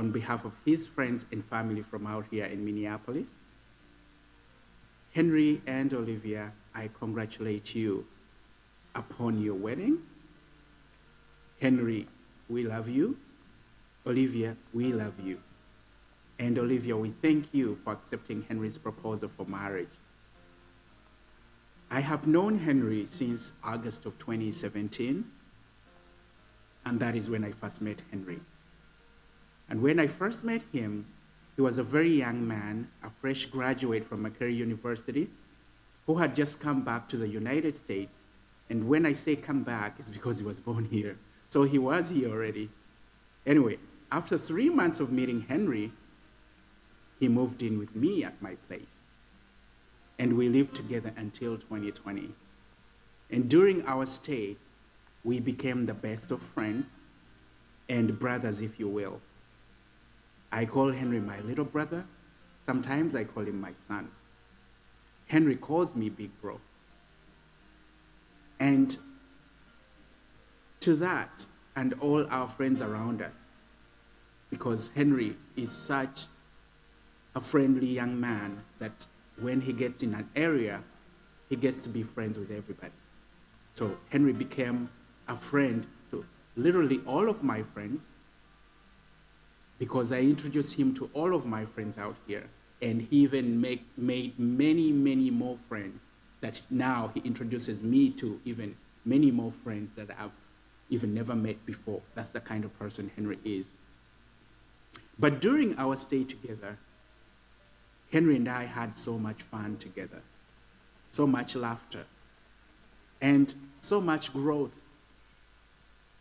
on behalf of his friends and family from out here in Minneapolis. Henry and Olivia, I congratulate you upon your wedding. Henry, we love you. Olivia, we love you. And Olivia, we thank you for accepting Henry's proposal for marriage. I have known Henry since August of 2017, and that is when I first met Henry. And when I first met him, he was a very young man, a fresh graduate from McCary University, who had just come back to the United States. And when I say come back, it's because he was born here. So he was here already. Anyway, after three months of meeting Henry, he moved in with me at my place. And we lived together until 2020. And during our stay, we became the best of friends and brothers, if you will. I call Henry my little brother. Sometimes I call him my son. Henry calls me Big Bro. And to that, and all our friends around us, because Henry is such a friendly young man that when he gets in an area, he gets to be friends with everybody. So Henry became a friend to literally all of my friends, because I introduced him to all of my friends out here, and he even make, made many, many more friends that now he introduces me to even many more friends that I've even never met before. That's the kind of person Henry is. But during our stay together, Henry and I had so much fun together, so much laughter, and so much growth,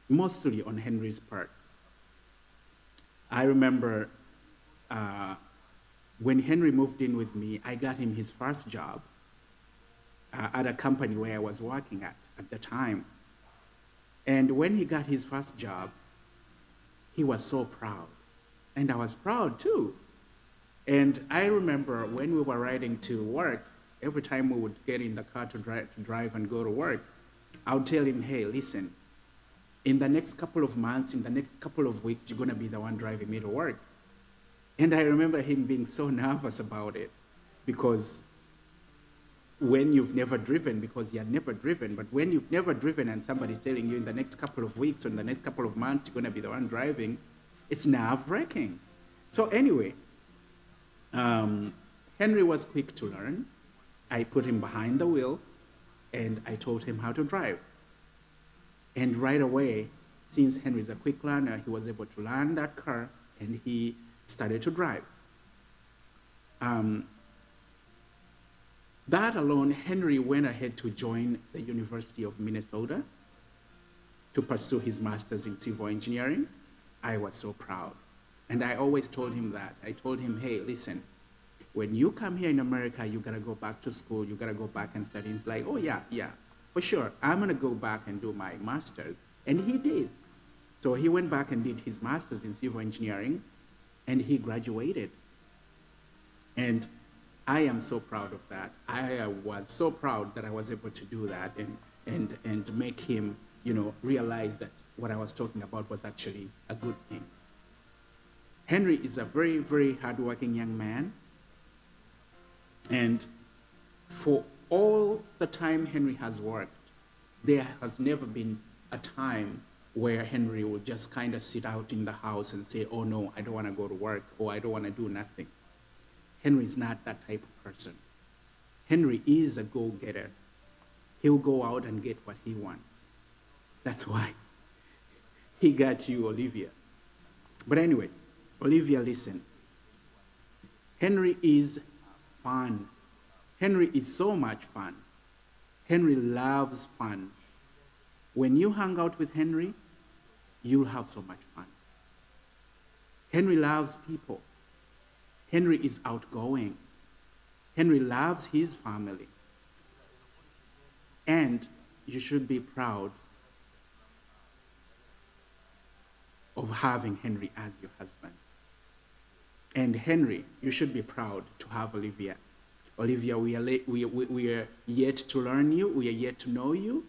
mostly on Henry's part. I remember uh, when Henry moved in with me, I got him his first job uh, at a company where I was working at at the time. And when he got his first job, he was so proud. And I was proud too. And I remember when we were riding to work, every time we would get in the car to drive, to drive and go to work, I would tell him, hey, listen, in the next couple of months, in the next couple of weeks, you're going to be the one driving me to work. And I remember him being so nervous about it because when you've never driven, because you're never driven, but when you've never driven and somebody's telling you in the next couple of weeks or in the next couple of months you're going to be the one driving, it's nerve wracking. So, anyway, um, Henry was quick to learn. I put him behind the wheel and I told him how to drive. And right away, since Henry's a quick learner, he was able to learn that car and he started to drive. Um, that alone, Henry went ahead to join the University of Minnesota to pursue his master's in civil engineering. I was so proud. And I always told him that. I told him, hey, listen, when you come here in America, you gotta go back to school, you gotta go back and study. He's like, oh yeah, yeah, for sure. I'm gonna go back and do my master's. And he did. So he went back and did his master's in civil engineering, and he graduated. And I am so proud of that. I uh, was so proud that I was able to do that and, and, and make him, you know, realize that what I was talking about was actually a good thing. Henry is a very, very hardworking young man. And for all the time Henry has worked, there has never been a time where Henry will just kind of sit out in the house and say, oh no, I don't want to go to work or I don't want to do nothing. Henry is not that type of person. Henry is a go getter. He'll go out and get what he wants. That's why he got you, Olivia. But anyway, Olivia, listen. Henry is fun. Henry is so much fun. Henry loves fun. When you hang out with Henry, you'll have so much fun. Henry loves people. Henry is outgoing. Henry loves his family. And you should be proud of having Henry as your husband. And Henry, you should be proud to have Olivia. Olivia, we are, we, we, we are yet to learn you, we are yet to know you,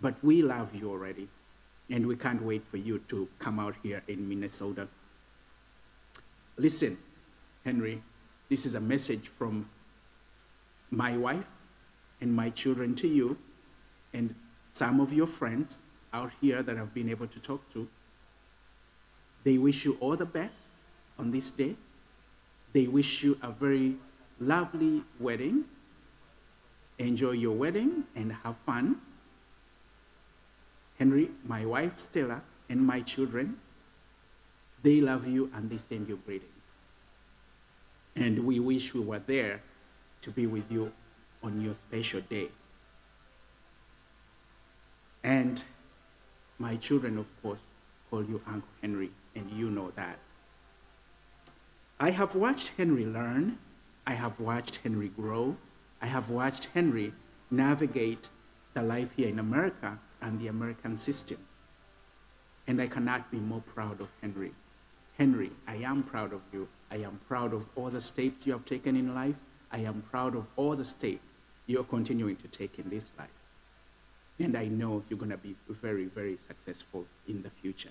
but we love you already. And we can't wait for you to come out here in Minnesota. Listen, Henry, this is a message from my wife and my children to you, and some of your friends out here that I've been able to talk to. They wish you all the best on this day. They wish you a very lovely wedding. Enjoy your wedding and have fun. Henry, my wife Stella, and my children, they love you and they send you greetings. And we wish we were there to be with you on your special day. And my children, of course, call you Uncle Henry, and you know that. I have watched Henry learn. I have watched Henry grow. I have watched Henry navigate the life here in America and the American system. And I cannot be more proud of Henry. Henry, I am proud of you. I am proud of all the steps you have taken in life. I am proud of all the steps you're continuing to take in this life. And I know you're going to be very, very successful in the future.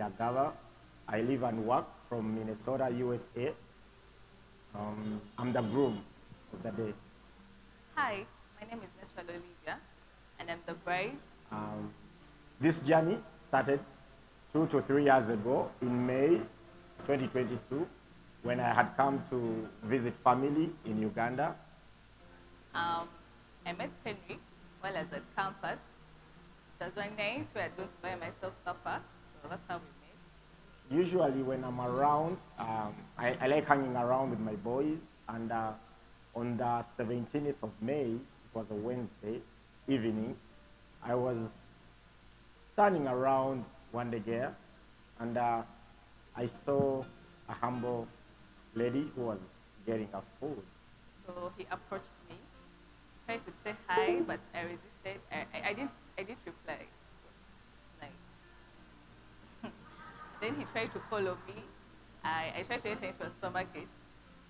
Agava. I live and work from Minnesota, USA. Um, I'm the groom of the day. Hi, my name is Natural Olivia, and I'm the bride. Um, this journey started two to three years ago in May 2022 when I had come to visit family in Uganda. Um, I met Henry while I was at campus. Night where I going to buy myself supper, so that's how we. Usually when I'm around, um, I, I like hanging around with my boys and uh, on the 17th of May, it was a Wednesday evening, I was standing around one day and uh, I saw a humble lady who was getting her food. So he approached me, tried to say hi, but I resisted. I, I, I didn't I didn't reply. Then he tried to follow me. I, I tried to enter into a supermarket,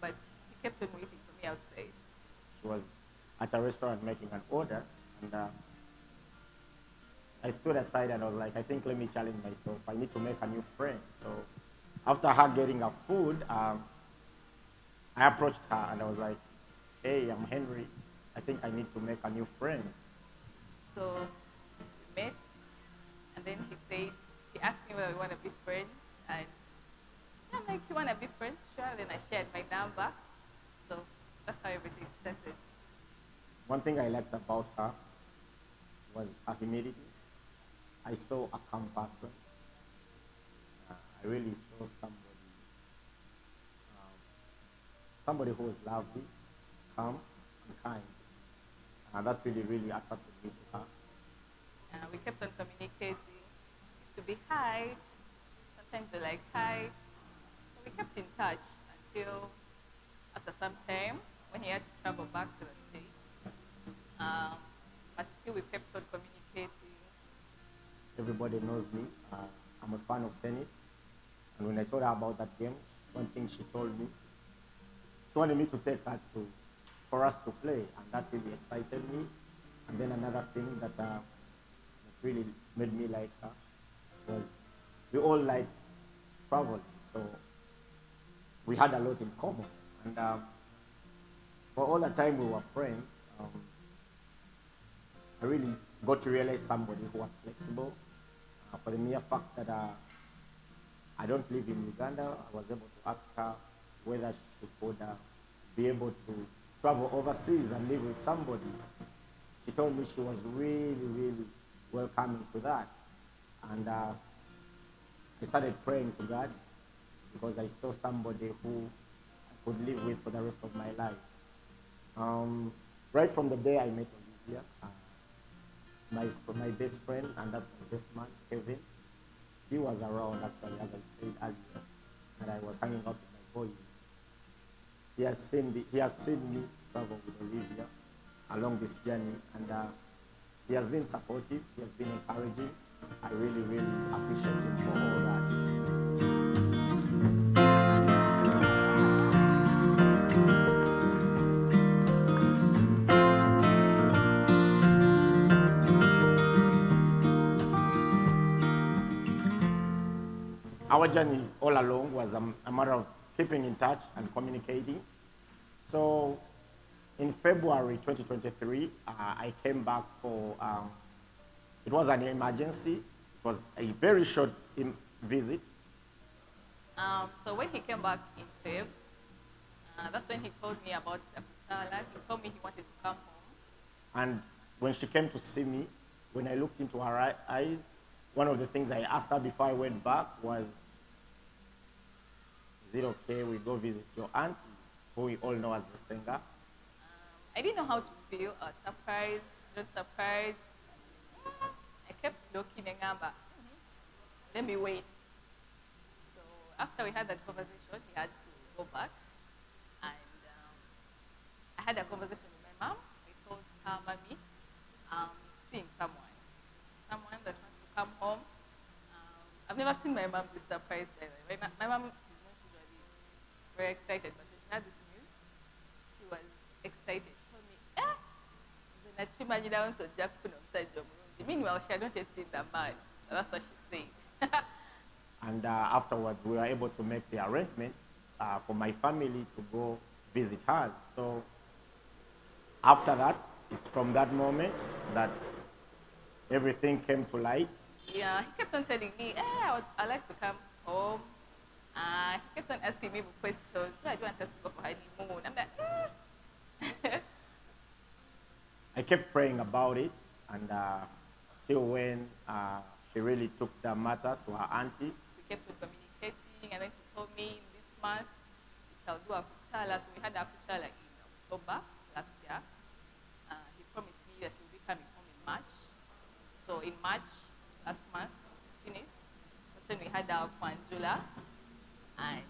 but he kept on waiting for me outside. She was at a restaurant making an order and uh, I stood aside and I was like, I think let me challenge myself. I need to make a new friend. So after her getting her food, um, I approached her and I was like, hey, I'm Henry. I think I need to make a new friend. So met, and then he said, he asked me whether we want to be friends, and I'm like, you want to be friends? Sure. Then I shared my number. So that's how everything started. One thing I liked about her was her humility. I saw a calm person. Uh, I really saw somebody, um, somebody who was lovely, calm, and kind. And that really, really attracted me to her. Uh, we kept on communicating. Used to be hi. Sometimes we like hi. So we kept in touch until after some time when he had to travel back to the States. Um, but still we kept on communicating. Everybody knows me. Uh, I'm a fan of tennis. And when I told her about that game, one thing she told me, she wanted me to take her to, for us to play, and that really excited me. And then another thing that, uh, really made me like her we all like traveling, so we had a lot in common. And um, for all the time we were friends, um, I really got to realize somebody who was flexible. Uh, for the mere fact that uh, I don't live in Uganda, I was able to ask her whether she could uh, be able to travel overseas and live with somebody. She told me she was really, really welcoming to that. And uh, I started praying to God because I saw somebody who I could live with for the rest of my life. Um, right from the day I met Olivia, uh, my, my best friend, and that's my best man, Kevin, he was around actually, as I said earlier, and I was hanging out with my boys. He has seen, the, he has seen me travel with Olivia along this journey, and uh, he has been supportive, he has been encouraging. I really, really appreciate him for all that. Our journey all along was a, matter of keeping in touch and communicating. So in February 2023, uh, I came back for, um, it was an emergency. It was a very short im- visit. Um, so when he came back in Feb, uh, that's when he told me about Akuchala. He told me he wanted to come home. And when she came to see me, when I looked into her eyes, one of the things I asked her before I went back was, is it okay we go visit your auntie, who we all know as the singer? I didn't know how to feel. I was surprised, not surprised. I kept looking and I'm like, let me wait. So after we had that conversation, he had to go back. And um, I had a conversation with my mom. I told her, mommy, um, seeing someone, someone that wants to come home. Um, I've never seen my mom be surprised by that. My, mom is usually very excited, but when she had this news, she was excited. She told me, eh, nze nakimanyirawo nti ojja kufuna omusajja omulungi. Meanwhile, she had not yet seen the man. That's what she said. And uh, afterwards, we were able to make the arrangements uh, for my family to go visit her. So after that, it's from that moment that everything came to light. Yeah, he kept on telling me, eh, I, would, I like to come home. Uh, he kept on asking me questions. Where do you want us to go for honeymoon? I'm like, eh. I kept praying about it, and uh, till when uh, she really took the matter to her auntie. we kept communicating, and then she told me this month we shall do a kuchala. So we had a kuchala in October last year. Uh, he promised me that he will be coming home in March. So in March last month, finished. That's when we had our Kwanzula. And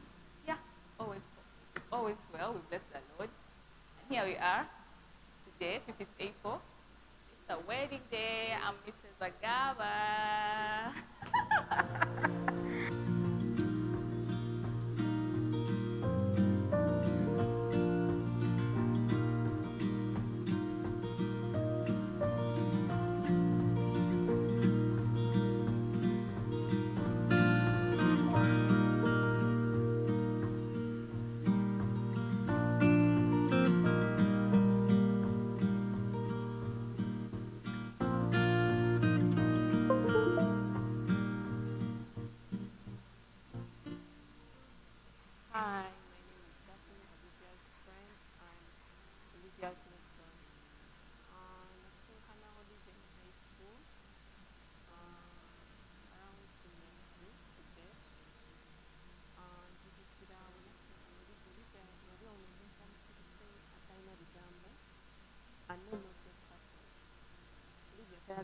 yeah, always always well. We bless the Lord. And here we are today, 5th April. It's a wedding day. I'm Mrs. Agaba.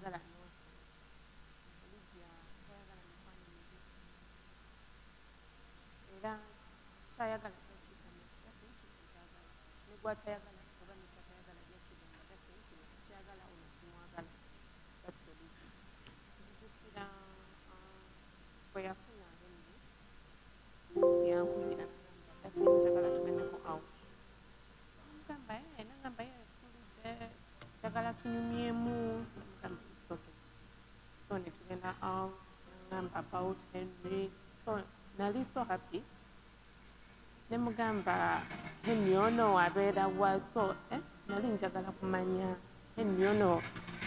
Olivia tayagala nonsense. Olivia tayagala mikwano mibi. Era kyayagala kyakigamba kati kino kyagala ne gwatayagala oba about henry so nali so happy ne mugamba henry ono abeera wa so eh, nali njagala kumanya henry ono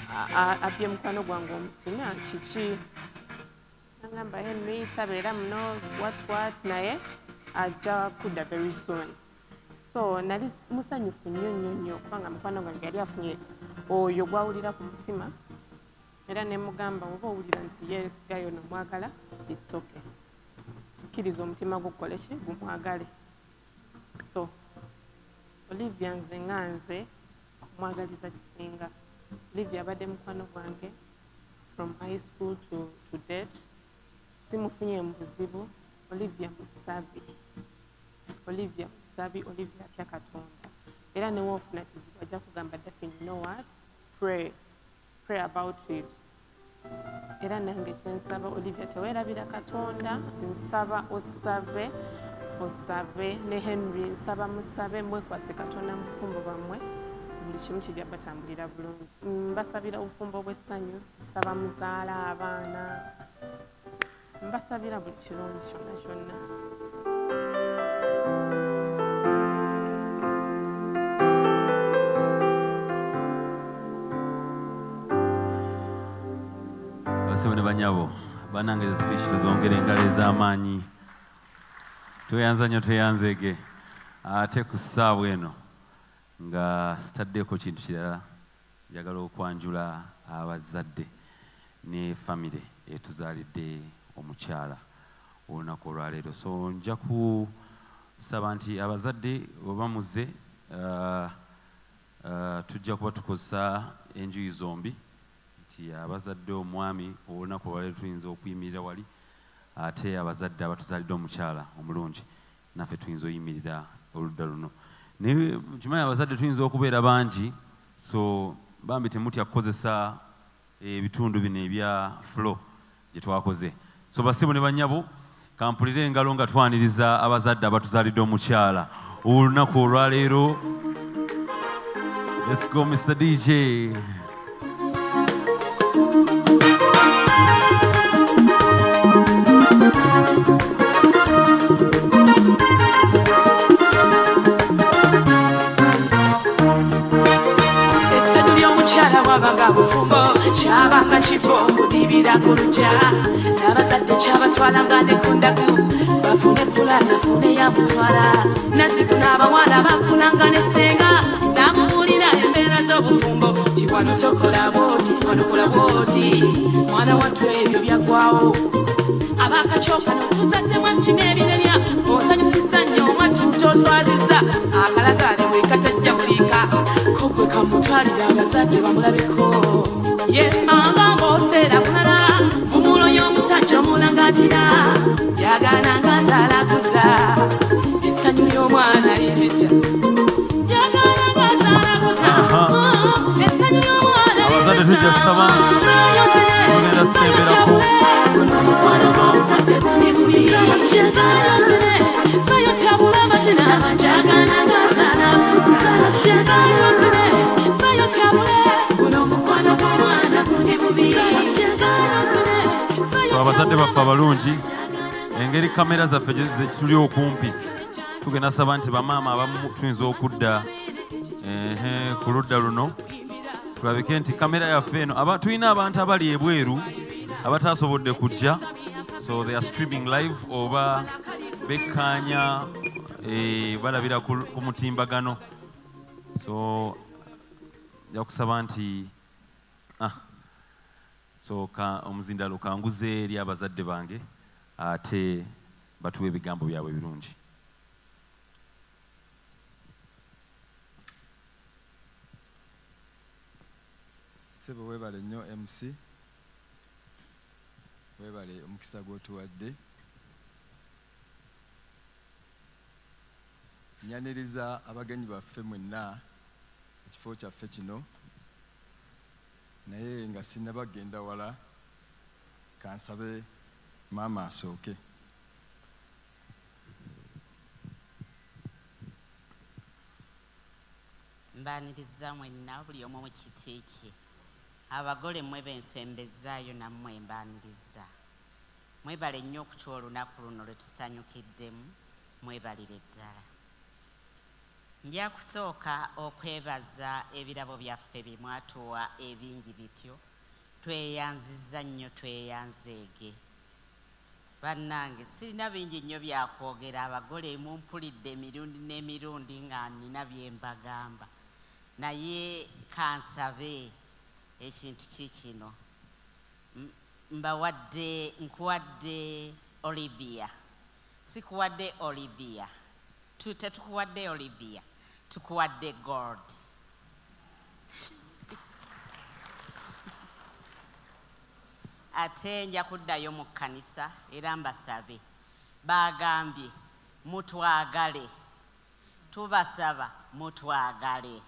a- a- abye mukwano gwange omutima kiki nagamba henry tabeera muno what what naye ajja kudda very soon. So nali musanyufu nnyo nnyo nnyo kubanga mukwano gwange yali afunye oyo gwawulira ku mutima era ne mugamba oba owulira nti yes gayo nomwagala its okay. Kkiriza omutima gukole ki gumwagale. So olivia nze nga nze okumwagaliza kisinga. Olivia abadde mukwano gwange from high school to, to date simufunye mu buzibu olivia musabi. Olivia musabi olivia atya katonda era newoofuna kizibu ajja kugamba dafi you know what pray pray about it. Era nange kyensaba olivia teweerabira katonda nsaba osabe osabe ne henry nsaba musabe mwekwase katonda mu bufumbo bwammwe. Buli kimu kijja batambulira bulungi mbasabira obufumbo bw'essanyu nsaba muzaala abaana. Mbasabira buli kirungi kyonna kyonna basebo ne banyabo banange ze speech tuzongere engalo ez'amaanyi. Tweyanza nnyo tweyanzege ate ku ssaawa eno nga sitaddeko kintu kirala njagala okwanjula abazadde ne famire etuzaalidde omukyala olunaku olwaleero. So nja kusaba nti abazadde oba muze uh, uh, tujja kuba tukozesa enjuyi zombi nti abazadde omwami olunaku olwaleero tuyinza okuyimirira wali ate abazadde abatuzaalidde omukyala omulungi naffe tuyinza oyimirira oludda luno. Naye kimanyi abazadde tuyinza okubeera bangi so bambi temutya kukozesa ebitundu bino ebya flo gye twakoze. So basibu ne bannyabo kampulire engalo nga twaniriza abazadde abatuzaalidde omukyala. Olunaku olwaleero let's go mr dj Thank you. essedu ly'omukyala bwabanga bufumbo kyabanga kiva okudibira ku lujja n'abazadde kyabatwalanga ne ku ndagu bafune pulani afune yamutwala naziku n'abawala bakulanga ne senga namubuulira embeera z'obufumbo ti wano tokola bwoti wano kola bwoti. Mwana wattu ebyo byaggwawo abakacooka notuzaddemu ati n'ebirenya osanyusiza nnyo omwattu kyoswaziza akalagale bwe katajja buliika kogwe kamutwalira abazadde bamulabiko ye manga ng'oseera mulala vumulo y'omusajja omulangatira yagananga nzaalaguza essanyu ly'omwana linzita abazadde tujja kusaba tugenda semberako so abazadde baffe abalungi engeri kamera zaffe gye- ze tuli okumpi. Tugenda saba nti bamaama abamu tuyinza okudda. Ku ludda luno tulabike nti kamera yaffe eno tulina abantu abali ebweru abataasobodde kujja. So they are streaming live oba bekkaanya eh, balabira ku mutimbagano. So nja kusaba nti ah, so omuzindalo kanguze eri abazadde bange ate batuwa ebigambo byabwe birungi ssebo weebale nnyo mc weebale omukisa gw'otuwadde. Nyaniriza abagenyi baffe mwenna mu kifo kyaffe kino. Naye nga sinnabagenda wala kansabe maama asooke. Mbaniriza mwenna buli omu mu kiti kye abagole mmwe bensembezaayo nammwe mbaniriza mwebale nnyo okutwa olunaku luno lwe tusanyukiddemu mwebalire ddala nja kusooka okwebaza ebirabo byaffe bye mwatuwa ebingi bityo. Tweyanziza nnyo tweyanzeege bannange sirina bingi nnyo byakwogera abagole mumpulidde emirundi n'emirundi nga nina bye mbagamba. Naye kansabe ekintu kikino mbawadde nkuwadde olivia. Sikuwadde olivia. Tu- tetukuwadde olivia tukuwadde gold. Ate nja kuddayo mu kkanisa era mbasabe. Bagambye mutwagale. Tubasaba mutwagale.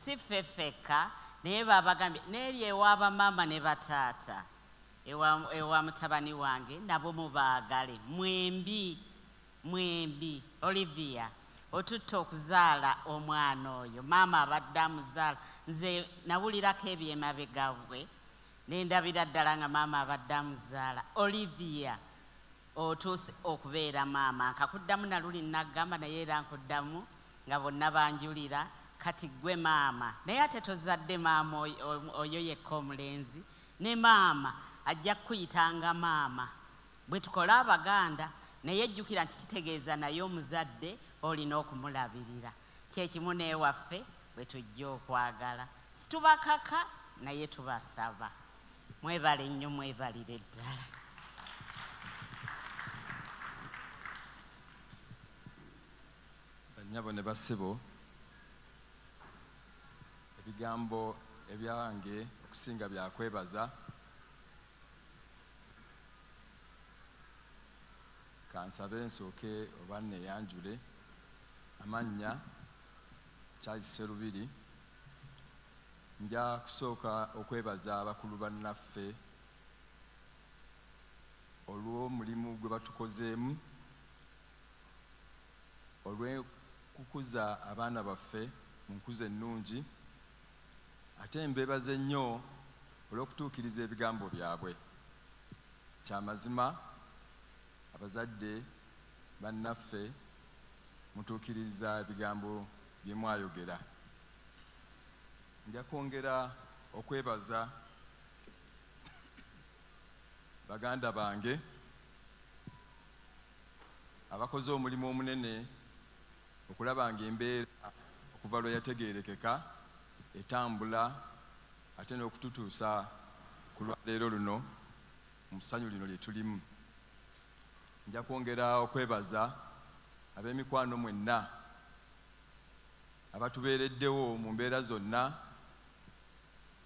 Si ffe ffekka naye babagambye n'eri ewa bamaama ne bataata ewa, mutabani wange nabo mubaagale mwembi mwembi. Olivia otutta okuzaala omwana oyo. Maama abadde amuzaala. Nze nawulirako ebyemabega bwe nendabira ddala nga maama abadde amuzaala. Olivia otuuse okubeera maama. Nkakuddamu naluli nagamba naye era nkuddamu nga bonna banjulira kati gwe maama. Naye ate tozadde maama oyo- yekka omulenzi. Ne maama ajja kukuyitanga maama. Bwe tukola abaganda naye ejjukira nti kitegeeza naye omuzadde olina okumulabirira. Kyekimu neewaffe bwe tujja okwagala. Situbakaka naye tubasaba. Mwebale nnyo mwebalire ddala. Bannyabo ne bassebo ebigambo ebyange okusinga byakwebaza kansabe nsooke oba neyanjule. Amannya charles serubiri. Nja kusooka okwebaza abakulu bannaffe olw'omulimu gwe batukozeemu olw'ekukuza abaana baffe mu nkuza ennungi ate mbeebaze nnyo olw'okutuukiriza ebigambo byabwe. Kyamazima abazadde bannaffe mutuukiriza ebigambo bye mwayogera. Nja kwongera okwebaza baganda bange abakoze omulimu omunene okulaba nga embeera okuva lwe yategeerekeka etambula ate n'okututuusa ku lwaleero luno mu ssanyu lino lye tulimu. Nja kwongera okwebaza ab'emikwano mwenna abatubeereddewo mu mbeera zonna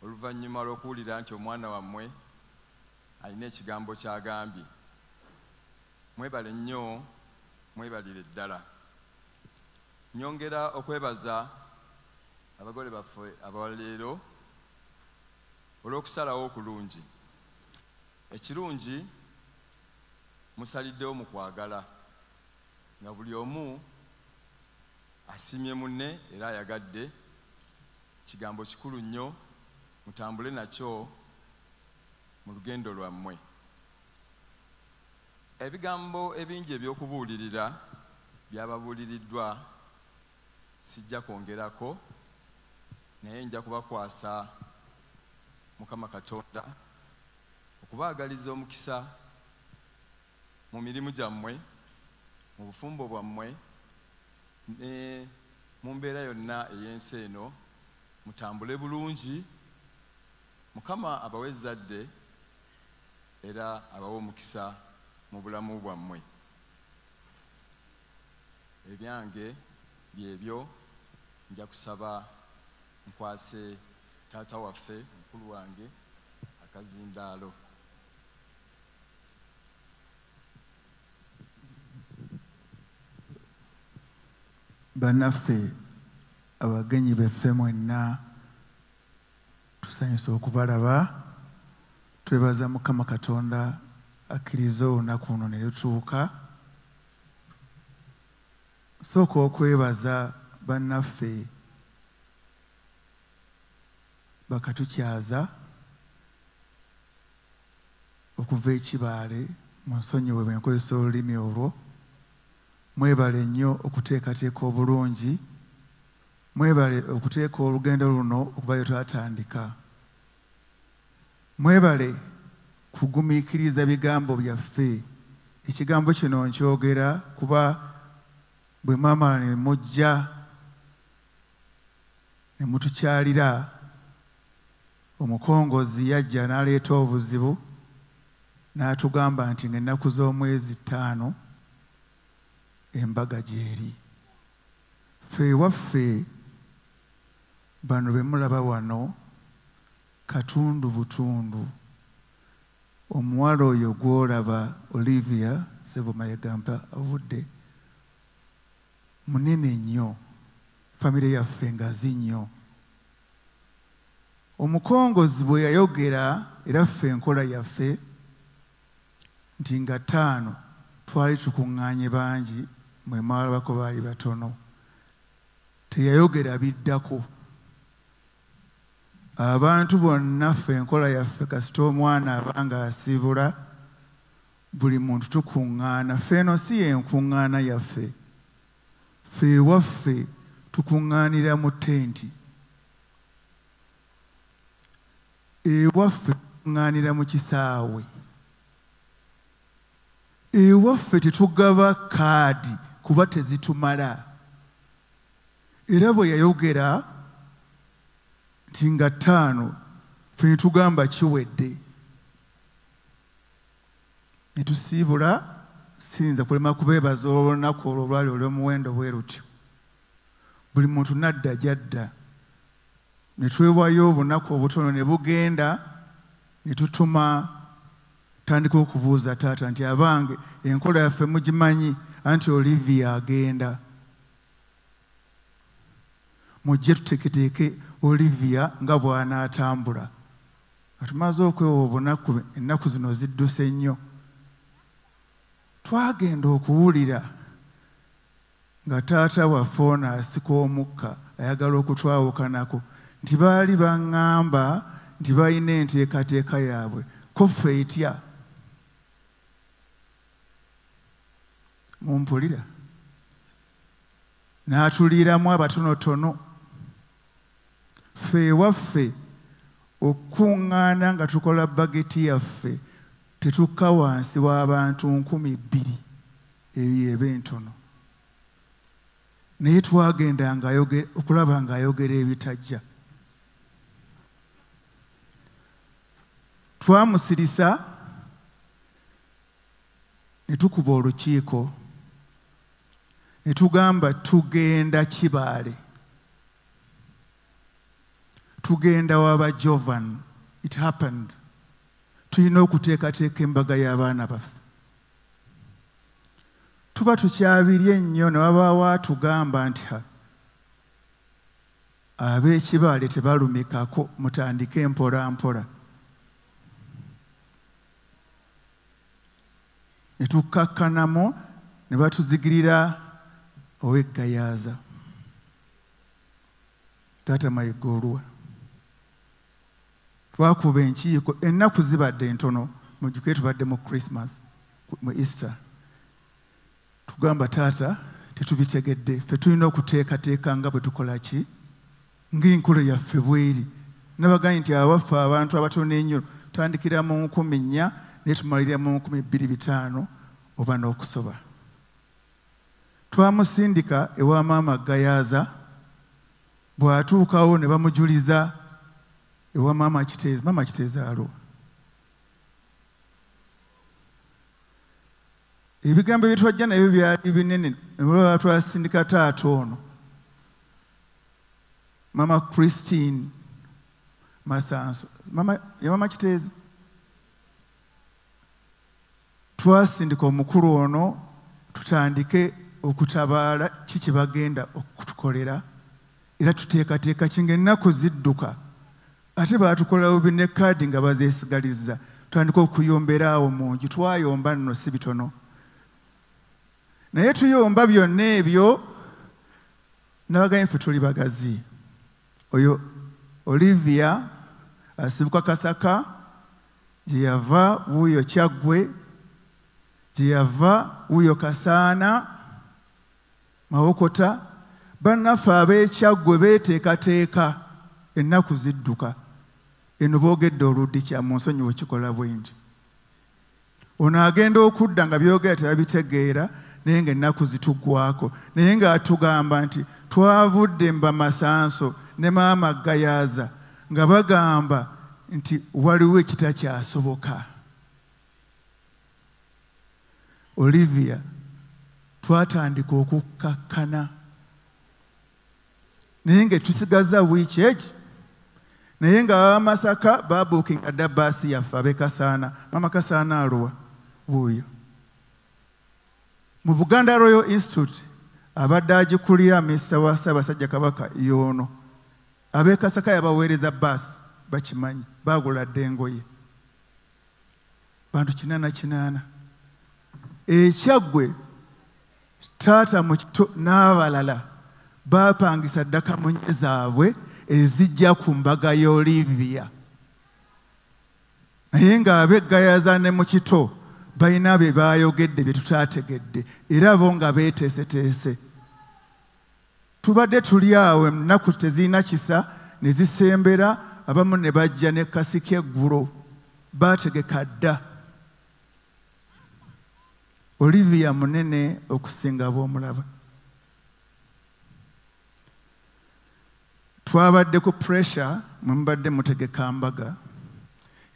oluvannyuma lw'okuwulira nti omwana wammwe alina ekigambo ky'agambye. Mwebale nnyo mwebalire ddala. Nyongera okwebaza abagole baffe abaleero olw'okusalawo okulungi. Ekirungi musaliddewo mu kwagala nga buli omu asimye munne era ayagadde kigambo kikulu nnyo mutambule nakyo mu lugendo lwammwe. Ebigambo ebingi ebyokubuulirira byababuuliriddwa sijja kwongerako naye nja kubakwasa mukama katonda okubaagaliza omukisa mu mirimu gyammwe mu bufumbo bwammwe ne mu mbeera yonna ey'ensi eno mutambule bulungi. Mukama abawe ezzadde era abawe omukisa mu bulamu bwammwe. Ebyange byebyo nja kusaba nkwase taata waffe mukulu wange akazindaalo. Bannaffe abagenyi beffe mwenna tusanyusa okubalaba twebaza mukama katonda akkiriza olunaku luno ne lutuuka. Sooka okwebaza bannaffe bakatukyaza okuva ekibaale mu nsonyiwe bwe nkozesa olulimi olwo. Mwebale nnyo okuteekateeka obulungi mwebale okuteeka olugendo luno okuba lwe twatandika. Mwebale kugumiikiriza bigambo byaffe. Ekigambo kino nkyogera kuba bwe mwamala ne mujja ne mutukyalira omukongozi yajja n'aleeta obuzibu n'atugamba nti ng'ennaku z'omwezi ttaano embaga gyeri. Ffe ewaffe bano be mulaba wano katundu butundu. Omuwala oyo gw'olaba olivia seboma yagamba obudde munene nnyo. Famire yaffe ngazi nnyo omukongozi bwe yayogera era ffe enkola yaffe nti nga ttaano twali tukuŋŋaanye bangi mwe mwalabako baali batono teyayogera biddako. Abantu bonna ffe enkola yaffe kasita omwana abanga asibula buli muntu tukuŋŋaana feeno si yenkuŋŋaana yaffe. Ffe ewaffe tukuŋŋaanira mu tenti ewaffe tukuŋŋaanira mu kisaawe. Ewaffe tetugaba kaadi kuba tezitumala. Era bwe yayogera nti nga ttaano fe netugamba kiwedde. Ne tusiibula siyinza kulema kubeebaza olunaku olwo olwali olw'omuwendo bwe rutyo buli muntu nadda gyadda ne twewayo obunaku obutono ne bugenda ne tutuma tandika okubuuza taata nti abange enkola yaffe mugimanyi? Anti olivia agenda. Mujje tuteeketeeke olivia nga bw'anaatambula. Nga tumaze okwewa obunaku ennaku zino zidduse nnyo. Twagenda okuwulira nga taata waffe ono asika omukka ayagala okutwawukanako nti baali baŋŋamba nti balina enteekateeka yaabwe. Ko ffe etya? Mumpulira. N'atuliiramu abatonotono. Ffe ewaffe okuŋŋaana nga tukola bageti yaffe tetukka wansi w'abantu nkumi bbiri ebyo eba entono naye twagendanga ayoge- okulaba ng'ayogera ebitajja twamusirisa ne tukuba olukiiko ne tugamba tugenda kibaale. Tugenda waba jovan it happened. Tulina okuteekateeka embaga y'abaana baffe. Tuba tukyabirye ennyo ne wabaawo atugamba nti "Ha, ab'ekibaale tebalumikako mutandike mpola mpola ne tukkakkanamu ne batuzigirira ow'eggayaaza taata mayiga oluwa twakuba enkiiko ennaku zibadde ntono mujjuke tubadde mu christmas mu easter. Tugamba taata tetubitegedde ffe tulina okuteekateeka nga bwe tukola ki? Ng'enkola yaffe bweri. Nabagambye nti abaffe abantu abatono ennyo tutandikira mu nkumi nnya naye tumalirira mu nkumi bbiri bitaano oba n'okusoba. Twamusindika ewa maama gayaaza bw'atuukawo ne bamujuliza ewa maama kiteeza maama kiteeza alo. Ebigambo byetwajja nabyo byali binene nebulaba twasindika taata ono. Mama christine masanso ya mama kiteeza twasindika omukulu ono tutandike okutabaala ki kye bagenda okutukolera era tuteekateeka kinga ennaku zidduka. Ate baatukolerawo bine kaadi nga bazeesigalizza tutandika okuyombera awo mu nju twayomba nno si bitono. Naye tuyomba byonna ebyo nabagambye ffe tuli bagazi. Oyo olivia asibuka kasaka gye yava wuuyo kyaggwe gye yava wuuyo kasaana mawokota bannaffe ab'ekyaggwe beeteekateeka ennaku zidduka. Eno boogedde oluddi kya mu nsonyi wekikola bwe nti. Ono agenda okudda nga byogera tebabitegeera naye ng'ennaku zituggwako naye ng'atugamba nti twavudde mba masanso ne maama gayaaza nga bagamba nti waliwo ekitakyasoboka olivia twatandika okukkakkana naye nga tusigaza wiiki eki? Naye nga babamasaka babuukinga dda baasi yaffe ab'ekasaana mama kasaana aluwa. Buuyo. Mu buganda royal institute abadde agikulira misa wa ssaabasajja kabaka yoono. Ab'ekasaka yabaweereza baasi bakimanyi baagula dda engoye bantu kinaana kinaana ekyaggwe taata mu kito n'abalala baapangisa dda kamunye zaabwe ezijja ku mbaga y'olivia. Naye ng'ab'eggayaza ne mu kito balina bye baayogedde bye tutaategedde era bo nga beeteeseteese. Tubadde tuli awo ennaku tezirina kisa ne zisembera abamu ne bajja ne kasiki eggulo baategeka dda olivia munene okusinga b'omulaba twabadde ku pressure mwe mubadde mutegeka mbaga.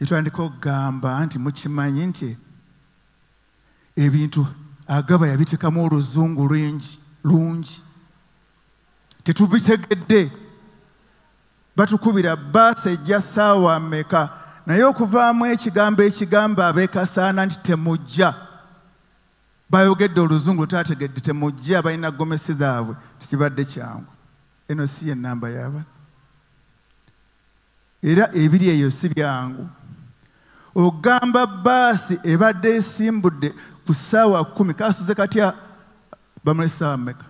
Etwandika okugamba nti mukimanyi nti ebintu agaba yabiteekamu oluzungu lwingi lungi. Tetubitegedde. Batukubira baasi ejja ssaawa mmeka? Naye okuvaamu ekigambo ekigamba abeekasaana nti temujja bayogedde oluzungu lutaategedde temujja balina gomesi zaabwe tekibadde kyangu. Eno si ye namba y'aba. Era ebiri eyo si byangu. Ogamba baasi ebadde esimbudde ku ssaawa kumi kasuze katya? Bamule ssaawa mmeka?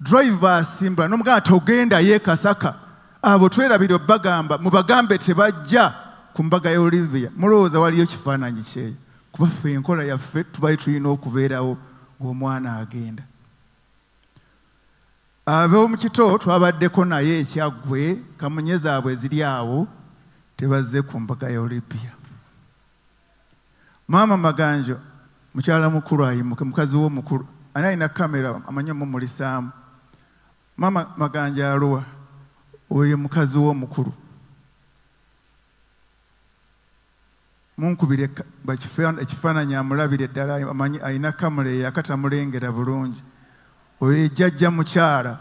Drive asimbula n'omugamba togenda ye kasaka. Abo twerabire bagamba mubagambe tebajja ku mbaga ya olivia mulowooza waliyo kifaananyi kyeyo kuba ffe enkola yaffe tubali tulina okubeerawo ng'omwana agenda. Ab'omukito twabaddeko naye ekyaggwe kamunye zaabwe ziri awo tebazze ku mbaga ya olympiya maama maganjo mukyala mukulu ayimuke mukazi w'omukulu ani alina kamera amanyi omumulisaamu maama maganja aluwa oyo mukazi w'omukulu munkubire ekifaananyi amulabire ddala amanyi alina kamera eyo akatamulengera bulungi. Oyo ejjajja mukyala.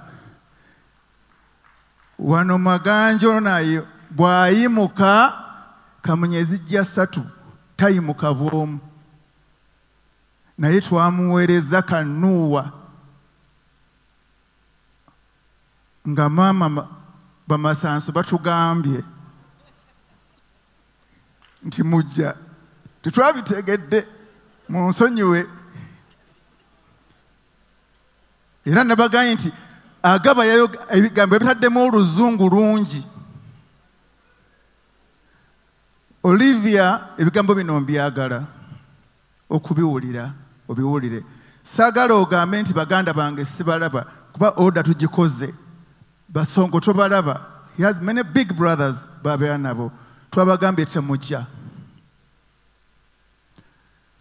Wano maganjo nayo bw'ayimuka kamunye zijja ssatu tayimuka bw'omu. Naye twamuweereza kanuuwa nga maama ma- bamasanso batugambye nti mujja. Tetwabitegedde munsonyiwe. Era nabagambye nti agaba ebigambo ebitaddemu oluzungu lungi. Olivia ebigambo bino mbyagala. Okubiwulira obiwulire. Saagala ogambe nti baganda bange sibalaba kuba oda tugikoze. Basongo tobalaba he has many big brothers babeera nabo twabagambye temujja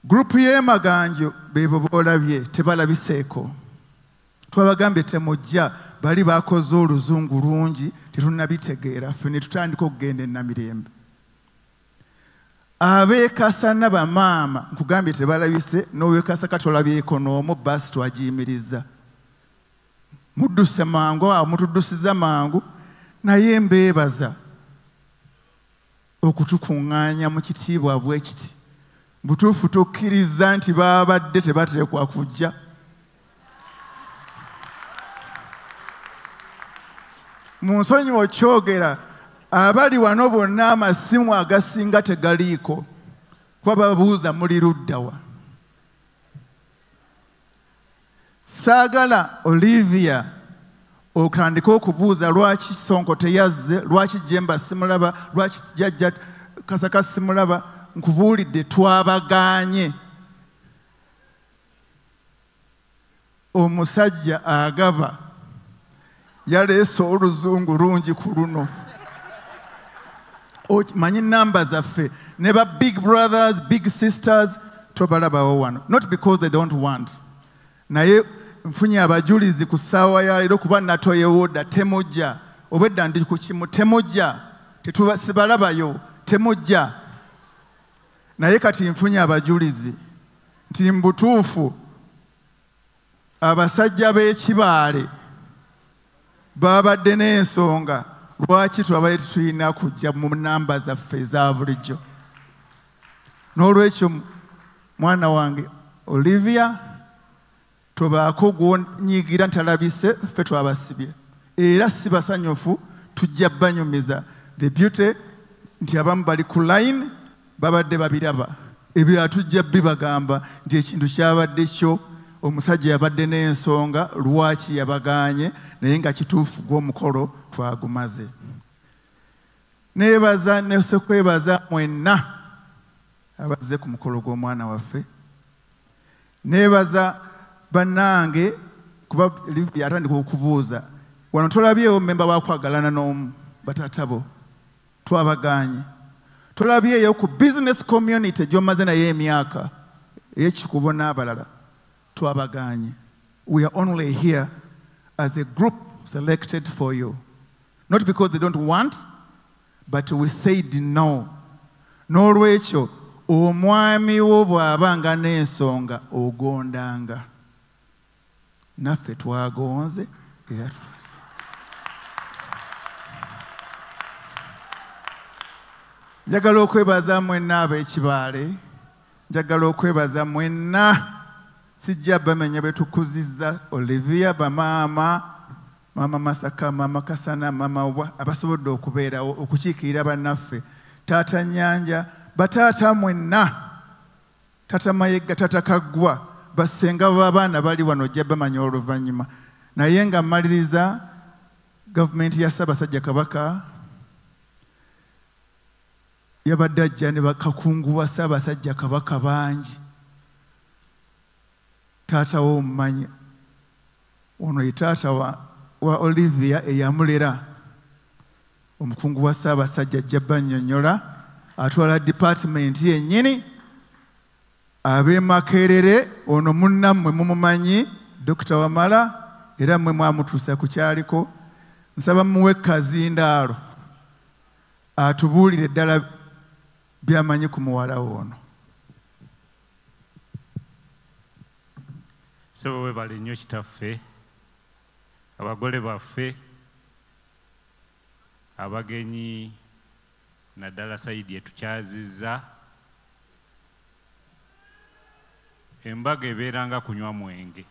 gurupu y'emaganjo beebo boolabye tebalabiseeko. Twabagambye temujja bali bakoze oluzungu lungi tetunnabitegeera ffe ne tutandika okugenda enamirembe abeekasana bamaama nkugambye tebalabise n'oweekasa katolabyeko n'omu baasi twagiyimiriza. Mudduse mangu awo mutuddusiza mangu naye mbeebaza okutukuŋŋaanya mu kitiibwa bwe kiti. Butuufu tukkiriza nti baabadde tebaterekwa kujja mu nsonyi okyogera abali wano bonna amasimu agasinga tegaliiko kuba babuuza muli luddawa saagala olivia otandike okubuuza lwaki sonko teyazze lwaki jemba simulaba lwaki jajja kasaka simulaba nkubuulidde twabagaanye omusajja agaba yaleese oluzungu lungi ku luno. Manyi namba zaffe ne ba big brothers big sisters tobalabawo wano. Not because they don't want. Naye nfunye abajulizi ku ssaawa ya leero kuba natoyewoda temujja obwedda ndi ku kimu temujja Tetuba- sibalabayo temujja naye kati nfunye abajulizi nti mbutuufu abasajja b'ekibaale babadde n'ensonga lwaki twabadde tetulina kujja mu namba zaffe eza bulijjo? N'olwekyo mwana wange olivia tobaako gwonyigira ntalabise ffe twabasibye. Era si basanyufu tujja banyumiza. The beauty nti abamu bali ku line babadde babiraba. Ebyo tujja bibagamba nti ekintu kyabadde kyo. Omusajja yabadde n'ensonga lwaki yabagaanye naye nga kituufu gw'omukolo twagumaze. Neebaza nesekwebaza mwenna abazze ku mukolo gw'omwana waffe. Neebaza bannange kuba Livia atandika okubuuza. Wano tolabyewo memba wakwagalana n'omu batatabo twabaganye. Tolabyeyo ku business community gy'omaze naye emyaka ey'ekikubo n'abalala twabaganye. We are only here as a group selected for you. Not because they don't want but we said no. N'olwekyo omwami wo bw'abanga n'ensonga ogondanga naffe twagonze era tu- njagala okwebaza mwenna ab'ekibaale njagala okwebaza mwenna sijja bamenya betukuzizza olivia bamaama maama masaka maama kasana maama wa abasobodde okubeerawo okukiikirira bannaffe. Taata nyanja bataata mwenna tata mayegga tata kaggwa bassenga b'abaana bali wano ojja bamanya oluvannyuma. Naye nga mmaliriza gavumenti ya ssaabasajja kabaka yabadde ajja ne bakakungu ba ssaabasajja kabaka bangi. Taata wo omumanyi ono ye taata wa, wa olivia eyamulera omukungu wa ssaabasajja ajja bannyonnyola atwala dipaatimenti yennyini ab'e makerere ono munnammwe mumumanyi dokita wamala era mmwe mwamutuusa ku kyaliko. Nsaba muwe kazindaalo atubuulire ddala byamanyi ku muwala ono sebo webale nnyo kitaffe abagole baffe abagenyi naddala sayidi etukyazizza embaga ebeeranga kunywa mwenge.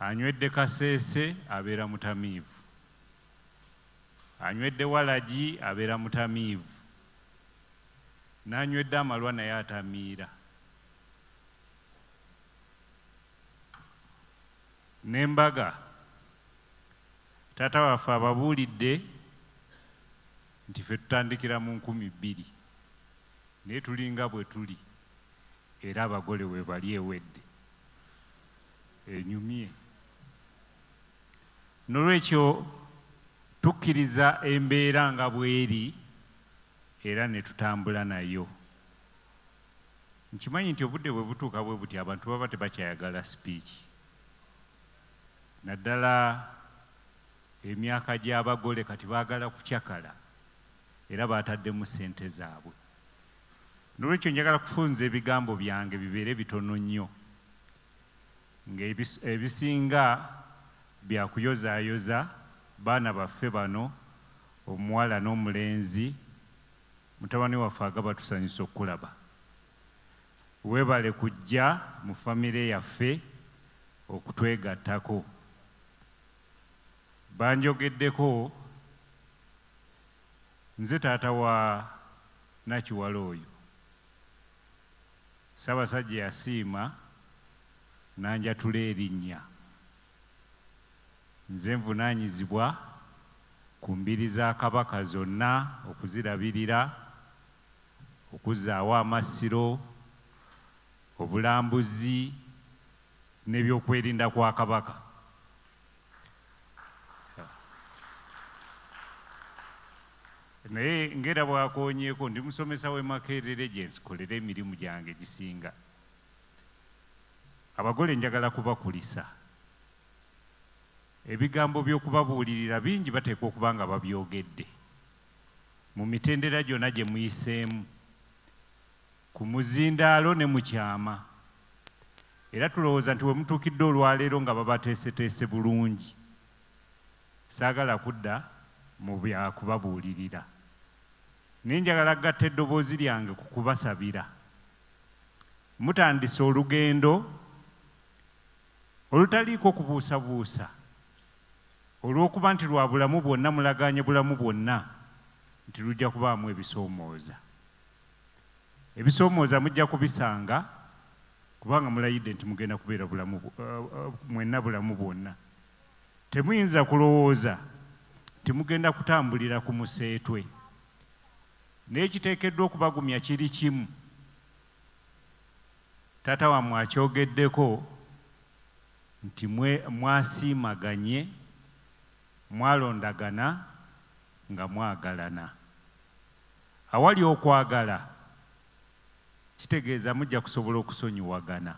Anywedde kaseese abeera mutamiivu. Anywedde walagi abeera mutamiivu. N'anywedde amalwa naye atamiira. N'embaga. Taata waffe ababuulidde nti ffe tutandikira mu nkumi bbiri naye tulinga bwe tuli era abagole we bali ewedde. Enyumye. Nolwekyo tukkiriza embeera nga bweri era ne tutambula nayo. Nkimanyi nti obudde bwe butuuka bwe buti abantu baba tebakyayagala sipiiki naddala emyaka gy'abagole kati baagala kucyakala era baataddemu ssente zaabwe nolwekyo njagala kufunza ebigambo byange bibeere bitono nnyo. Ng'ebisinga byakuyozaayoza baana baffe bano omuwala n'omulenzi mutabani waffe agaba tusanyusa okulaba. Weebale kujja mu famire yaffe okutwegattako. Banjogeddeko nze taata wa nakiwala oyo ssaabasajja yasiima nanjatula erinnya. Nze nvunaanyizibwa ku mbiri za kabaka zonna okuzirabirira okuzzaawo amasiro obulambuzi n'ebyokwerinda kwa kabaka naye ngera bwakonyeeko ndi musomesa w'e makerere gye nzikolera emirimu gyange egisinga abagole njagala kubakulisa. Ebigambo by'okubabuulirira bingi bateekwa okuba nga babyogedde. Mu mitendera gyonna gye muyiseemu ku muzindaalo ne mu kyama. Era tulowooza nti we mutuukidde olwaleero nga babateeseteese bulungi. Saagala kudda mu byakubabuulirira naye njagala gatta eddoboozi lyange ku kubasabira. Mutandise olugendo olutaliiko kubuusabuusa olw'okuba nti lwa bulamu bwonna mulagaanye bulamu bwonna nti lujja kubaamu ebisoomooza. Ebisoomooza mujja kubisanga kubanga mulayidde nti mugenda kubeera bulamu mwenna bulamu bwonna. Temuyinza kulowooza timugenda kutambulira ku museetwe naye kiteekeddwa okubagumya kiri kimu. Taata wammwe akyogeddeko nti mwasiimaganye mwalondagana nga mwagalana. Awali okwagala kitegeeza mujja kusobola okusonyiwagana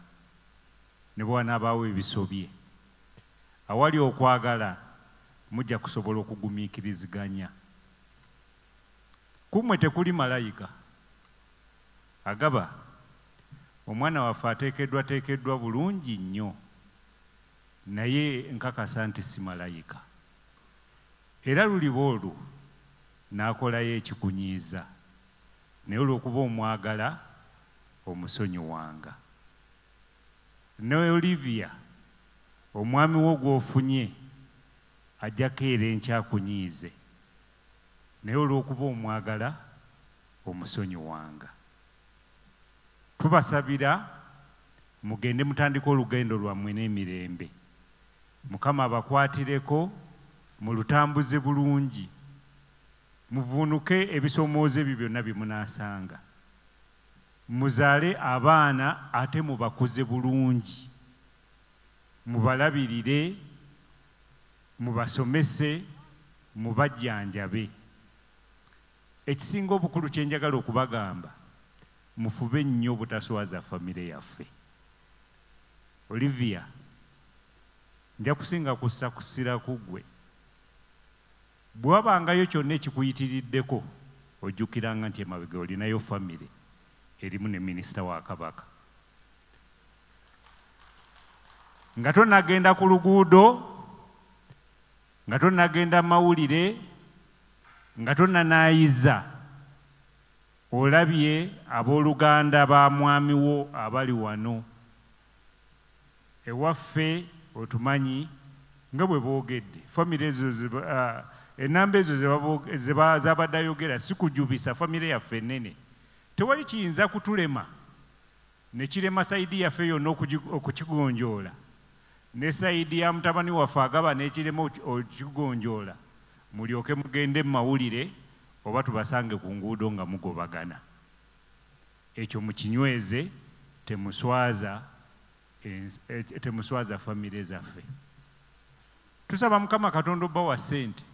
ne bwanaabaawo ebisobye. Awali okwagala mujja kusobola okugumiikiriziganya kummwe tekuli malayika. Agaba omwana waffe ateekeddwa teekeddwa bulungi nnyo. Naye nkakasa nti si malayika. Era luliba olwo n'akolayo ekikunyiiza naye olw'okuba omwagala omusonyiwanga ne olivia omwami wo gw'ofunye ajja keera enkyakunyiize naye olw'okuba omwagala omusonyiwanga tubasabira mugende mutandika olugendo lwammwe n'emirembe. Mukama abakwatireko mulutambuze bulungi. Muvuunuke ebisoomoozo ebyo byonna bye munaasanga. Muzaale abaana ate mubakuze bulungi. Mubalabirire mubasomese mubajjanjabe ekisinga obukulu kye njagala okubagamba mufube nnyo obutaswaza famire yaffe. Olivia nja kusinga kussa kusira ku ggwe. Bwabangayo kyonna ekikuyitiriddeko ojjukiranga nti emabega olinayo famire erimu ne minisita wa kabaka. Nga tonnagenda ku luguudo nga tonnagenda mawulire nga tonnanaayiza olabye abooluganda ba mwami wo abali wano. Ewaffe otumanyi nga bwe boogedde famire ezo ziba- ah, ezo zabadde ayogera si kujubisa famire yaffe ennene. Tewali kiyinza kutulema ne kirema sayidi yaffe yonna okukigonjoola. Ne sayidi ya mutabani waffe agaba n'ekirema oki- okigonjoola mulyoke mugende mu mawulire oba tubasange ku nguudo nga mugobagana. Ekyo mukinyweze temuswaza eh, temuswaza famire zaffe. Tusaba mukama katonda obba wa ssente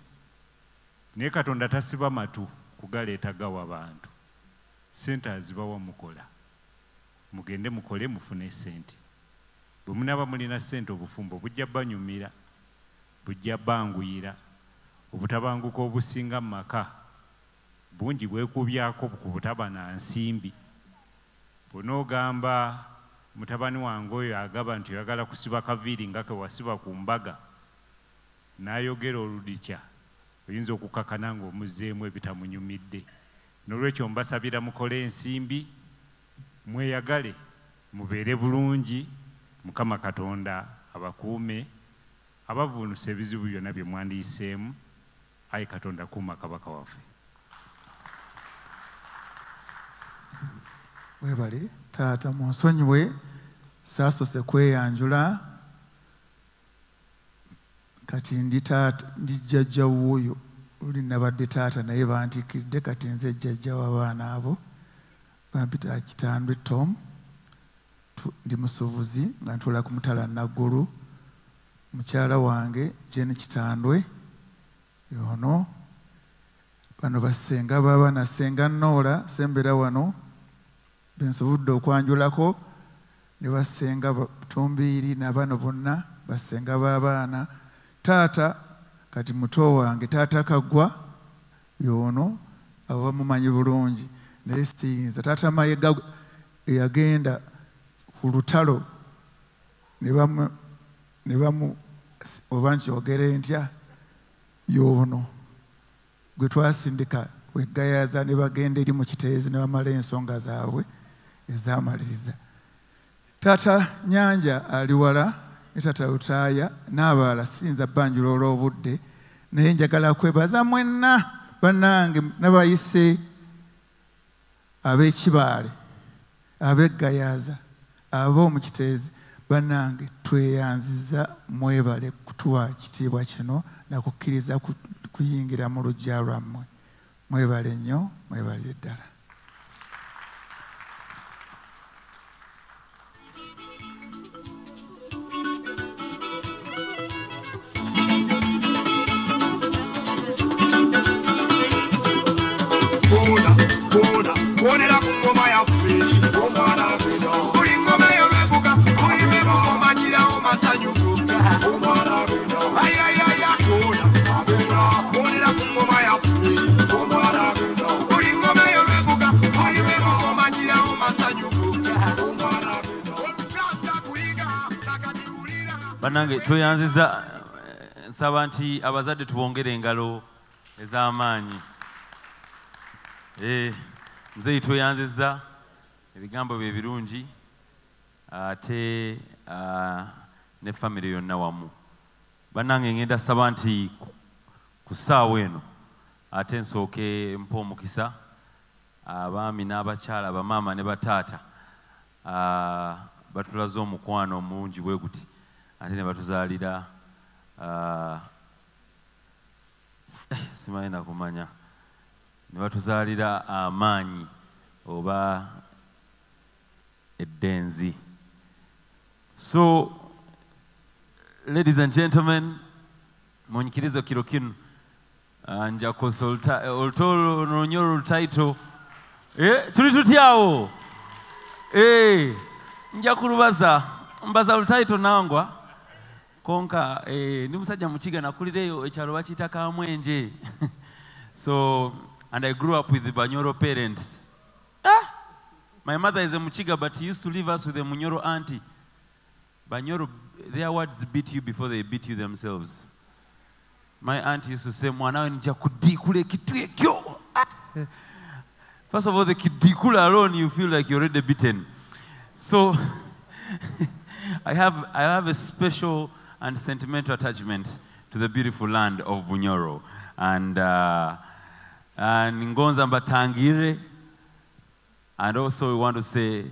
naye katonda tasiba matu kugaleeta gawa bantu. Ssente azibawa mukola. Mugende mukole mufune ssente. Bwe munaba mulina ssente obufumbo bujja banyumira bujja banguyira obutabanguko obusinga mu maka bungi bwekubyako ku butaba na nsimbi. Bw'onoogamba mutabani wange oyo agaba nti oyagala kusiba kaviiri nga ke wasiba ku mbaga n'ayogera oludikya oyinza okukakana ng'omuzeemu ebitamunyumidde. N'olwekyo mbasabira mukole ensimbi mweyagale mubeere bulungi mukama katonda abakuume abavuunusa ebizibu byonna bye mwandiyiseemu ayi katonda kuuma kabaka waffe. Webale taata munsonyiwe saasose kweyanjula. Kati ndi taata ndi jjajja wuuyo luli nabadde taata naye bantiikiridde kati nze jjajja w'abaana abo. Bampita kitandwe tom. Ndi musuubuzi nga ntuula ku mutala naggulu. Mukyala wange jen kitandwe yono. Bano basenga baabaana senga noola sembera wano. Bensobodde okwanjulako ne basenga ba- tumbiiri nabano bonna basenga b'abaana taata kati muto wange taata kaggwa yono abo bamumanyi bulungi. Naye siyinza taata mayega eyagenda ku lutalo ne bamu oba nkyogere ntya yono gwe twasindika wegayaza ne bagenda eri mu kiteezi ne bamala ensonga zaabwe ezamaliriza taata nyanja ali wala ne taata lutaaya n'abalala siyinza bbanjula olw'obudde naye njagala kwebaza mwenna bannange nabayise ab'ekibaale ab'eggayaza ab'omu kiteezi bannange tweyanziza mwebale kutuwa kitiibwa kino nakukkiriza ku- kuyingira mu luggya lwammwe. Mwebale nnyo mwebalire ddala Bona, bona, bonera bannange tweyanziza eh, nsaba nti abazadde tubongere engalo ez'amaanyi. Eh, muzeeyi tweyanziza ebigambo bye birungi ate ah, ne famire yonna wamu. Bannange ngenda saba nti ku- ku ssaawa eno ate nsooke mpa omukisa abaami n'abakyala bamaama ne bataata ah, batulaze omukwano omungi bwe guti ate ne batuzaalira simanyi nakumanya. Ne batuzaalira amaanyi oba eddenzi. So ladies and gentlemen munyikirize kiro kino ah, nja kusolta olutolononye olutaito Eh, tuli tutyawo Eh, nja kulubaza mbaza lutaito nangwa konka eh, ndi musajja mukiga nakulireyo ekyalo bakiyita kamwenje so and i grew up with banyoro parents. Ah! my mother is a muchiga but he used to leave us with a munyoro auntie. Banyoro their words beat you before they beat you themselves. My aunt used to say mwanawe nija kudikula ekitu ekyo. Ah! first of all the kidikula alone you feel like you're already beaten. So I have, I have a special and sentimental attachment to the beautiful land of Bunyoro. And, uh, Ngonza Mbatangire. And also we want to say,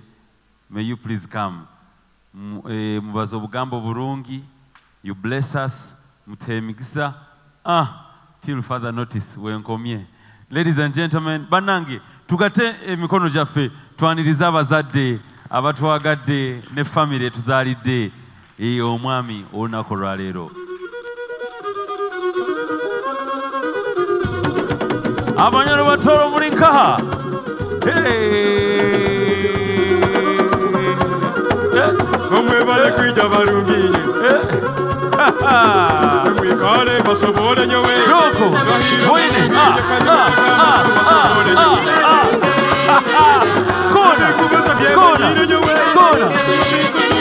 may you please come. Eh, Mubaza obugambo burungi, you bless us, mutemigisa, Ah, till further notice, wenkomye. Ladies and gentlemen, banange, tugate emikono gyaffe twanirize abazadde abatwagadde ne famire etuzaalidde eh, omwami olunaku olwaleero abanyolo batoolo muli nkaha omwebale kwija balungiye mwikale basobole nyowe ah, bikubuza byemanyire nyowe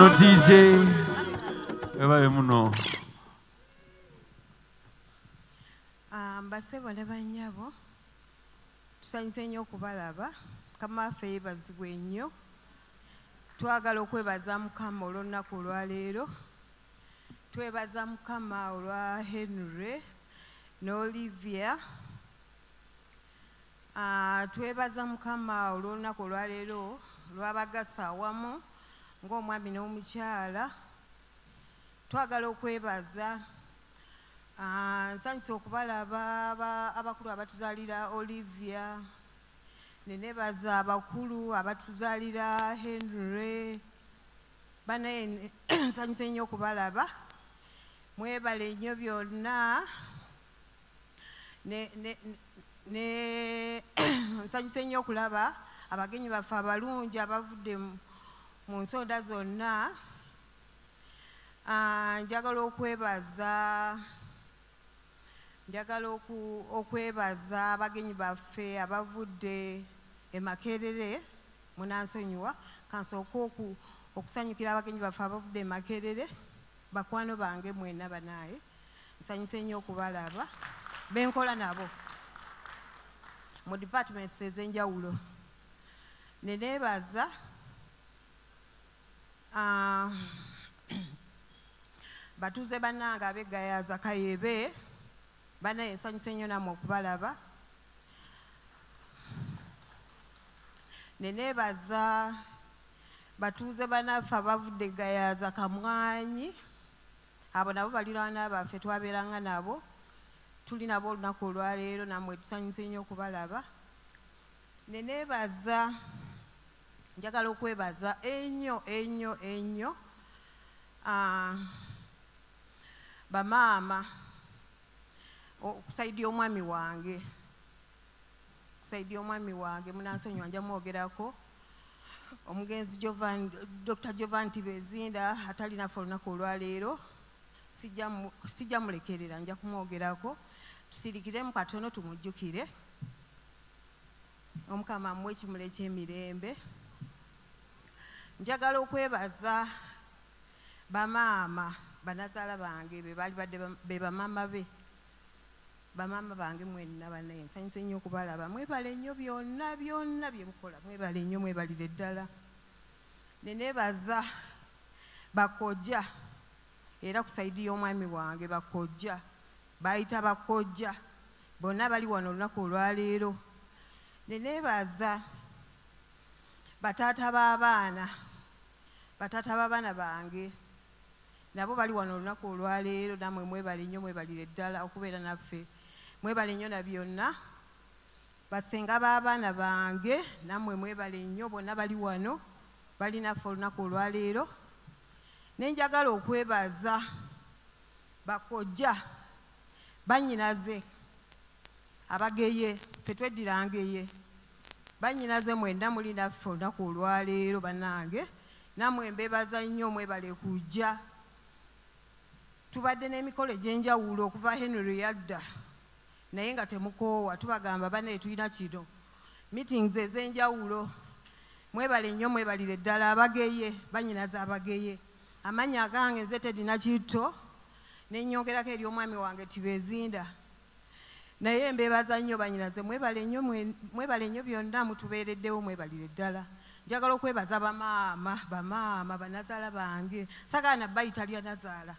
muno dj ebale muno. Ah, mbasebo ne bannyabo tusanyuse nnyo okubalaba. Kamaffe yeebazibwa ennyo. Twagala okwebaza mukama olw'olunaku olwaleero. Twebaza mukama olwa henry ne olivia Ah, twebaza mukama olw'olunaku olwaleero lwabagasa awamu ng'omwami n'omukyala twagala okwebaza nsanyuse okubalaba aba- abakulu abatuzaalira olivia nenebaza abakulu abatuzaalira henry banaye nsanyuse nnyo okubalaba. Mwebale nnyo byonna. Nsanyuse nnyo okulaba abagenyi baffe abalungi abavudde mu- nsonda zonna Ah, njagala okwebaza njagala okwebaza abagenyi baffe abavudde e makerere munansonyiwa kansooke oku- okusanyukira abagenyi baffe abavudde e makerere bakwano bange mwena banaaye nsanyuse nnyo okubalaba benkola nabo. Mu departments ez'enjawulo neneebaza ah, batuuze bannange ab'eggayaza kayebe banaye nsanyuse nnyo nammwe okubalaba. Neneebaza batuuze banaffe abavudde eggayaza kamwanyi abo nabo baliraana baffe twabeeranga nabo tuli nabo olunaku olwaleero nammwe tusanyuse nnyo okubalaba. Neneebaza njagala okwebaza ennyo ennyo ennyo. Ah, bamaama okusaidia omwami wange. Okusaidia omwami wange munansonyiwa nja mwogerako. Omugenzi dr jovan tibezinda atali naffe olunaku olwaleero. Sijja mu- sijja mulekerera nja kumwogerako. Tusirikiremu katono tumujjukire. Omukama mmwe ekimula ekyemirembe njagala okwebaza bamaama banazaala bange be baali badde be bamaama be. Bamaama bange mwenna banaye nsanyuse nnyo okubalaba. Mwebale nnyo byonna byonna bye mukola mwebale nnyo mwebalire ddala. Neneebaza bakojja era ku sayidi y'omwami wange bakojja bayita bakojja bonna bali wano olunaku olwaleero neneebaza bataata b'abaana bataata b'abaana bange. Nabo bali wano olunaku olwaleero nammwe mwebale nnyo mwebalire ddala okubeera naffe. Mwebale nnyo na byonna. Basenga b'abaana bange nammwe mwebale nnyo bonna bali wano. Bali naffe olunaku olwaleero. Nenjagala okwebaza bakojja banyinaze abageye ffe tweddirangeye banyinaze mwenna muli naffe olunaku olwaleero bannange nammwe mbebaza nnyo mwebale kujja. Tubadde n'emikolo egy'enjawulo okuva henry yadda. Naye nga temukoowa tubagamba banaye tulina kino. Meetings ez'enjawulo. Mwebale nnyo mwebalire ddala abageye banyinaza abageye. Amannya agange nze tedina kitto nenyongerako eri omwami wange tibezinda naye mbebaza nnyo banyinaze mwebale nnyo mwe- byonna mutubeereddewo mwebalire ddala njagala okwebaza bamaama bamaama banazaala bange. Sagala nabbayita lya nazaala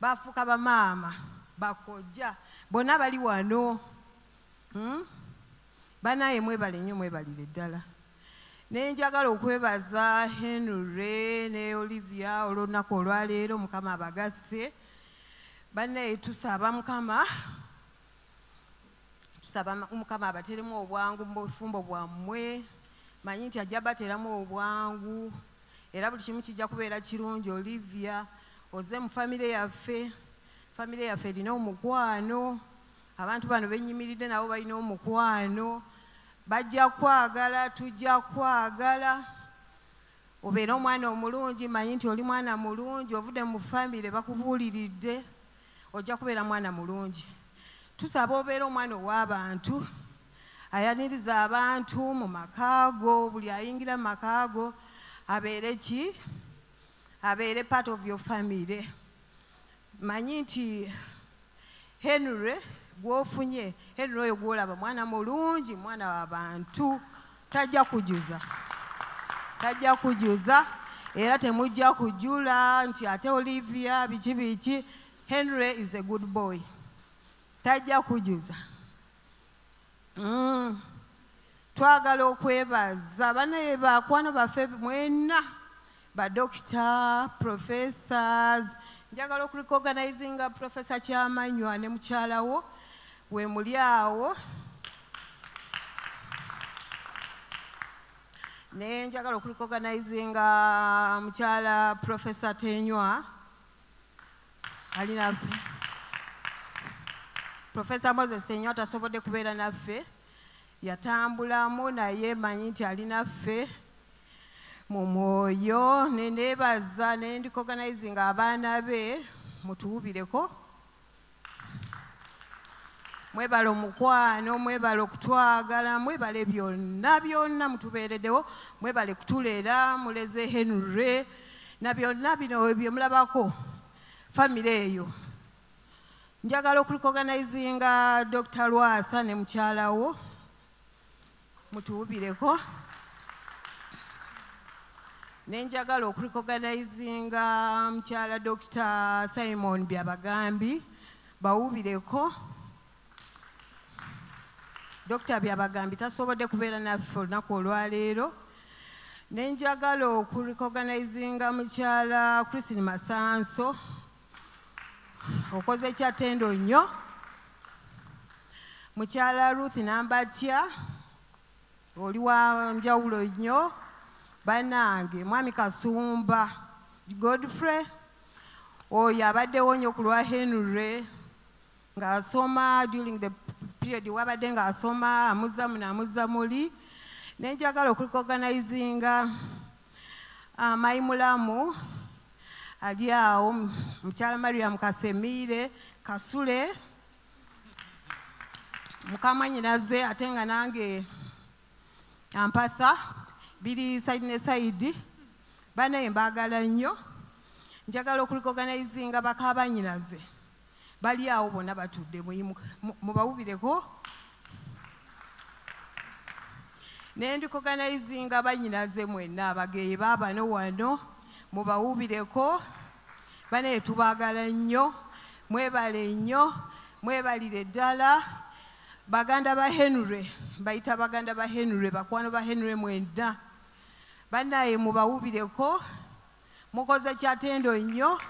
bafuuka bamaama bakojja. Bonna bali wano. Hmm? banaye mwebale nnyo mwebalire ddala. Nenjagala okwebaza henry ne olivia olwolunaku olwaleero mukama abagasse. Bannaye tusaba mukama tusaba ma- mukama abateremu obwangu mu bufumbo bwammwe manyi nti ajja bateramu obwangu. Era buli kimu kijja kubeera kirungi. Olivia oze mu famire yaffe. Famire yaffe erina omukwano. Abantu bano benyimiridde nabo balina omukwano. Bajja kwagala tujja kwagala. Obeere omwana omulungi manyi nti oli mwana mulungi. Ovudde mu famire bakubuuliridde. Ojja kubeera mwana mulungi. Tusaba obeere omwana ow'abantu ayaniriza abantu mu makaago buli ayingira mu makaago abeere ki? Abeere part of your family. Manyi nti henry gwofunye henry oyo gwolaba mwana mulungi mwana w'abantu tajja kujuza. Tajja kujuza era temujja kujula nti ate olivia biki biki henry is a good boy. Tajja kujuza. Twagala okwebaza banaye bakwano baffe mwenna badokita professors njagala okurecognizinga profesa kyamanywa ne mukyalawo we muli awo. Naye njagala okurecognizinga mukyala profesa tenywa ali naffe profesa moses tenywa tasobodde kubeera naffe yatambulamu naye manyi nti ali naffe mu mwoyo neneebaza nendicognizinga abaana be mutuwubireko. Mwebale omukwano mwebale okutwagala mwebale byonna byonna mutubeereddewo mwebale kutulera muleze henry na byonna bino bye mulabako famire eyo njagala okurecognizinga dr. Lwasa ne mukyalawo mutuwubireko. Nenjagala okurecognizinga mukyala dr. Simon byabagambi. Bawubireko. Dr. Byabagambi tasobodde kubeera naffe olunaku olwaleero. Nenjagala okurecognizinga mukyala christine masanso okoze ekyatendo nnyo. Mukyala ruth nambatya oli wa njawulo nnyo banange mwami kasumba godfrey oyo abaddewo nnyo ku lwa henry ng'asoma during the period wabadde ng'asoma amuzzamu n'amuzza muli. Nenjagala okurecognizinga amaimulamu ali awo mu- mukyala mariam kasemiire kasule mukamwanyinaze ate nga nange ampasa biri saidi ne saidi banaye mbaagala nnyo. Njagala okulikoganizinga bakabanyinaze. Bali awo bonna batudde mubawubireko nendikoganizinga banyinaze mwenna abageyi baabano wano mubawubireko banaye tubaagala nnyo mwebale nnyo mwebalire ddala. Baganda ba henry bayita baganda ba henry bakwano ba henry mwenna bannaye mubawubireko mukoze kyatendo nnyo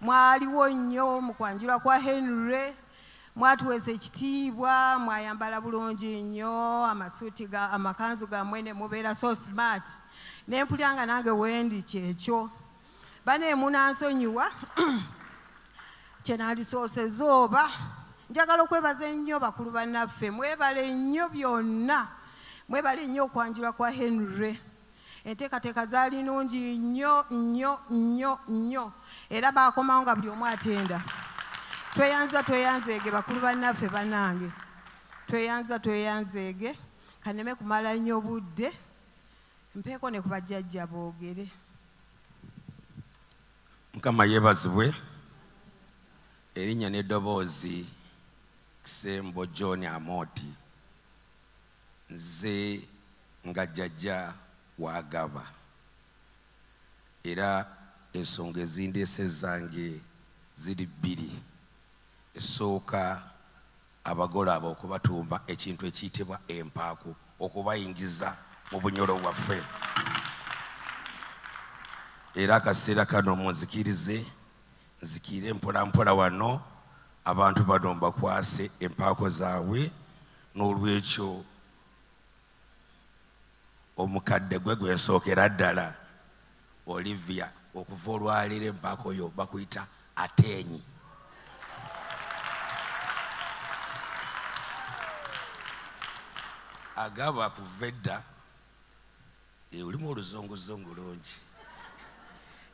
mwaliwo nnyo mu kwanjula kwa henry mwatuweesa ekitiibwa mwayambala bulungi nnyo amasuuti amakanzu gammwe ne mubeera so smart nempulya nga nange wendi kyekyo. Banaye munansonyiwa kyenalisooseza oba njagala okwebaza ennyo bakulu bannaffe mwebale nnyo byonna. Mwebale nnyo okwanjula kwa henry enteekateeka zaali nungi nnyo nnyo nnyo nnyo. Era baakomawo nga buli omu atenda. Tweyanza tweyanzeege bakulu bannaffe bannange. Tweyanza tweyanzeege kaneme kumala nnyo budde mpeeko ne ku bajjajja boogere. Mukama yeebazibwe erinnya n'eddoboozi kisembo john amoti nze nga jjajja wagaba era ensonga ezindeese zange ziri bbiri. Esooka abagole abo okubatumba ekintu ekiyitibwa empaako okubayingiza mu bunyolo bwaffe. Era akaseera kano munzikirize nzikire mpolampola wano abantu bano mbakwase empaako zaabwe n'olwekyo omukadde gwe gwensookera ddala olivia okuva olwaleero empaako yo bakuyita ateenyi. Agaba kuva edda olimu oluzunguzungu lungi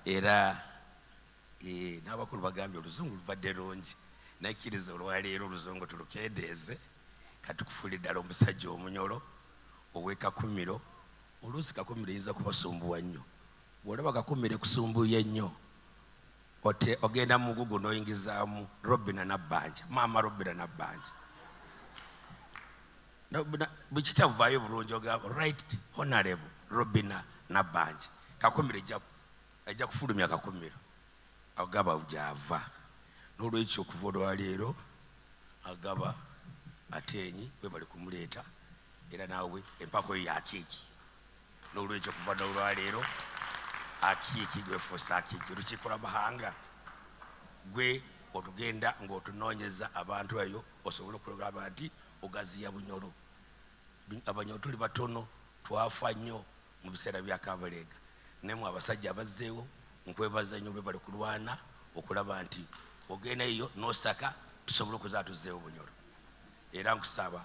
era eh, n'abakulu bagambye oluzungu lubadde lungi. Nakkiriza olwaleero oluzungu tulukendeeze katukufuule ddala omusajja omunyolo ow'ekakumiro oluusi kakumiro eyinza kubasumbuwa nnyo. Bw'olaba kakumiro ekusumbuye ennyo ogenda mu mugugu n'oyingizaamu robina nabbanja maama robina nabbanja. Bwekitavaayo bulungi ogamba right honorable robina nabbanja kakumiro ejja ajja kufulumya kakumiro agaba gyava. N'olwekyo okuva olwaleero agaba ateenyi we bali kumuleeta era naawe empako yo yakiiki n'olwekyo okuva n'olwaleero akiiki gwefuusa akiiki. Lukiiko lwamahanga gwe otugenda ng'otunoonyeza abantu eyo osobole okulagaba nti ogaziya bunyolo. Abanyolo tuli batono twafa nnyo mu biseera bya kabalega. Nemwe abasajja abazzeewo nkwebaza nnyo bwe bali kulwana okulaba nti ogendaeyo nosaka tusobole okuza tuzzeewo bunyolo era nkusaba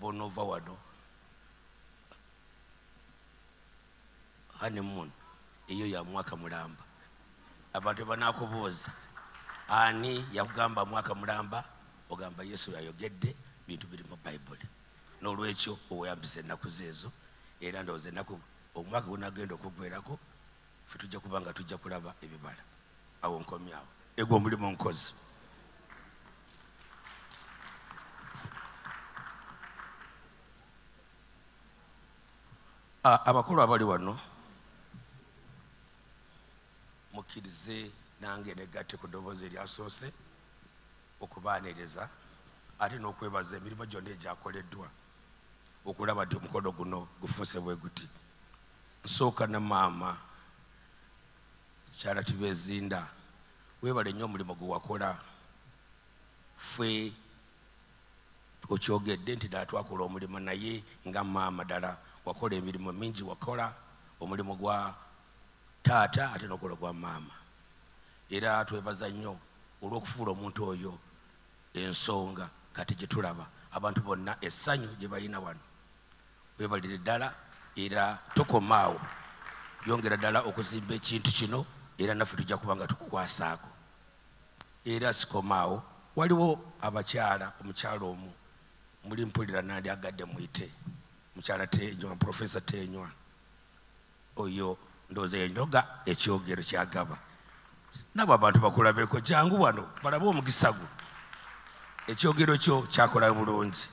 bonoova wano hanemoon eyo ya mwaka mulamba. Abantu banakubuuza ani yakugamba mwaka mulamba? Ogamba yesu yayogedde bintu biri mu bayibuli n'olwekyo oweyambisa ennaku zeezo era ndowooza ennaku omwaka gunagenda okugwerako fe tujja kuba nga tujja kulaba ebibala. Awo nkomi awo. Egwo omulimu nkozi. Ah, abakulu abali wano mukkirize nange negatte ku ddoboozi eryasoose okubaaniriza ate n'okwebaza emirimu gyonna egyakoleddwa okulaba nti omukono guno gufuuse bwe guti. Nsooka ne maama kyala tibezinda weebale nnyo omulimu gwe wakola. Ffe okyogedde nti ddala twakola omulimu naye nga maama ddala wakola emirimu mingi wakola omulimu gwa taata ate n'okola gwa maama. Era twebaza nnyo olw'okufuula omuntu oyo ensonga kati gye tulaba. Abantu bonna essanyu gye balina wano webalire ddala era tokomaawo yongera ddala okuzimba ekintu kino era naffe tujja kuba nga tukukwasaako. Era sikomaawo. Waliwo abakyala omukyala omu muli mpulira nandi agadde mwite mukyala tenywa profesa tenywa. Oyo ndowooza yenyoga ekyogero kyagaba. Nabo abantu bakulabeko kyangu wano balabe omukisa gwo. Ekyogero kyo kyakola bulungi.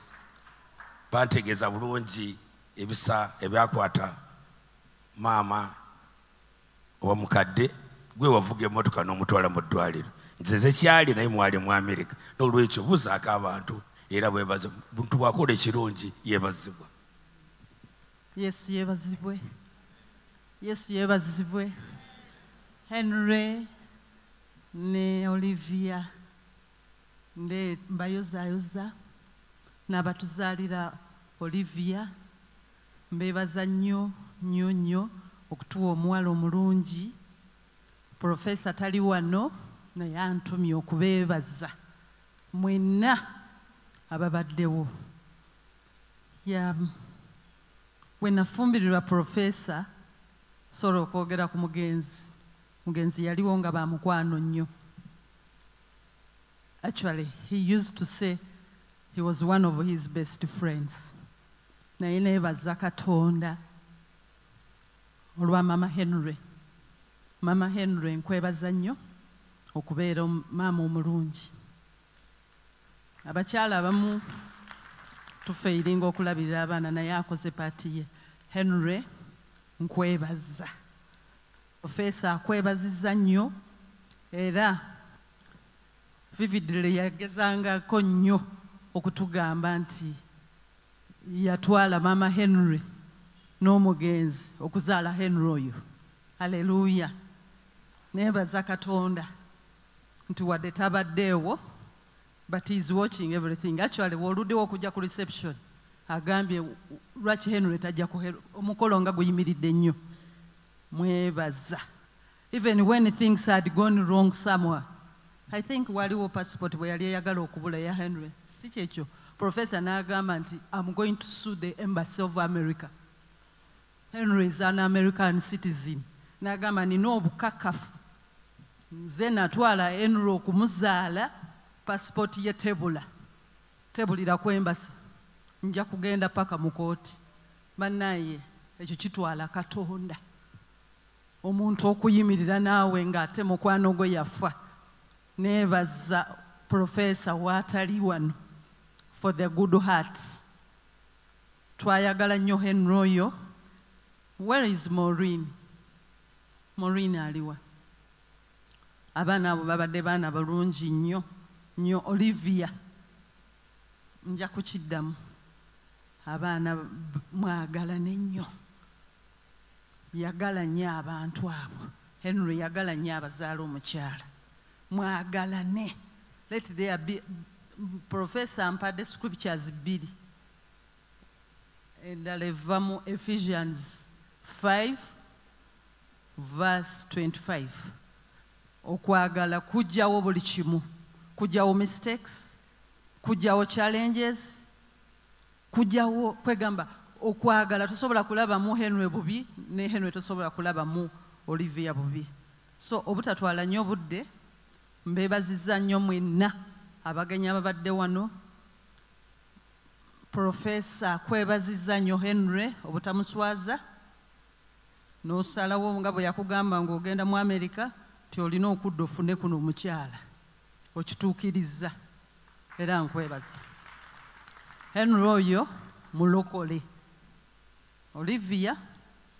Bantegeeza bulungi ebisa ebyakwata maama oba mukadde gwe wavuga emmotoka n'omutwala mu ddwaliro. Nze ze kyali naye mwali mu amerika n'olwekyo buzaako abantu era bwebaze muntu bwakola ekirungi yeebazibwa. Yesu yeebazibwe. Yesu yeebazibwe. Henry ne olivia nde mbayozaayoza n'abatuzaalira olivia mbeebaza nnyo nnyo nnyo okutuwa omuwala omulungi. Profesa tali wano naye antumye okubeebaza. Mwenna ababaddewo. Ya bwe nafumbirirwa profesa sobola okwogera ku mugenzi. Mugenzi yaliwo nga bamukwano nnyo. Actually he used to say he was one of his best friends naye neebaza katonda. Olwa mama henry. Mama henry nkwebaza nnyo okubeera maama omulungi. Abakyala abamu tufeiringa okulabirira abaana naye akoze paati ye. Henry nkwebaza. Profesa akwebazizza nnyo era vividly yagezangako nnyo okutugamba nti yatwala mama henry n'omugenzi okuzaala henry oyo. Aleluya neebaza katonda nti wadde tabaddeewo but is watching everything. Actually woluddewo okujja ku reception agambye lwaki henry tajja omukolo nga guyimiridde nnyo. Mwebaza. Even when things had gone wrong somewhere i think waliwo passport bwe yali eyagala okubula ya henry. Si kyekyo professor n'agamba nti i'm going to sue the embassy of america. Henry is an american citizen. N'agamba nina obukakafu nze natwala henry okumuzaala passport ye tebula tebulira ku embasi nja kugenda paka mu kooti bannaye ekyo kitwala katonda. Omuntu okuyimirira naawe ng'ate mukwano gwe yafa. Neebaza profesa waatali wano for the good heart twayagala nnyo henry oyo where is maureen? Maureen aliwa. Abaana abo babadde baana balungi nnyo nnyo olivia. Nja kukiddamu. Abaana b- mwagalane nnyo. Yagala nnyo abantu abo. Henry yagala nnyo abazaala omukyala. Mwagalane let there be professor mpadde scriptures bbiri. Endala eva mu ephesians 5 verse 25 okwagala kujjawo buli kimu. Kujjawo mistakes kujjawo challenges kujjawo kwegamba okwagala tosobola kulabamu henry bubi ne henry tosobola kulabamu olivia bubi. So obutatwala nnyo budde mbeebazizza nnyo mwenna abagenyi ababadde wano profesa kwebazizza nnyo henry obutamuswaza n'osalawo nga bwe yakugamba ng'ogenda mu amerika ti olina okudda ofune kuno omukyala okituukirizza era nkwebaza. Henry oyo mulokole. Olivia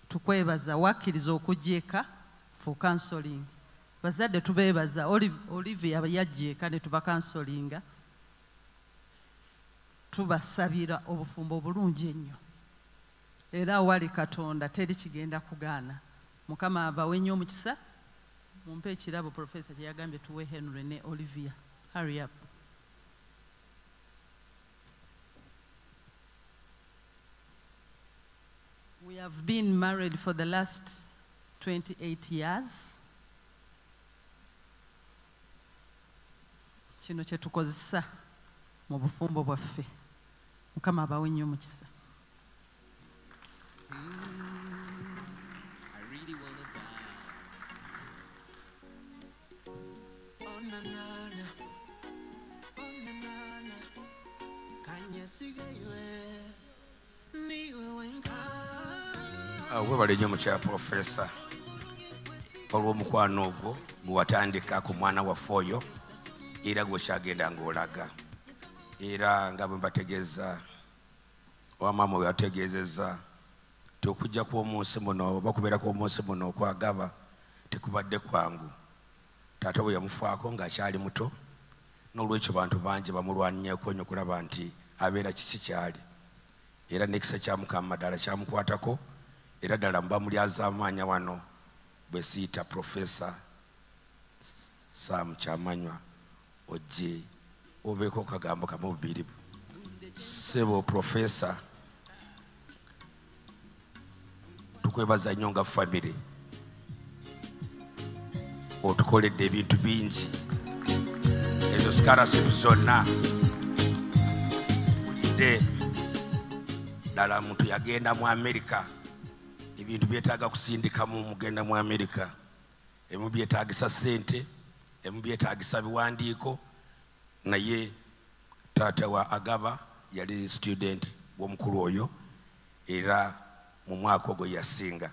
tukwebaza wakkiriza okujja eka for counseling bazadde tubeebaza Oli- olivia yajja eka ne tuba counselinga tubasabira obufumbo obulungi ennyo. Era awali katonda teri kigenda kugaana. Mukama abawe nnyo omukisa mumpe ekirabo profesa kyeyagambye tuwe henry ne olivia. Hurry up. We have been married for the last 28 years. Kino kye tukozesa mu bufumbo bwaffe. Mukama abawe nnyo omukisa na. Oh wenka. Ah, webale nnyo mukyala profesa olw'omukwano ogwo gwe watandika ku mwana waffe oyo era gwekyagenda ng'olaga. Era nga bwe mbategeeza wamaama bwe yategeezezza ti okujja kw'omunsi muno oba kubeera kw'omunsi muno okwagaba tekubadde kwangu. Taata bwe yamufaako ng'akyali muto n'olwekyo bantu bangi bamulwanyeeko nnyo okulaba nti abeera kiki kyali. Era n'ekisa kya mukama ddala kyamukwatako era ddala muba muli azaamaanya wano bwe siyita profesa saamu kyamanywa ojje obeeko kagambo kamu bubiri sebo profesa tukwebaza nnyo nga famire otukoledde ebintu bingi. Ezo scholarship zonna. Bulidde ddala muntu yagenda mu amerika ebintu byetaaga kusindikamu mugenda mu amerika ebimu byetaagisa sente ebimu byetaagisa biwandiiko naye taata wa agaba yali student w'omukulu oyo era mu mwaka ogwo yasinga.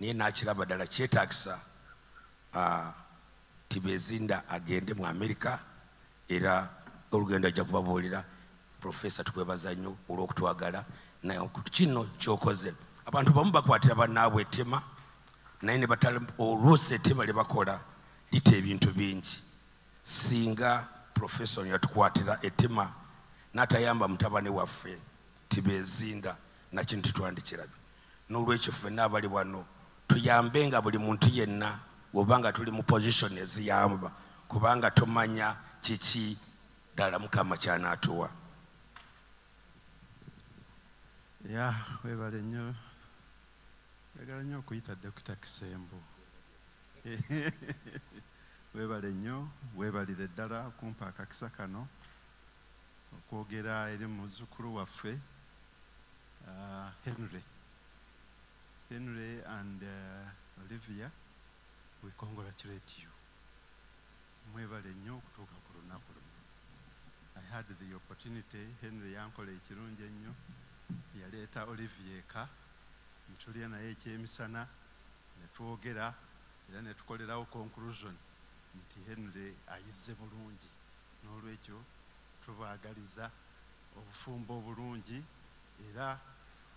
Naye nakiraba ddala kyetaagisa ah, tibezinda agende mu amerika era olugendo ajja kubabuulira profesa tukwebaza nnyo olw'okutwagala naye kino kyokoze. Abantu bamu bakwatira bannaabwe ettema naye ne batala olwosa ettema lye bakola lita ebintu bingi. Singa profesa ono yatukwatira ettema n'atayamba mutabani waffe tibezinda nakino tetwandikirabye n'olwekyo ffenna abali wano tuyambenga buli muntu yenna bw'oba nga tuli mu position eziyamba kubanga tomanya kiki ddala mukama kyanaatuwa. Ya webale nnyo. Njagala nnyo okuyita dokita kisembo webale nnyo webalire ddala okumpa akakisa kano okwogera eri muzzukulu waffe uh, henry. Henry and uh, olivia we congratulate you. Mwebale nnyo okutuuka ku lunaku luno. I had the opportunity henry yankola ekirungi ennyo yaleeta olivia eka ntulya naye ekyemisana ne twogera era ne tukolerawo conclusion nti henry ayizze bulungi. N'olwekyo tubaagaliza obufumbo obulungi era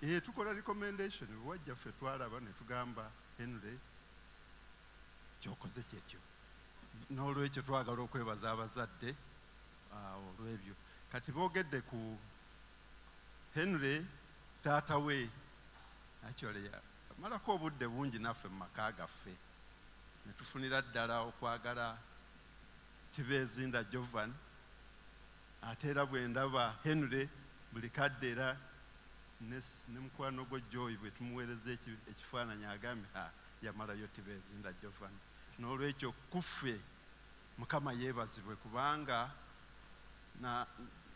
ee tukola recommendation. Bwewajjaffe twalaba ne tugamba henry kyokoze kyekyo n'olwekyo twagala okwebaza abazadde ah, olw'ebyo. Kati boogedde ku henry taata we actually amalako obudde bungi naffe mu maka gaffe ne tufunira ddala okwagala tibezinda jovan ate era bwe ndaba henry buli kadde era ne mukwano gwo joyi bwe tumuweereza eki- ekifaananyi agambye "Ah, yamalayo tibezinda jovan n'olwekyo kuffe mukama yeebazibwe kubanga na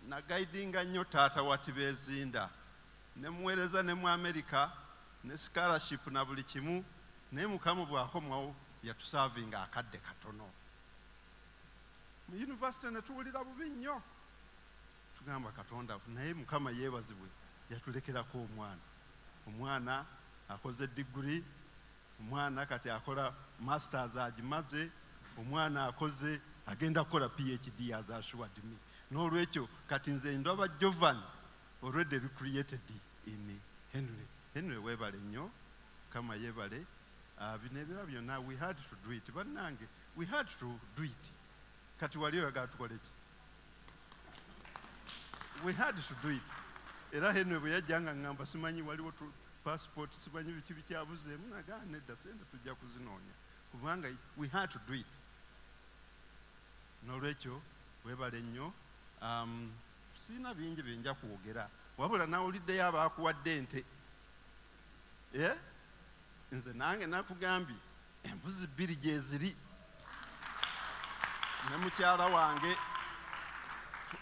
nagaidinga nnyo taata wa tibezinda ne muweereza ne mu amerika ne scholarship na buli kimu naye mukama bwakomawo yatusaavinga akadde katono. Mu yunivasite ne tuwulira bubi nnyo. Tugamba katonda naye mukama yeebazibwe yatulekerako omwana. Omwana akoze diguri omwana kati akola masters agimaze omwana akoze agenda kukola phd as assured me. N'olwekyo kati nze ndaba jovan already recreated in henry. Henry weebale nnyo kama yeebale bino ebirala byonna we had to do it. Bannange we had to do it. Kati wali oyagala tukole ki we had to do it. Era henry bwe yajja nga ŋŋamba simanyi waliwo passport simanyi biki bikyabuzeemu nagaa nedda sente tujja kuzinoonya. Kubanga we had to do it. N'olwekyo weebale nnyo um, siina bingi byenja kwogera. Wabula nawuliddeyo abaakuwadde ente. Eh? Nze nange nakugambye embuzi bbiri gyeziri ne mukyala wange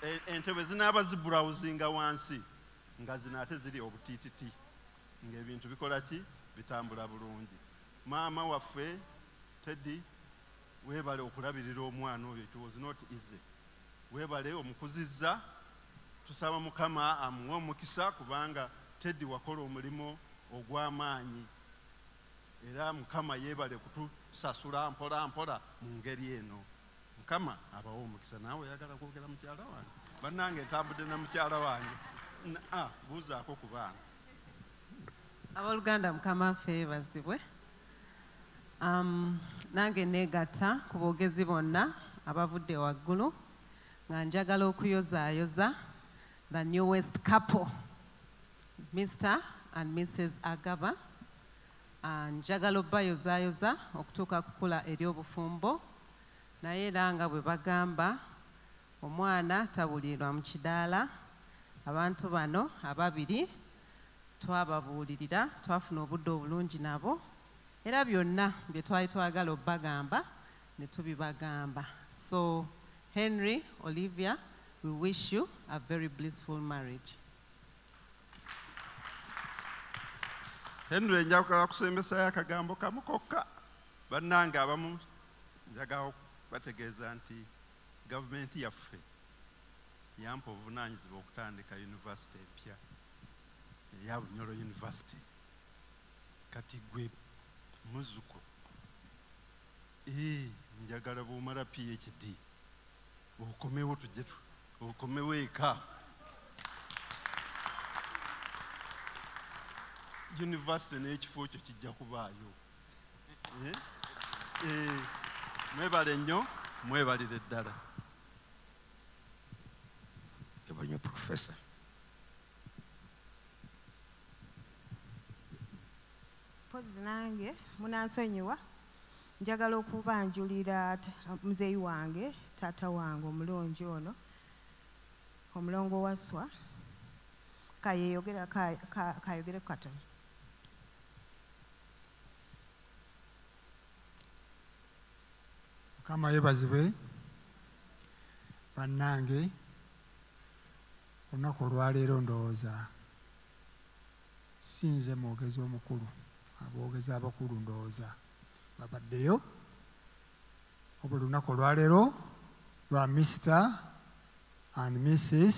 e- ente bwe zinaaba ziburawuzinga wansi nga zino ate ziri obutiititi ng'ebintu bikola ki? Bitambula bulungi. Maama waffe teddy weebale okulabirira omwana oyo. It was not easy. Weebale omukuzizza tusaba mukama amuwe omukisa kubanga teddi wakola omulimu ogw'amaanyi era mukama yeebale kutusasula mpola mpola mu ngeri eno. Mukama abawe omukisa naawe oyagala kwogera mukyala wange. Bannange ntambudde na mukyala wange. Na- ah, buuzaako ku baana. Abooluganda mukama waffe yeebazibwe. Um, nange neegatta ku boogezi bonna abavudde waggulu nga njagala okuyozaayoza the newest couple mr and mrs agaba njagala obbayozaayoza okutuuka kukula eri obufumbo naye era nga bwe bagamba omwana tabulirwa mu kidaala abantu bano ababiri twababuulirira twafuna obudde obulungi nabo era byonna bye twali twagala obbagamba ne tubibagamba. So henry olivia we wish you a very blissful marriage henry njakala kusembesayo akagambo kamu kokka bannange abamu njagala bategeeza nti gavumenti yaffe yampa obuvunaanyizibwa okutandika yunivasite empya eya bunyolo yunivasite. Kati gwe muzuku ee njagala bwomala phd okomewo tujje tu- okomewo eka yunivasite n'ekifo ekyo kijja kubaayo. Eh? Eh, mwebale nnyo mwebalire ddala. Ebonyo profesa mpozi nange munansonyiwa. Njagala okubanjulira muzeeyi wange taata wange omulungi ono omulongo waswa kayeyogera ka- ka- kayogere katono mukama yebazibwe bannange olunaku olwaleero ndowooza sinze mwogezi omukulu aboogezi abakulu ndowooza. Babaddeyo obuli lunaku olwaleero lwa mr and mrs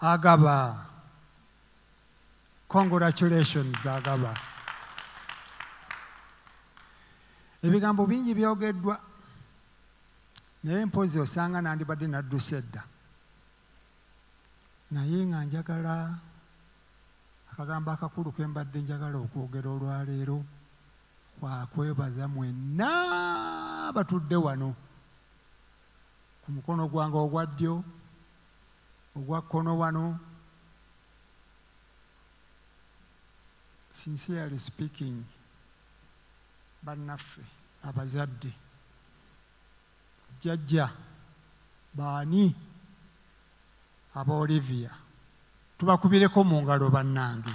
agaba. Congratulations agaba ebigambo bingi byogeddwa. Naye mpozi osanga nandibadde naddusa edda. Naye nga njagala akagambo akakulu ke mbadde njagala okwogera olwaleero kwakwebaza mwenna batudde wano. Ku mukono gwange ogwa ddyo ogwa kkono wano sincerely speaking bannaffe abazadde. Jjajja baani? Aba olivia. Tubakubireko mu ngalo bannange.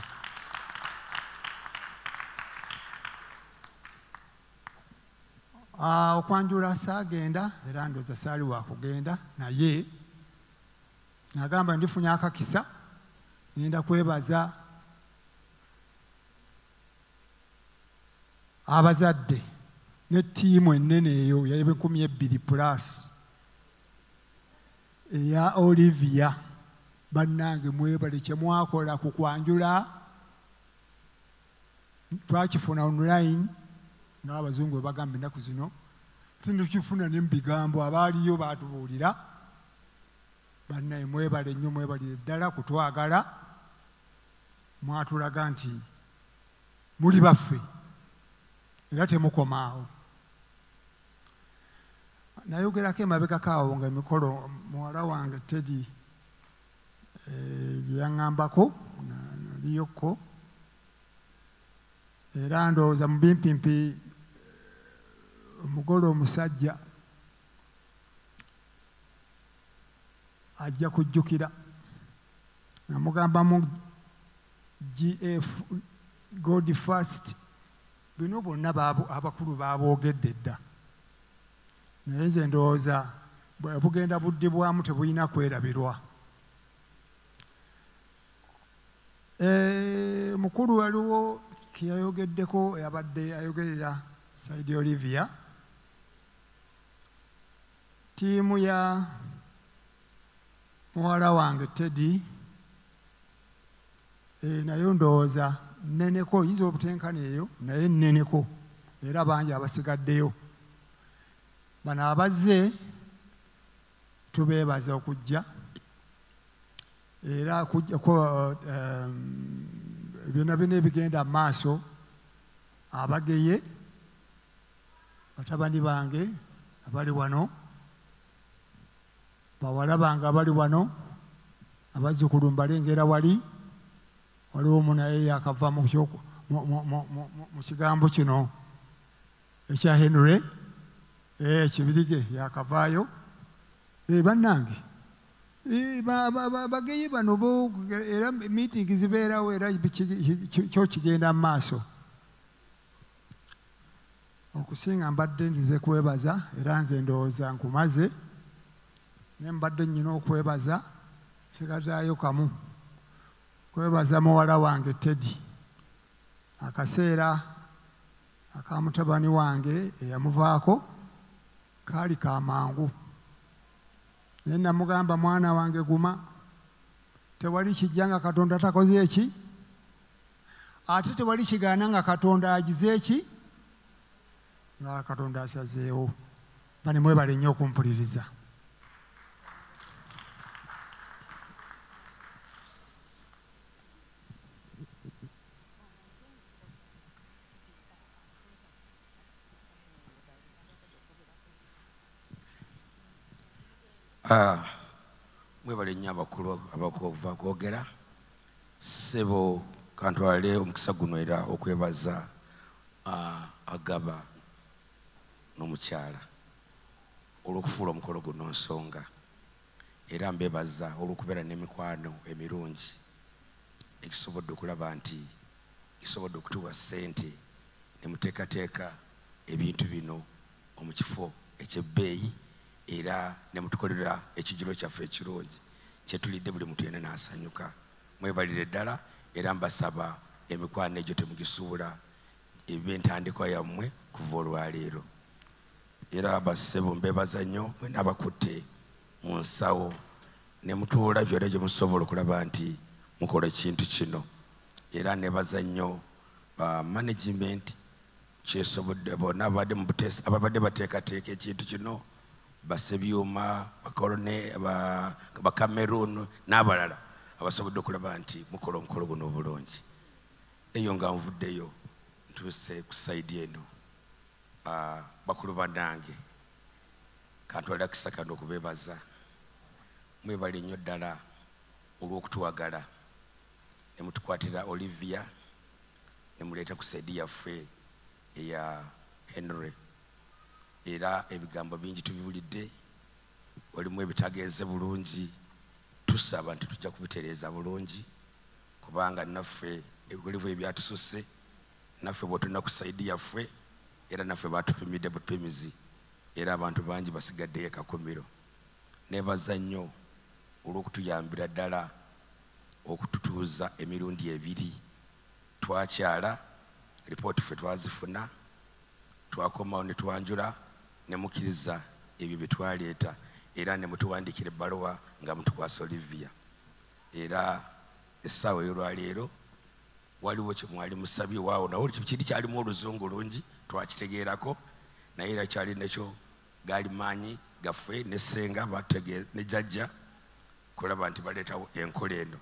Ah, okwanjula saagenda era ndooza saali wakugenda naye nagamba ndifunye akakisa ngenda kwebaza abazadde ne ttiimu ennene eyo y'ebikumi ebbiri plus. Eya olivia bannange mwebale kye mwakola ku kwanjula twakifuna online ng'abazungu bwe bagamba ennaku zino tintukifuna ne mu bigambo abaaliyo baatubuulira. Bannaye mwebale nnyo mwebalire ddala kutwagala mwatulaga nti muli baffe era temukomaawo nayogerako emabegako awo nga emikolo muwala wange tedi gye yaŋŋambako na- naliyokko era ndowooza mu bimpimpi omugole omusajja ajja kujjukira. Namugambamu gf god first bino bonna abakulu baboogedde dda naye nze ndowooza bwe bugenda buddibwamu tebulina kwerabirwa. Eh, mukulu waliwo keyayogeddeko yabadde ayogerera saidi olivia. Ttiimu ya muwala wange teddy eh, nayo ndowooza nneneko oyinza obutenkana eyo? Naye nneneko era bangi abasigaddeyo bano abazze tubeebaza okujja. Era kujjako byonna byonna ebigenda mu maaso abageye batabani bange abali wano bawala bange abali wano abazzukulu mbalengera wali waliwo omu naye yakava mu kigambo kino ekya henry Eh, ekibirige yakavaayo Eh, bannange. Eh, ba- ba- ba- bageyi bano era miitingi zibeerawo era biki- ki- kyo kigenda mu maaso. Okusinga mbadde nzize kwebaza era nze ndowooza nkumaze. Ne mbadde nnyina okwebaza sigazaayo kamu. Kwebaza muwala wange teddy akaseera aka mutabani wange eyamuvaako kaali kamangu naye namugamba mwana wange guma. Tewali kijja nga katonda takoze eki? Ate tewali kigaana nga katonda agize eki? Nga katonda asazeewo. Bane mwebale nnyo okumpuliriza Ah, mwebale nnyo abakulu abakuva kwogera. Ssebo kantwale omukisa guno era okwebaza ah, agaba n'omukyala. Olw'okufuula omukolo guno nsonga era mbebaza olw'okubeera n'emikwano emirungi ekisobodde okulaba nti kisobodde okutuwa ssente ne muteekateeka ebintu bino mu kifo ekyebbeeyi era ne mutukolera ekijiro kyaffe ekirungi. Kyetulidde buli muntu yenna n'asanyuka. Mwebalire ddala era mbasaba emikwano egyo temugisuubula ebe entandikwa yammwe kuva olwaleero. Era bassebo mbebaza nnyo mwena abakutte mu nsawo ne mutuula byonna gye musobola okulaba nti mukola ekintu kino. Era nebaza nnyo management kyesobodde bonna ababadde bateekateeka ekintu kino basebyuma bakolone ba- bakamerun n'abalala abasobodde okulaba nti mukola omukolo guno obulungi. Eyo nga nvuddeyo ntuuse ku saidi eno. Bakulu bannange kantwalira kisa kano okubeebaza mwebale nnyo ddala olw'okutuwagala. Ne mutukwatira olivia ne muleeta ku saidi yaffe eya henry era ebigambo bingi tubiwulidde walimu ebitagenze bulungi tusaba nti tujja kubitereeza bulungi kubanga naffe waliwo ebyatususe naffe bwetulina ku saidi yaffe era naffe batupimidde bupimizi era abantu bangi basigaddeyo ekakumiro nebaza nnyo olw'okutuyambira ddala okututuuza emirundi ebiri. Twakyala ripooti ffe twazifuna twakomawo ne twanjula ne mukkiriza ebyo bye twaleeta era ne mutuwandiikira ebbaluwa nga mutukwasa olivia era essaawa ey'olwaleero waliwo kye mwali musabye waawo nawe kiri kyalimu oluzungu lungi twakitegeerako naye era kyali nekyo gaali maanyi gaffe ne ssenga batege- ne jjajja kulaba nti baleetawo enkola eno.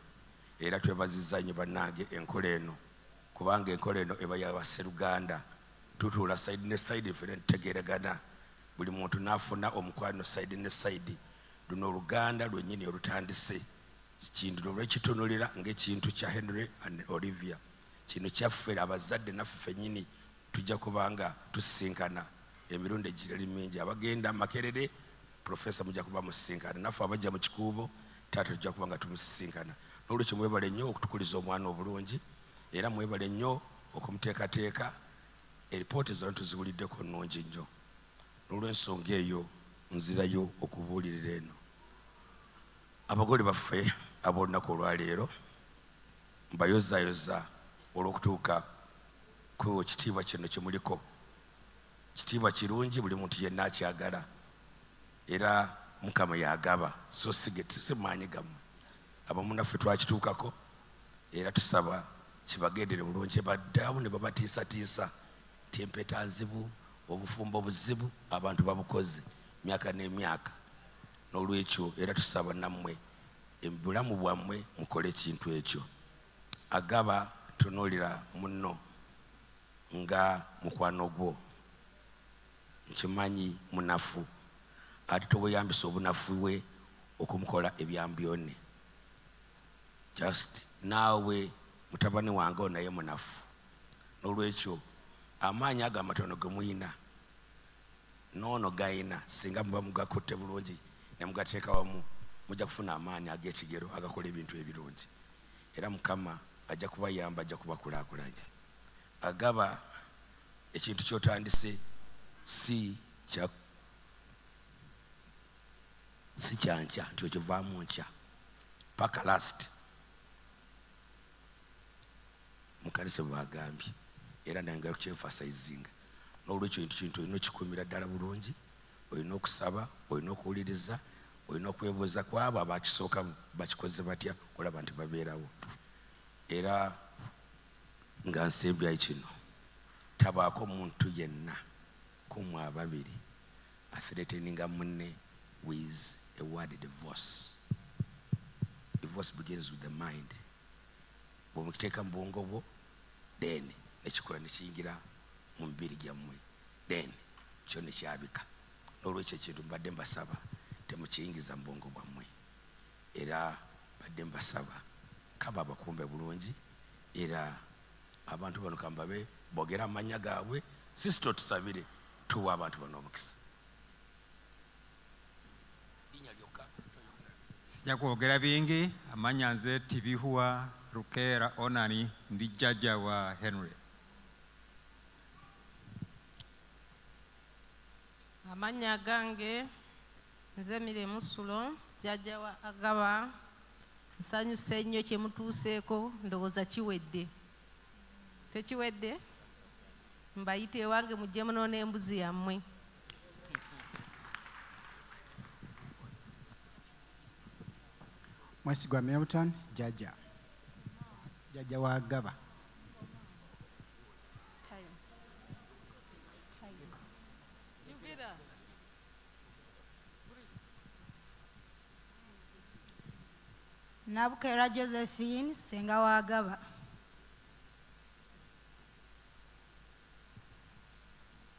Era twebazizza nnyo bannange enkola eno kubanga enkola eno eba yabasseruganda tutuula saidi ne saidi ffe netutegeeragana buli muntu n'afuna omukwano saidi ne saidi luno oluganda lwennyini olutandise. Kintu olwekitunulira ng'ekintu kya henry and olivia. Kino kyaffe abazadde naffe ffennyini tujja kubanga tusisinkana emirundi egiri mingi. Abagenda makerere profesa mujja kuba musisinkana naffe abajja mu kikuubo taata tujja kuba nga tumusisinkana nolwekyo mwebale nnyo okutukuliza omwana obulungi era mwebale nnyo okumuteekateeka eripooti zonna tuziwuliddeko nnungi nnyo n'olwensonga eyo nzirayo okubuulirira eno. Abagole baffe ab'olunaku olwaleero mbayozayoza olw'okutuuka ku kitiibwa kino kyemuliko kitiibwa kirungi buli muntu yenna akyagala era mukama yagaba so simaanyi gamu abamunaffe twakituukako era tusaba kibagendere bulungi baddaawo ne babatiisatiisa ti empeta nzibu obufumbo buzibu abantu babukoze myaka n'emyaka. N'olwekyo era tusaba nammwe bulamu bwammwe mukole ekintu ekyo. Agaba tunuulira munno nga mukwano gwo. Nkimanyi munafu ate tobweyambisa obunafu bwe okumukola ebyambyone just naawe mutabani wange o naye munafu. N'olwekyo amaanyi ago amatono ge muyina. Noono gayina singa muba mugakutte bulungi ne mugateeka wamu mujja kufuna amaanyi ag'ekigero agakola ebintu ebirungi. Era mukama ajja kubayamba ajja kubakulaakulanya. Agaba ekintu kyotandise si si kyankya nti okivaamu nkya. Paka last. Mukanisa bwe bagambye era nayongera kukyemfasayizinga n'olwekyo kintu kintu olina okikuumira ddala bulungi olina okusaba olina okuwuliriza olina okwebuuza ku abo abakisooka bakikoze batya olaba nti babeerawo. Era nga nsembyayo kino tabaako muntu yenna kumwe ababiri athreateninga munne with a word divorce divorce begins with the mind. Bwemukiteeka mu bwongo bwo then nekikola nekiyingira mu mibiri gyammwe. Then kyo nekyabika n'olwekyo ekintu mbadde mbasaba temukiyingiza mu bwongo bwammwe. Era badde mbasaba kaba abakumbe bulungi era abantu bano kambabe bogera amanya gaabwe sisito tusabire tuwa abantu bano omukisa. Sijja kwogera bingi. Amanya nze tibihuwa rukeera onani ndi jjajja wa henry amannya gange nze miremu sulo jjajja wa agaba nsanyusa ennyo kyemutuuseeko ndowooza kiwedde. Tekiwedde? Mbayita ewange mujje munoona embuzi yammwe. Mwesigwa milton jjajja jjajja wa gaba nabukera josephine senga wagaba.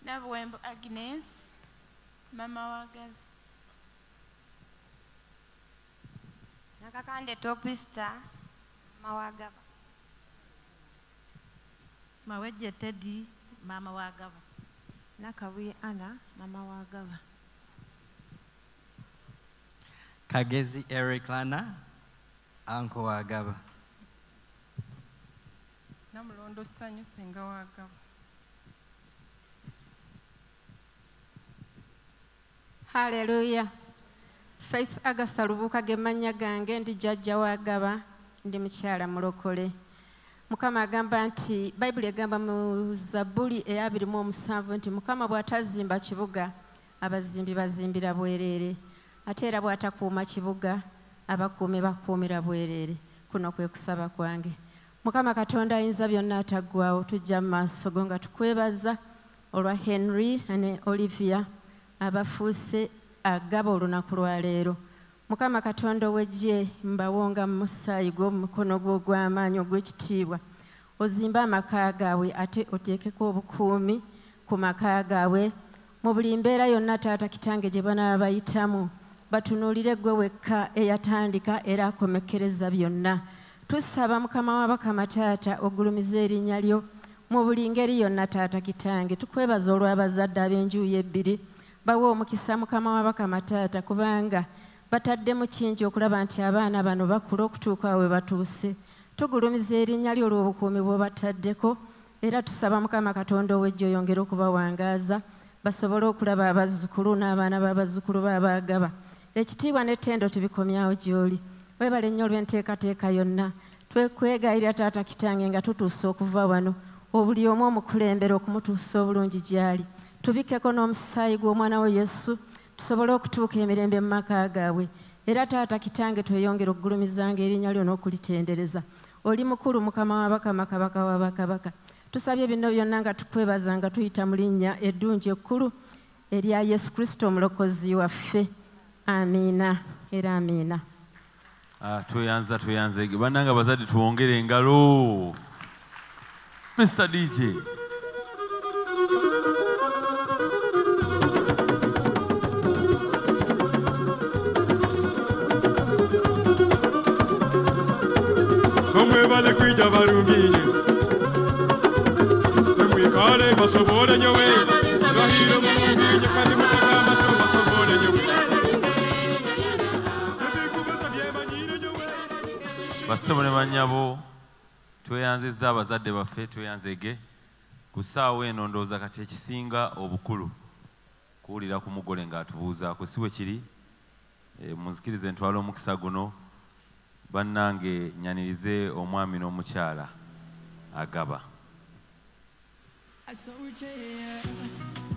Nabuwembo Agnes, mama wa Gaba. nakakande topista mama wa gaba mawejje tedi mama wa gaba nakabuye ana mama wa gaba kagezi eric lana anko wa gaba namulondo ssanyu senga wa gaba haleluya faith agasa lubuuka gemmannya gange ndi jjajja wa gaba ndi mukyala mulokole. Mukama agamba nti bayibuli egamba mu zabbuli eyabirimu omusanvu nti mukama bw'atazimba kibuga abazimbi bazimbira bwereere ate era bw'atakuuma kibuga abakuumi bakuumira bwereere kuno kwe kusaba kwange. Mukama katonda ayinza byonna ataggwawo tujja mu maaso go nga tukwebaza olwa henry ne olivia abafuuse agaba olunaku lwaleero mukama katonda ow'eggye mbawonga mu musaayi gw'omukono gwo ogw'amaanyi ogw'ekitiibwa. Ozimbe amaka gaabwe ate oteekeko obukuumi ku maka gaabwe. Mu buli mbeera yonna taata kitange gye banaaba bayitamu batunuulire gwe wekka eyatandika era akomekereza byonna. Tusaba mukama w'abakama taata ogulumiza erinnya lyo. Mu buli ngeri yonna taata kitange tukwebaza olw'abazadde ab'enjuuyi ebbiri bawe omukisa mukama w'abakama taata kubanga bataddemu kingi okulaba nti abaana bano bakula okutuuka we batuuse. Tugulumiza erinnya lyo olw'obukuumi bw'obataddeko era tusaba mukama katonda ow'ejjo oyongere okubawangaaza basobole okulaba abazzukulu n'abaana b'abazzukulu baabagaba ekitiibwa n'ettendo tubikomyawo gy'oli. Webale nnyo olw'enteekateeka yonna. Twekwegayirira taata kitange nga tutuuse okuva wano. Obuli omu omukulembera okumutuusa obulungi gy'ali. Tubikkeko n'omusaayi gw'omwana we yesu tusobole okutuuka emirembe mu maka gaabwe. Era taata kitange tweyongera okugulumizanga erinnya lyo n'okulitendereza. Oli mukulu mukama wabakama kabaka wabakabaka tusabye bino byonna nga tukwebaza nga tuyita mu linnya eddungi ekkulu erya yesu kristo omulokozi waffe amiina era amina. Ah, tweyanza tweyanze bannanga abazadde tuwongere engalo. Mr dj omwebale kwija balunginye temwikale basobole nyowe. Bahire mulunginye bassebo ne bannyabo tweyanzizza abazadde baffe tweyanzege ku ssaawa eno ndowooza kati ekisinga obukulu kuwulira ku mugole ng'atubuuzaako si bwe kiri. Eh, munzikirize ntwala omukisa guno. Bannange nyanirize omwami n'omukyala agaba. I saw it, yeah.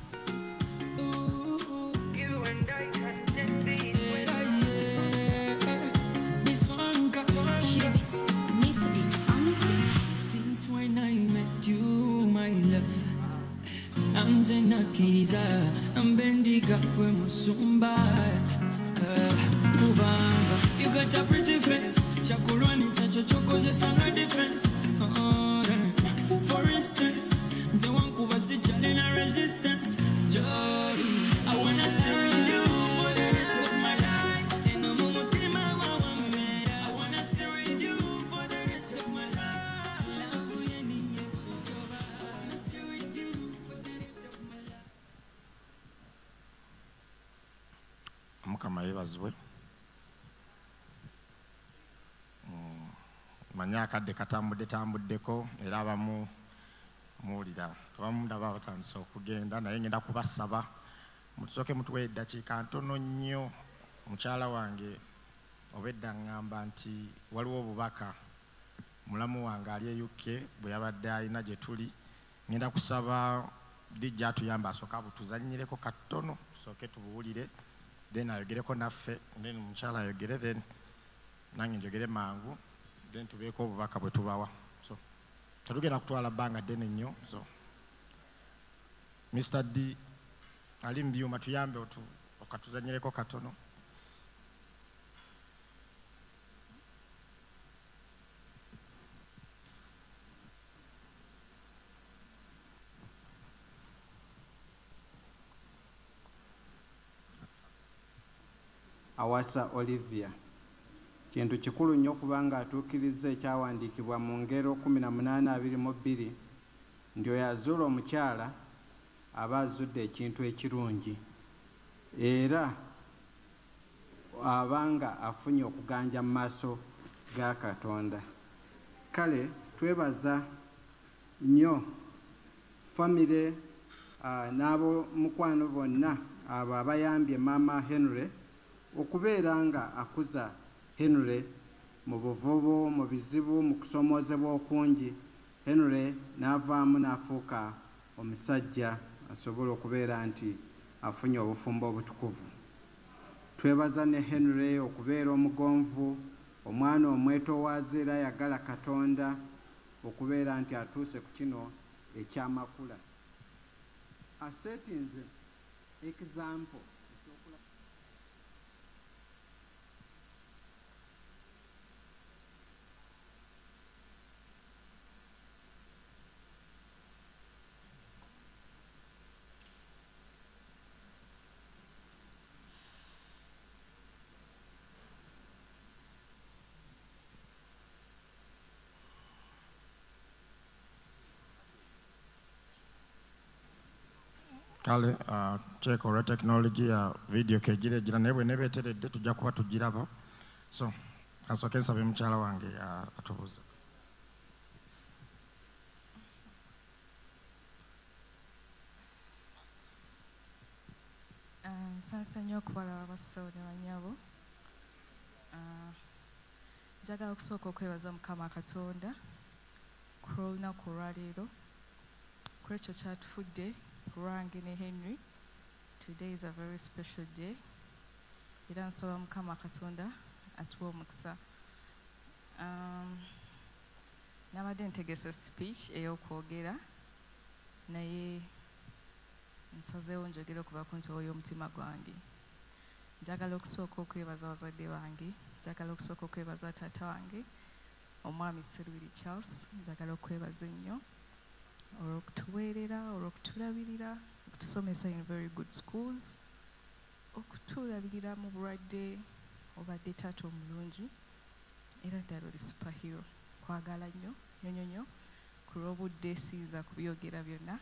When I met you, my love. Nanze nakiriza mbendiga gwe musumba. Kubanga You got a pretty face. Kyakulwanisa kyo kyokozesa nga defense. For instance nze wankuba sikyalina resistance. Jolly I wanna stay with you mukama yeebazibwe Mm, manyi akadde katambudde tambuddeko era abamu muwulira. Abamu ndaba batandise okugenda naye ngenda kubasaba mutusooke mutuwe eddakiika ntono nnyo. Mukyala wange obedda ŋŋamba nti waliwo obubaka mulamu wange ali e uk bwe yabadde alina gye tuli. Ngenda kusaba dijja atuyamba asooke abutuzannyireko katono tusooke tubuwulire then ayogereko naffe then omukyala ayogere then nange njogere mangu then tubeeko obubaka bwe tubawa. So tetugenda kutwala bbanga ddene nnyo so. Mr d ali mu byuma tuyambe otu- okatuzanyireko katono awasa olivia. Kintu kikulu nnyo okubanga atuukiriza ekyawandiikibwa mu ngero 1822 nti oyo azuula omukyala aba azudde ekintu ekirungi. Era abanga afunye okuganja mu maaso ga katonda. Kale twebaza nnyo famire ah, n'abomukwano bonna abo abayambye maama henry okubeera nga akuza henry mu buvubu mu bizibu mu kusomoozebwa okungi henry n'avaamu n'afuuka omusajja asobola okubeera nti afunye obufumbo obutukuvu. Twebaza ne henry okubeera omugonvu omwana omwetowaaza era ayagala katonda okubeera nti atuuse ku kino ekyamakula. Asetinze example kale ah, kyeka olwa tekinologi ya vidiyo kegiregira naye bwe nebeeteredde tujja kuba tugiraba so kansooke nsabe mukyala wange ah, atubuuze nsansa nnyo okubalaba basawo ne banyabo njagala okusooka okwebaza mukama katonda ku lw'olunaku olwaleero. Ku ekyo kyatufudde ku lwange ne henry today is a very special day. Era nsaba mukama katonda atuwa omukisa Um, nabadde ntegese speech ey'okwogera naye nsazeewo njogere okuva ku nsowo y'omutima gwange. Njagala okusooka okwebaza abazadde bange njagala okusooka okwebaza taata wange omwami serwiri charles njagala okwebaza ennyo olw'okutuweerera olw'okutulabirira okutusomesa in very good schools. Okutulabirira mu bulwadde obadde taata omulungi. Era ddala oli superhero. Nkwagala nnyo nnyo nnyo. Ku lw'obudde siyinza kubyogera byonna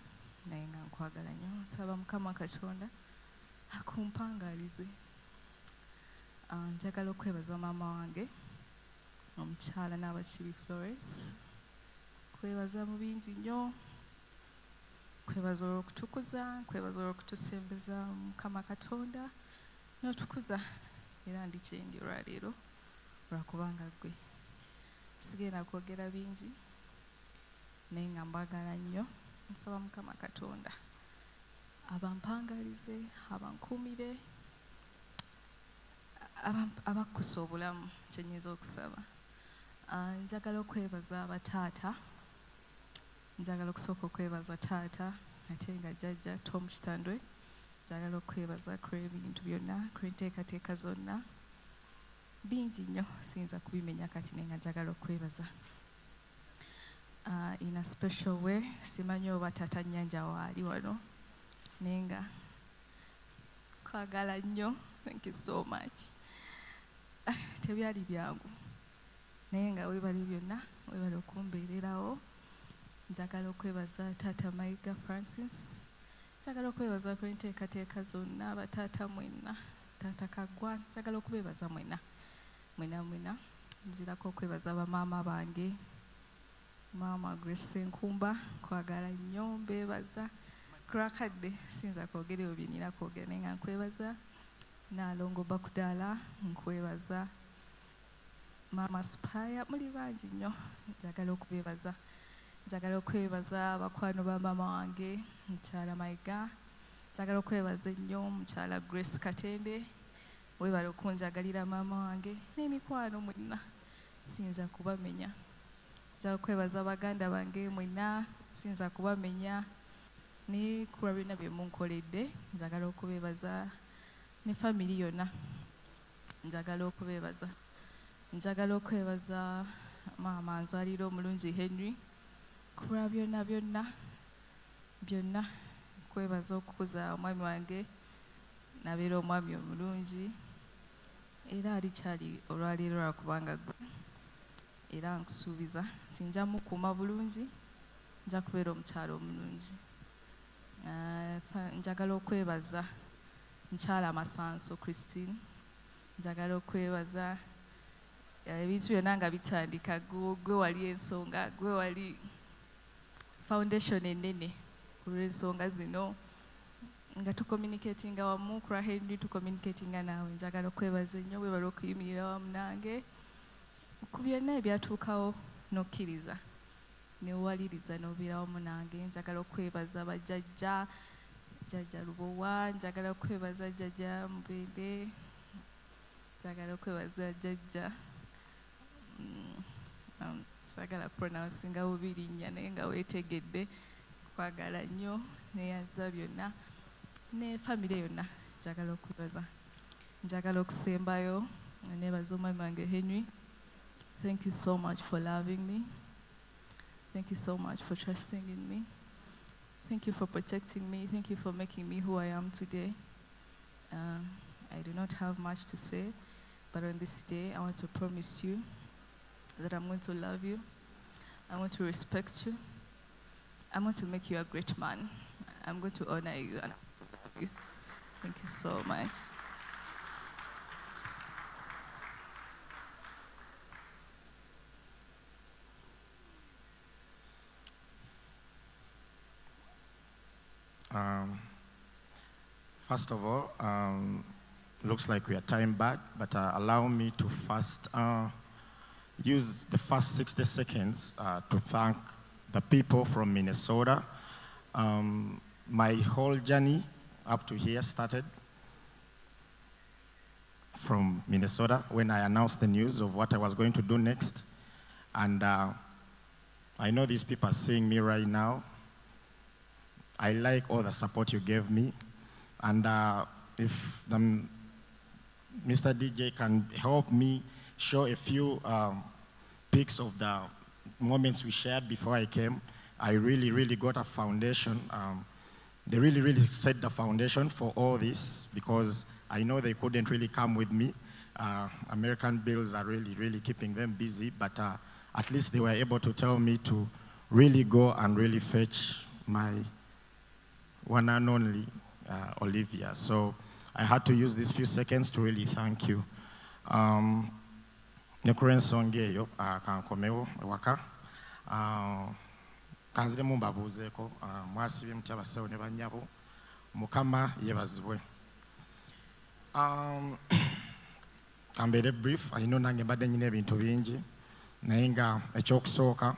naye nga nkwagala nnyo. Nsaba mukama katonda akumpangalize. Ah, njagala okwebaza maama wange omukyala n'abakiri florence kwebaza mu bingi nnyo kwebaza olw'okutukuza kwebaza olw'okutusembeza mukama katonda. N'otukuza. Era ndi kyendi olwaleero lwakubanga gwe sigenda kwogera bingi naye nga mbagala nnyo. Nsaba mukama katonda abampangalize abankuumire aba- abakkusa obulamu kyenyinza okusaba. Ah, njagala okwebaza abataata njagala okusooka okwebaza taata ate nga jjajja tom kitandwe. Njagala okwebaza kure ebintu byonna kure enteekateeka zonna. Bingi nnyo siyinza kubimenya kati naye nga njagala okwebaza. Uh, in a special way simanyi oba tata nyanja waali wano naye nga kwagala nnyo. Thank you so much. Ah, tebyali byangu. Naye nga weebale byonna weebale okumbeererawo njagala okwebaza taata mayiga francis njagala okwebaza ku enteekateeka zonna bataata mwenna taata kaggwa njagala okubeebaza mwenna. Mwena mwena nzirako okwebaza bamaama bange maama grace enkumba kwagala nnyo mbeebaza. Kulwakadde siyinza kwogera ebyo bye nina kwogera naye nga nkwebaza. Naalongo bakudaala nkwebaza. Maama spaya muli bangi nnyo njagala okubeebaza njagala okwebaza bakwano ba maama wange mukyala mayiga. Njagala okwebaza ennyo mukyala grace katende. Weebale okunjagalira maama wange n'emikwano mwenna siyinza kubamenya. Njagala okwebaza baganda bange mwenna siyinza kubamenya. Ne kulwa byonna bye munkoledde njagala okubeebaza ne famiri yonna. Njagala okubeebaza njagala okwebaza maama nzalira omulungi henry kulwa byonna byonna byonna. Kwebaza okukuza omwami wange nabeera omwami omulungi. Era alikyali olwaleero lwakubanga gwe. Era nkusuubiza sinja mukuuma bulungi nja kubeera omukyalo omulungi. Ah, njagala okwebaza mukyala masanso christine. Njagala okwebaza eh, ebintu byonna nga bitandika. Gwe wali ensonga gwe wali foundation enene ku lw'ensonga zino nga tucommunicatinga wamu kula henry tucommunicatinga naawe. Njagala okwebaza ennyo webala okuyimirira wamu nange. Ku byonna ebyatuukawo n'okkiriza newaliriza n'obeera wamu nange. Njagala okwebaza bajjajja jjajja lubowa njagala okwebaza jjajja mubende njagala okwebaza jjajja mm, um, saagala pronouncinga bubi linnya naye nga weetegedde kwagala nnyo neyaza byonna ne famire yonna njagala okwebaza njagala okusembayo nebaza omwami wange henry thank you so much for loving me. Thank you so much for trusting in me. Thank you for protecting me. Thank you for making me who i am today. Um, i do not have much to say but on this day i want to promise you that i'm going to love you. I'm going to respect you. I'm going to make you a great man. I'm going to honor you and to love you. Thank you so much. Um, first of all, um, looks like we are time back, but uh, allow me to first uh, use the first 60 seconds uh, to thank the people from Minnesota. Um, my whole journey up to here started from Minnesota when I announced the news of what I was going to do next. And uh, I know these people are seeing me right now. I like all the support you gave me. And uh, if the, Mr. DJ can help me show a few um, pics of the moments we shared before I came, I really, really got a foundation. Um, they really, really set the foundation for all this because I know they couldn't really come with me. Uh, American bills are really, really keeping them busy, but uh, at least they were able to tell me to really go and really fetch my one and only uh, Olivia. So I had to use these few seconds to really thank you. Um, ne ku lw'ensonga eyo ah, kankomewo ewaka. Ah, kanziremu mbabuuzeeko ah, mwasibye mutya basawo ne bannyabo mukama yeebazibwe kambeere brief ayina nange mbadde nyina ebintu bingi naye nga ekyokusooka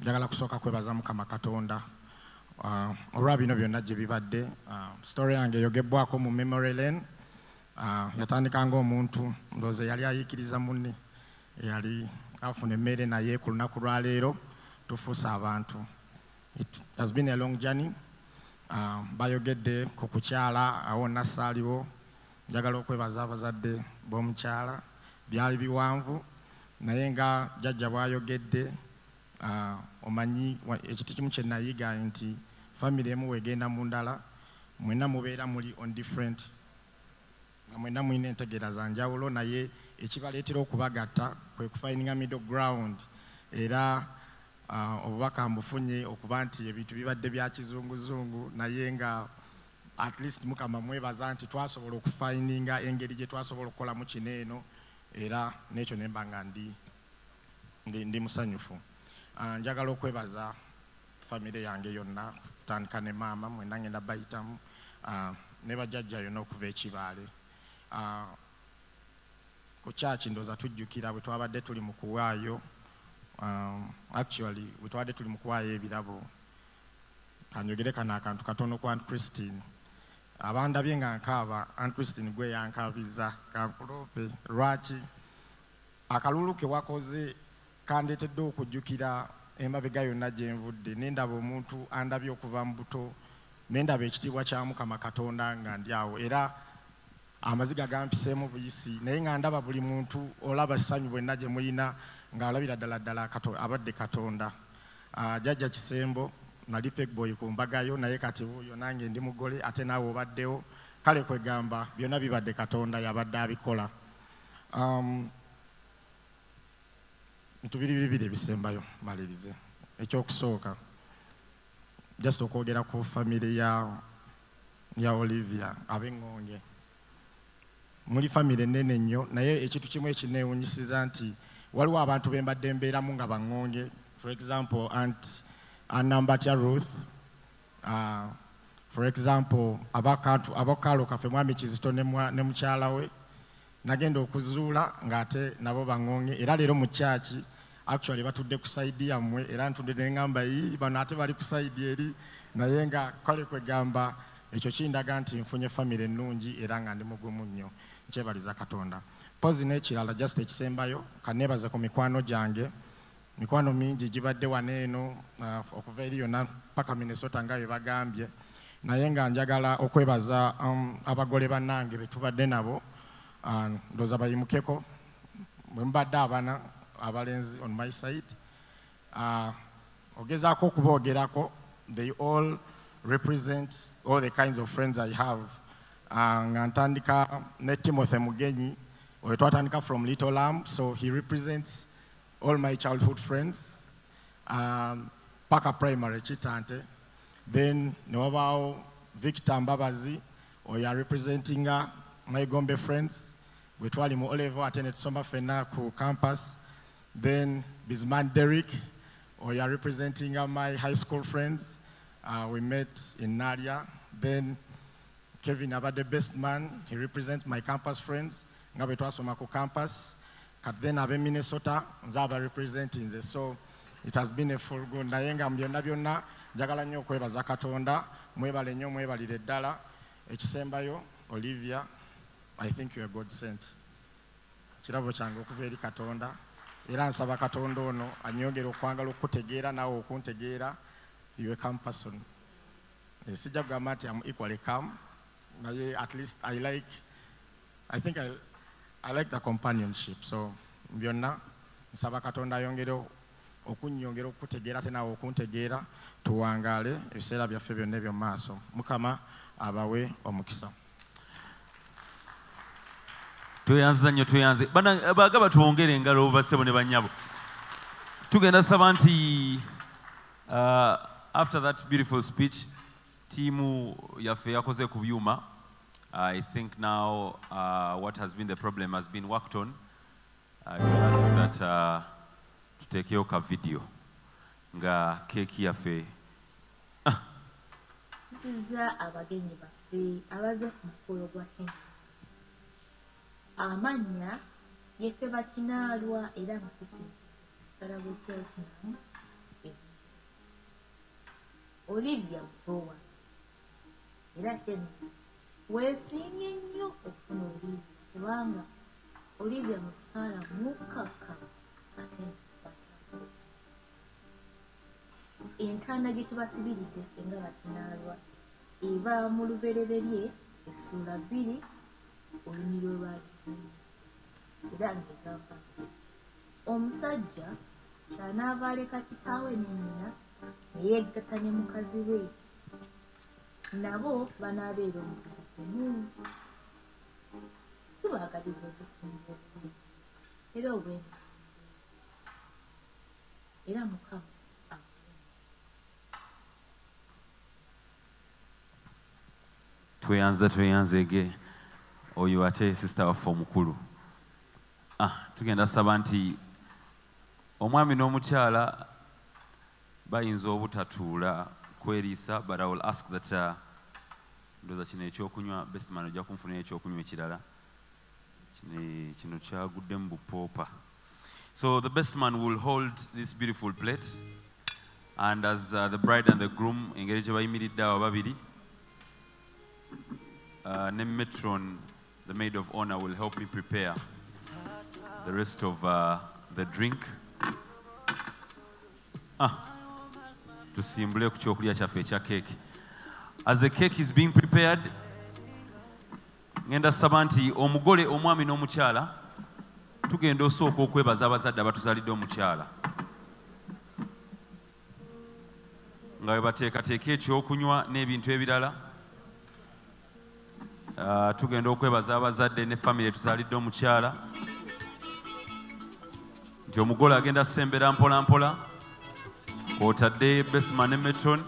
njagala kusooka kwebaza mukama katonda. Olwa bino byonna gye bibadde story yange eyogebbwako mu memory lane. Yatandika ng'omuntu ndowooza yali ayiikiriza munne eyali afuna emmere naye ku lunaku lwaleero tufuuse abantu. It has been a long journey. Ah, bayogedde ku kukyala awo nassaaliwo njagala okwebaza abazadde b'omukyala byali biwanvu naye nga jjajja bw'ayogedde ah, omanyi ekiti kimu kye nayiga nti famire emu wegenda mu ndala mwenna mubeera muli on different nga mwenna mulina entegeera za njawulo naye ekibaleetera okubagatta kwe kufininga middle ground era ah, obubaka mbufunye okuba nti ebintu bibadde bya kizunguzungu naye nga at least mukama mwebaza nti twasobola okufininga engeri gye twasobola okukolamu kino eno era n'ekyo ne mba nga ndi, musanyufu. Ah, njagala okwebaza famire yange yonna kutandika ne maama mwena ngenda bayitamu ah, ne bajjajja yonna okuva ekibaale ku kyaki ndooza tujjukira bwe twabadde tuli mu kuwaayo um, actually bwe twabadde tuli mu kuwaayo ebirabo. Kanjogere kano akantu katono ku aunt christine. Abandabye nga nkaaba aunt christine gwe yankabiza kankulope lwaki? Akalulu ke wakoze kandeetedde okujjukira emabega yonna gye nvudde. Nendaba omuntu andabye okuva mu buto nendaba ekitiibwa kya mukama katonda nga ndi awo. Era amaziga gampiseemu buyisi. Naye nga ndaba buli muntu olaba essanyu bwenna gye mulina ng'alabira ddala ddala abadde katonda. Ah, jjajja kisembo nali pekboy ku mbagayo naye kati wuuyo nange ndi mugole ate naawe obaddewo. Kale kwegamba byonna bibadde katonda yabadde abikola. Um, bintu biri bibiri ebisembayo malirize. Ekyokusooka just okwogera ku famire ya ya olivia ab'eŋŋonge muli famire ennene nnyo. Naye ekintu kimu ekineewunyisiza nti waliwo abantu be mbadde mbeeramu nga baŋŋonge for example aunt anambatya ruth uh, for example abakaalo kaffe mwami kizito ne mukyala we. Nagenda okuzuula ng'ate nabo baŋŋonge era leero mu kyaki actually batudde ku saidi yammwe era ntudde neŋŋamba yi bano ate bali ku saidi eri. Naye nga kale kwegamba ekyo kindaga nti nfunye famire ennungi era nga ndi mugumu nnyo nkyebaliza katonda. Pozi n'ekirala just ekisembayo kaneebaze ku mikwano gyange. Mikwano mingi gibadde wano eno uh, okuva eri yonna paka minnesota nga bwe bagambye. Naye nga njagala okwebaza um, abagole bannange be tubadde nabo uh, ndooza bayimukeko. Bwe mubadde abana abalenzi on my side uh, ogezaako okuboogerako they all represent all the kinds of friends i have nga ntandika ne timothy mugenyi oyo twatandika from little lamb so he represents all my childhood friends. Um, paka primary kitante then ne wabaawo victor mbabazi oyo arepresentinga my gombe friends. Bwe twali mu olevo ate ne tusoma ku campus. Then bisman derrick oyo arepresentinga my high school friends. Uh, we met in naria then kevin abadde best man. He represents my campus friends. Nga bwe twasoma ku campus. Kati then ab'e minnesota. Nze aba representing nze so it has been a full good naye nga byonna. Byonna njagala nnyo okwebaza katonda. Mwebale nnyo mwebalire ddala ekisembayo olivia i think you are god sent. Kirabo kyange okuva eri katonda. Era nsaba katonda ono anyongere okwagala okutegeera naawe okuntegeera. You a calm person Eh, sijja kugamba nti am equally calm naye at least i like i think i, I like the companionship. So byonna nsaba katonda ayongere okunyongera okutegeera ate naawe okuntegeera tuwangaale ebiseera byaffe byonna ebyo mu maaso. Mukama abawe omukisa. Tweyanziza nnyo tweyanze. Bana- baga batwongere engalo bassebo ne bannyabo tugenda saba nti uh, after that beautiful speech tiimu yaffe yakoze ku byuma i think now uh, what has been the problem has been worked on. I will ask that uh, tuteekeyo ka video. Nga keeki yaffe sizza abagenyi baffe abaze ku mukolo gwa kenya. Amannya yeffe bakinaalwa era nga tusinzalabwekyotinamu olivia mkowa. era henry weesiimye nnyo okufuna olivia kubanga olivia mukyala mukkakka ate entaana gye tubasibiridde ffe nga bakinaalwa eba mu lubereberye essuula bbiri olumi lwe lwalimu era ng'egamba omusajja kyanaava aleka kitaawe ne nnyina ne yeegatta ne mukazi we. Nabo banaabeera omubiri gumu tubaagaliza obufumbo obulungi era obwemuzi era mukama tweyanza tweyanzege oyo ate sisita waffe omukulu. Ah, tugenda saba nti omwami n'omukyala bayinza obutatuula kweriisa but i will ask that uh, ndooza kino ekyokunywa bestman ojja kunfunira ekyokunywa ekirala. Kino- kyagudde mu bupoopa. So the best man will hold this beautiful plate and as uh, the bride and the groom engeri gye bayimiridde awo babiri uh, ne metron the maid of honor will help me prepare the rest of uh, the drink. Ah, tusimbule ku kyokulya kyaffe ekya cake as the cake is being prepared ngenda saba nti omugole omwami n'omukyala tugenda osooka okwebaza abazadde abatuzalidde omukyala. Nga bwe bateekateeka ekyokunywa n'ebintu ebirala tugenda okwebaza abazadde ne famire etuzaalidde omukyala. Nti omugole agenda sembera mpola mpola kw'otadde besima ne metron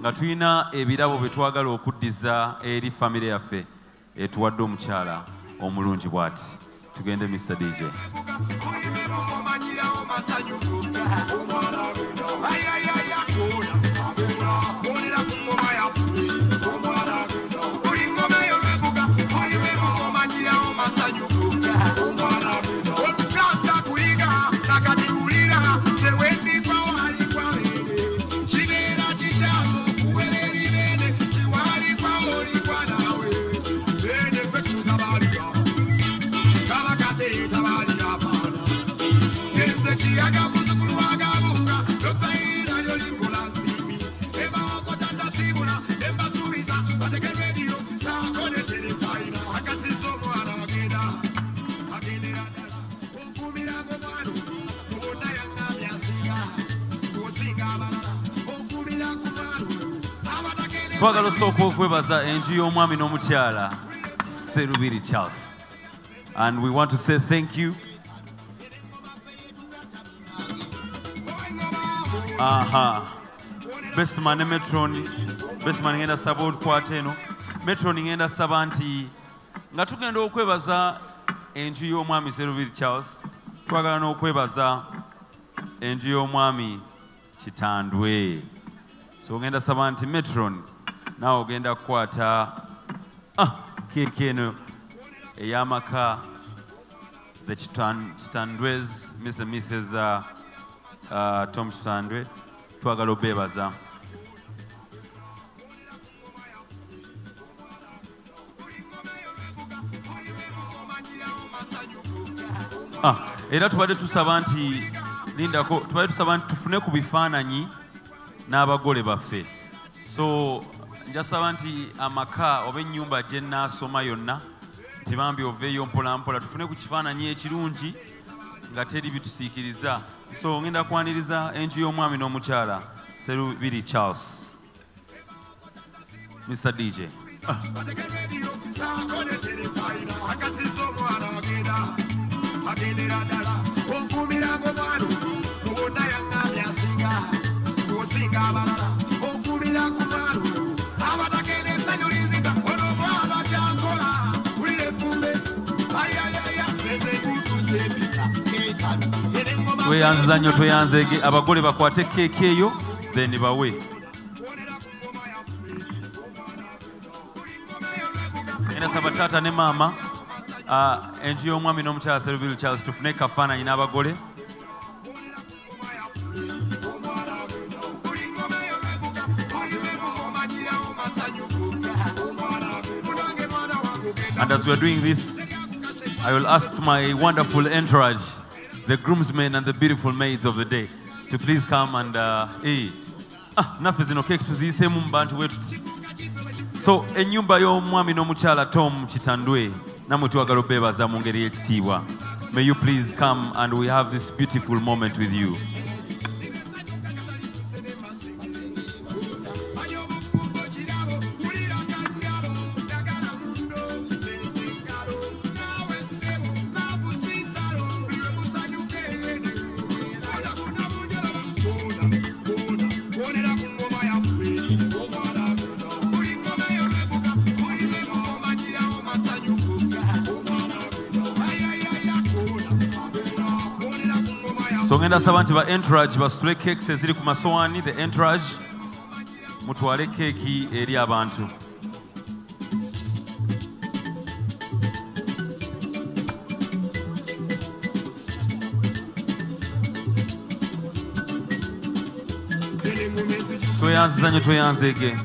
nga tulina ebirabo bye twagala okuddiza eri famire yaffe etuwadde omukyala omulungi bw'ati. Tugende mr dj Chiaga twagala osooka okwebaza enju y'omwami n'omukyala serubiri charles. And we want to say thank you. Aha. Besima ne metron. Besima ngenda saba olukwata eno. Metron ngenda saba nti nga tugenda okwebaza enju y'omwami serubiri charles twagala n'okwebaza enju y'omwami kitandwe. So ngenda saba nti metron naawe ogenda kukwata ah, keeki eno ey'amaka the kitandwes mr mrs tom kitandwe twagala obeebaza. Ah, era tubadde tusaba nti lindako tubadde tusaba nti tufune ku bifaananyi n'abagole baffe. So njasaba nti amaka oba ennyumba gye nnaasoma yonna tibambi oveeyo mpolampola tufune ku kifaananyi ekirungi nga teri bitusiikiriza. So ngenda kwaniriza enju y'omwami n'omukyala serubiri charles. Mr dj ah. agendera ddala okumiranga omwana oyo mubonna yaŋŋambye asinga osinga abalala tweyanziza nnyo tweyanzege abagole bakwate keeki eyo then bawe. Enda saba taata ne maama enju y'omwami n'omukyala serubiri charles tufune kafaananyi n'abagole. And as we are doing this, I will ask my wonderful entourage, the groomsmen and the beautiful maids of the day, to please come and uh, eh, ah, naffe zino keeki tuziyiseemu mu bantu bwe tuti so ennyumba y'omwami n'omukyala tom kitandwe namwe twagala obeebaza mu ngeri y'ekitiibwa. May you please come and we have this beautiful moment with you saba nti ba entourage basitule cakes eziri ku masowaani the entourage. Mutwale keeki eri abantu. Tweyanziza nnyo tweyanzeege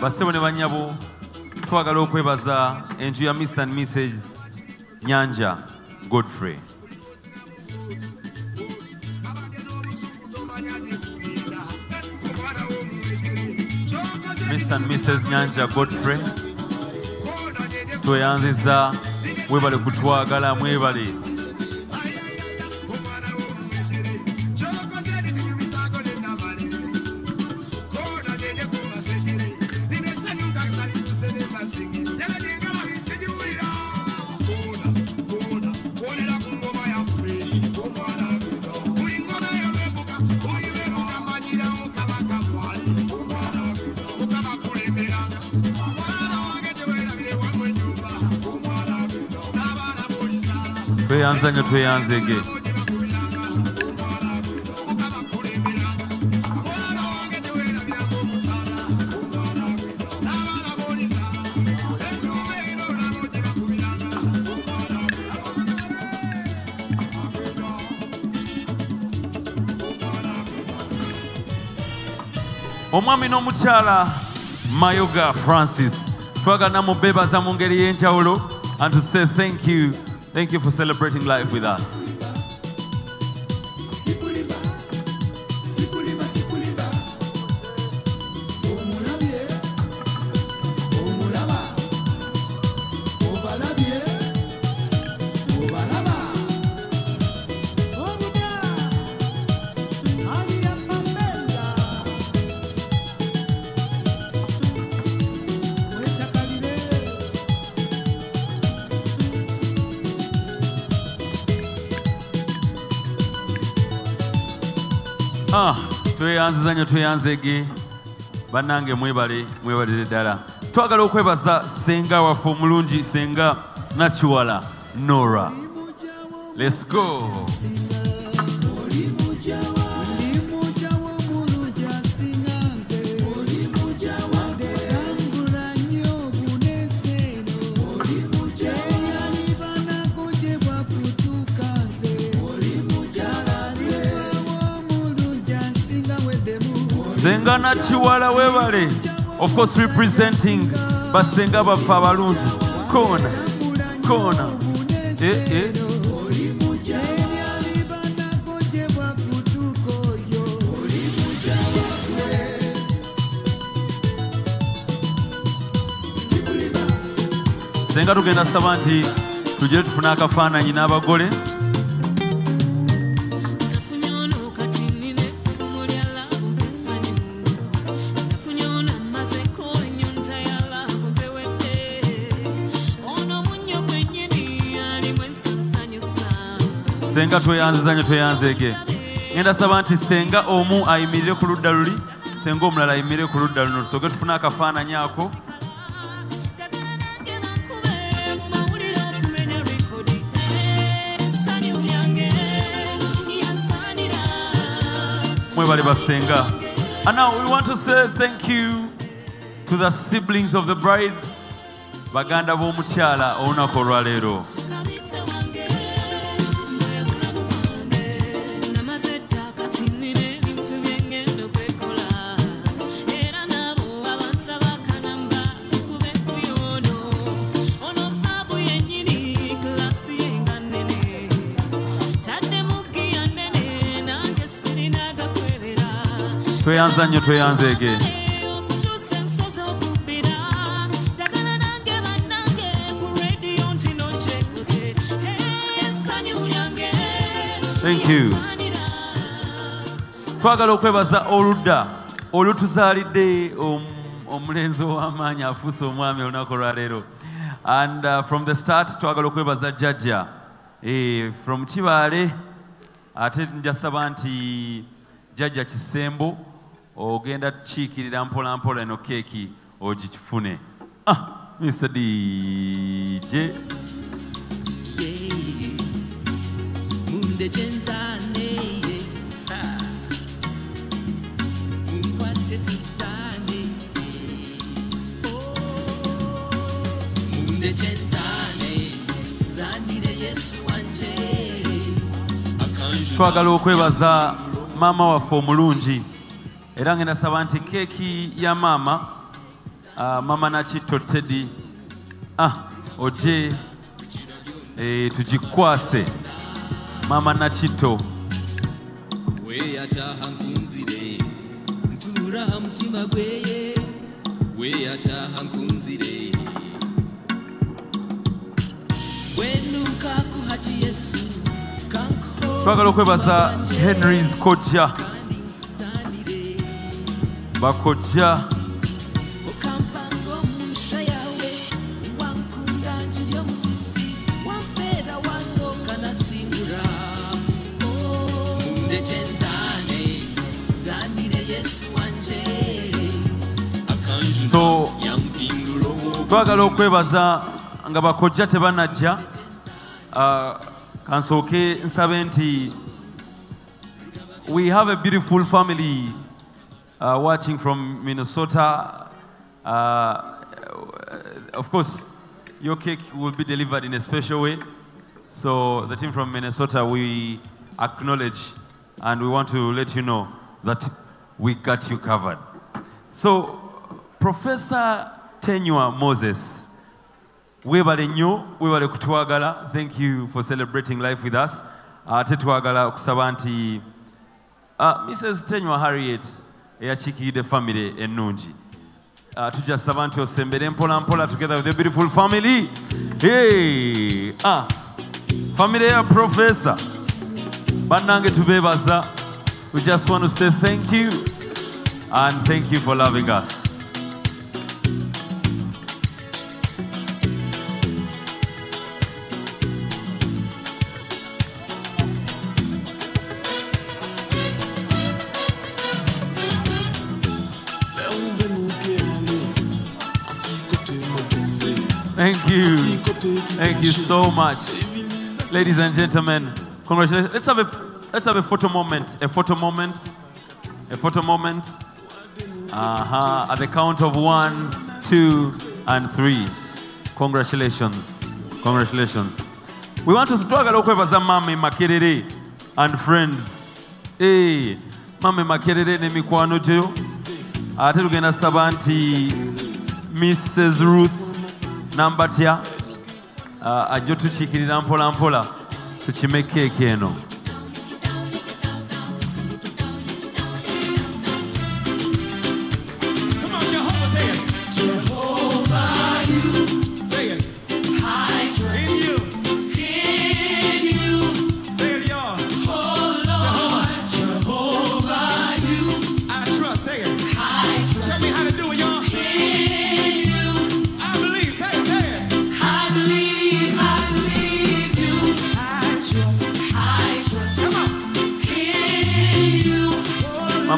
bassebo ne banyabo twagala okwebaza enju ya mr and mrs nyanja godfrey Mr. and Mrs. Nyanja Godfrey tweyanziza mwebale kutwagala mwebale tweyanza nnyo tweyanzege omwami n'omukyala mayoga francis. Twagala namubeebaza mu ngeri y'enjawulo. And to say thank you thank you for celebrating life with us tweyanziza nnyo tweyanzege bannange mwebale mwebalire ddala. Twagala okwebaza senga waffe omulungi senga nakiwala nora. Lets go omwana kiwala weebale of course representing basenga baffe abalungi koona koona ee eh, eh. senga tugenda saba nti tugire tufune akafaananyi n'abagole senga tweyanziza nyo tweyanzeege ngenda saba nti senga omu ayimirire ku ludda luli senga omulala ayimirire ku ludda luno tusooke tufune akafaananyi ako. Mwebale basenga and now we want to say thank you to the siblings of the bride baganda b'omukyala olunaku olwaleero tweyanza nnyo tweyanzeege thank you. Twagala okwebaza oludda. Olutuzaalidde om- omulenzi ow'amaanyi afuuse omwami olunaku olwaleero. And uh, from the start twagala okwebaza jjajja eh, from kibaale ate njasaba nti jjajja kisembo ogenda tukiikirira mpola mpola eno keeki ogikifune. Ah, mr dj munde kyenzaneye munkwase tuzane munde kyenzane zanire yesu wanje. Twagala okwebaza maama waffe omulungi era ngenda saba nti keeki ya maama uh, maama nakitto tedi ah, oje eh, tugikwase. Mama nakitto. Weyataha nkunzire ntura mutima gweye weyataha nkunzire bwenuka kuhaki yesu twagala okwebaza henrys kojja akanjuna So- twagala okwebaza nga bakojja tebanajja uh, kansooke nsabe nti we have a beautiful family uh, watching from minnesota uh, of course your cake will be delivered in a special way. So the team from minnesota we acknowledge and we want to let you know that we got you covered. So professor tenywa moses weebale nnyo weebale kutwagala. Thank you for celebrating life with us. Ate uh, mrs tenywa harriet eyakiikiridde family ennungi. Uh, tujja saba nti osembere mpola mpola together with a beautiful family. Hey, ah, family ya professor. Bannange tubeebaza. We just want to say thank you and thank you for loving us Thank you. Thank you so much. Ladies and gentlemen, congratulations. Let's have a let's have a photo moment. A photo moment. A photo moment. Uh-huh. At the count of one, two, and three. Congratulations. Congratulations. We want to twagala okwebaza mami makerere and friends. Hey, mami makerere ne mikwano gyo. Ate tugenda saba nti Mrs. Ruth Nambatya ajja tukiikirira mpola mpola tukime keeki eno.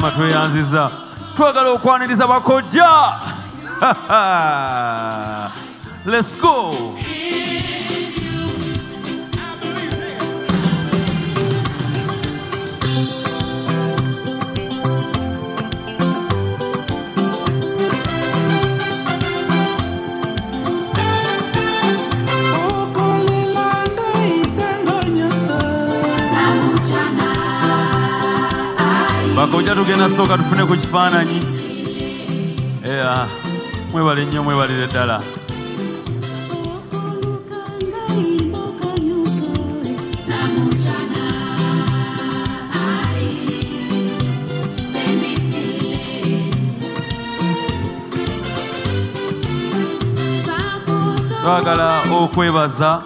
Mugamba tweyanziza twagala okwaniriza bakojja. Let's go bakojja tugenda sooka tufune ku kifaananyi. Ea mwebale nnyo mwebalire ddala. Twagala okwebaza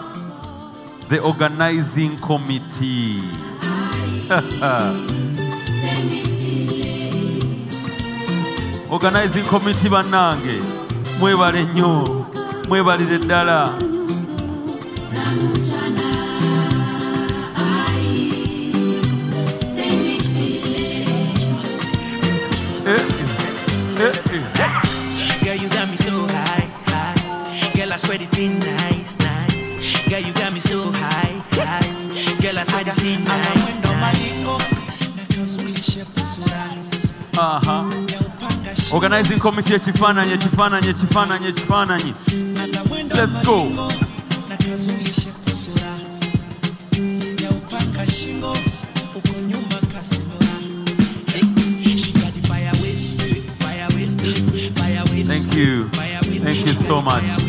the organizing committee organizing committee bannange. Mwebale nnyo. Mwebalire ddala organizing committee ekifaananyi ekifaananyi ekifaananyi ekifaananyi let's go. Thank you. Thank you so much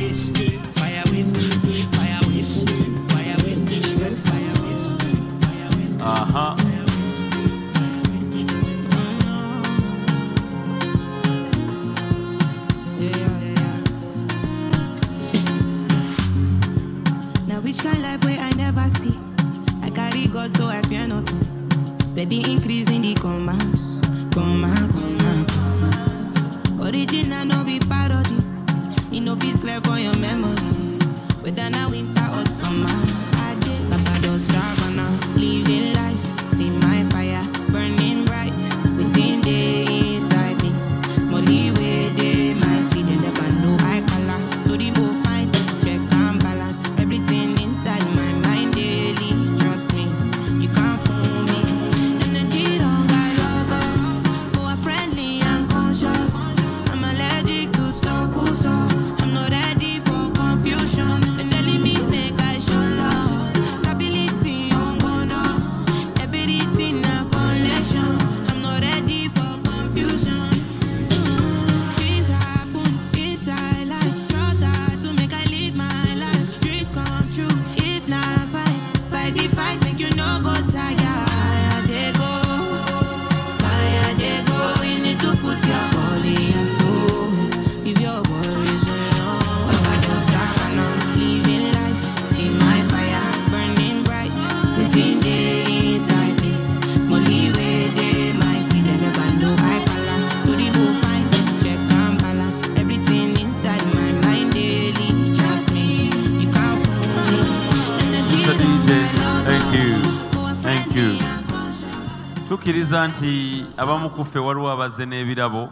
tukkiriza nti abamu ku ffe waliwo abazze n'ebirabo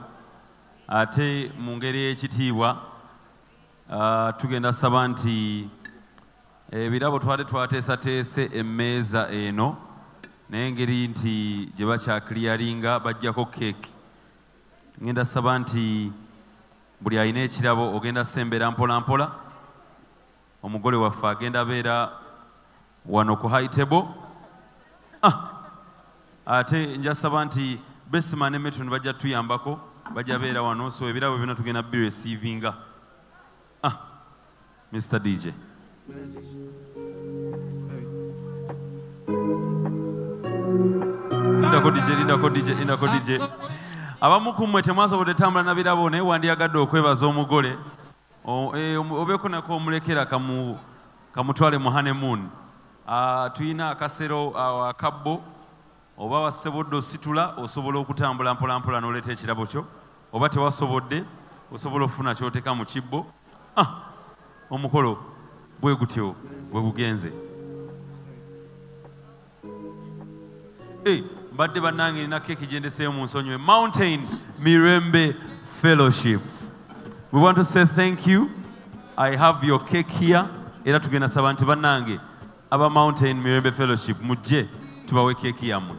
ate mu ngeri y'ekitiibwa tugenda saba nti ebirabo twali twateesateese emmeeza eno naye engeri nti gye bakyakiriyaringa bajjako keeki. Ngenda saba nti buli alina ekirabo ogenda sembera mpola mpola omugole waffe agenda beera wano ku high table ate njasaba nti besima ne metron bajja tuyambako bajja beera wano so ebirabo byonna tugenda biresiivinga ah, mr dj lindako dj lindako dj lindako dj abamu ku mmwe temwasobodde tambula na birabo naye wandiyagadde okwebaza omugole. Omu- obeeko nako omulekera kamu- kamutwale mu hanemoon Ah, tuyina akasero awo akabbo oba wasebodde ositula osobola okutambula mpolampola n'oleeta ekirabo kyo. Oba tewasobodde osobola okufuna kyoteka mu kibbo. Ah, omukolo bwe gutyo bwe gugenze mbadde bannange erina keeki gyendeseeyo mu nsonyiwe mountain mirembe fellowship. We want to say thank you. I have your cake here. Era tugenda saba nti bannange aba mountain mirembe fellowship mujje. waweke kiamu.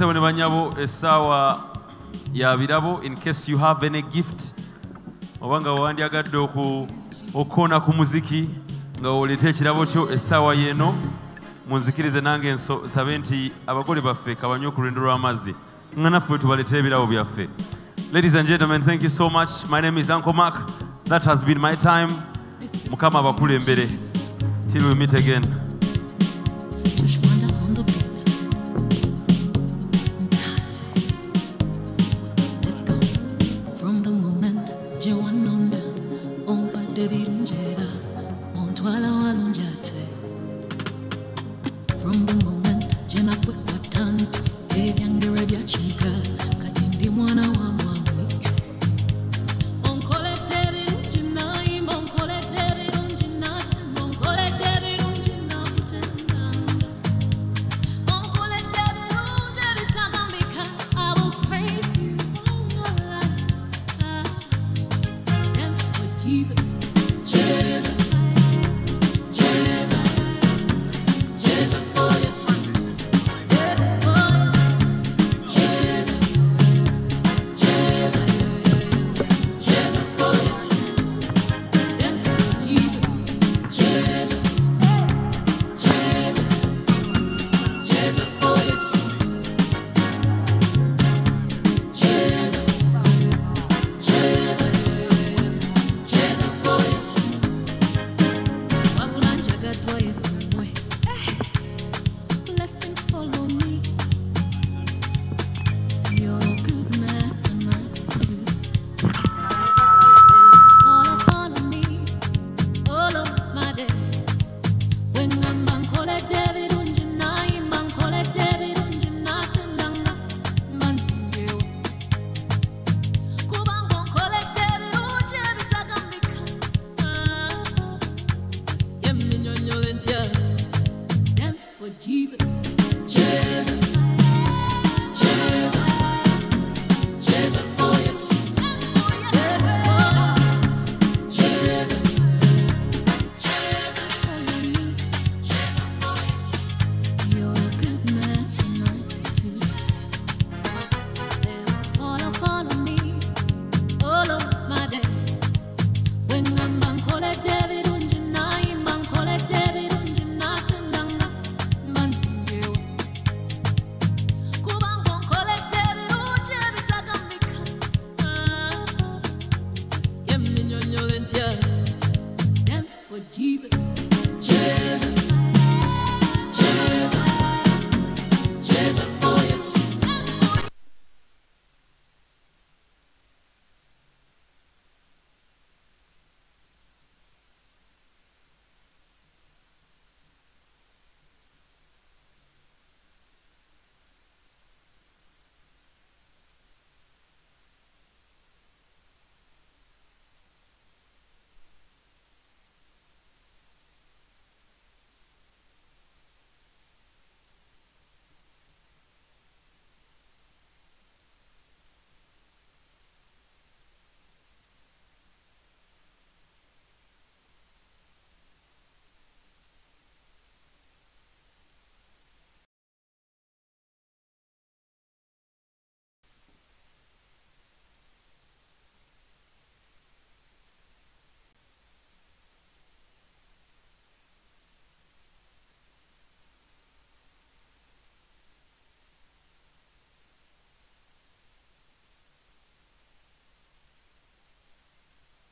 basebo ne banyabo essaawa eh, ya birabo in case you have any gift. Oba nga wandyagadde okukoona ku muziki nga oleeta ekirabo kyo eh, essaawa y'eno. Munzikirize nange nsabe nti abagole baffe kabanywe ku lwendo lw'amazzi. Nga naffe tubaleetera ebirabo byaffe. Ladies and gentlemen thank you so much. My name is uncle mark. That has been my time. Mukama abakulembere. Till we meet again.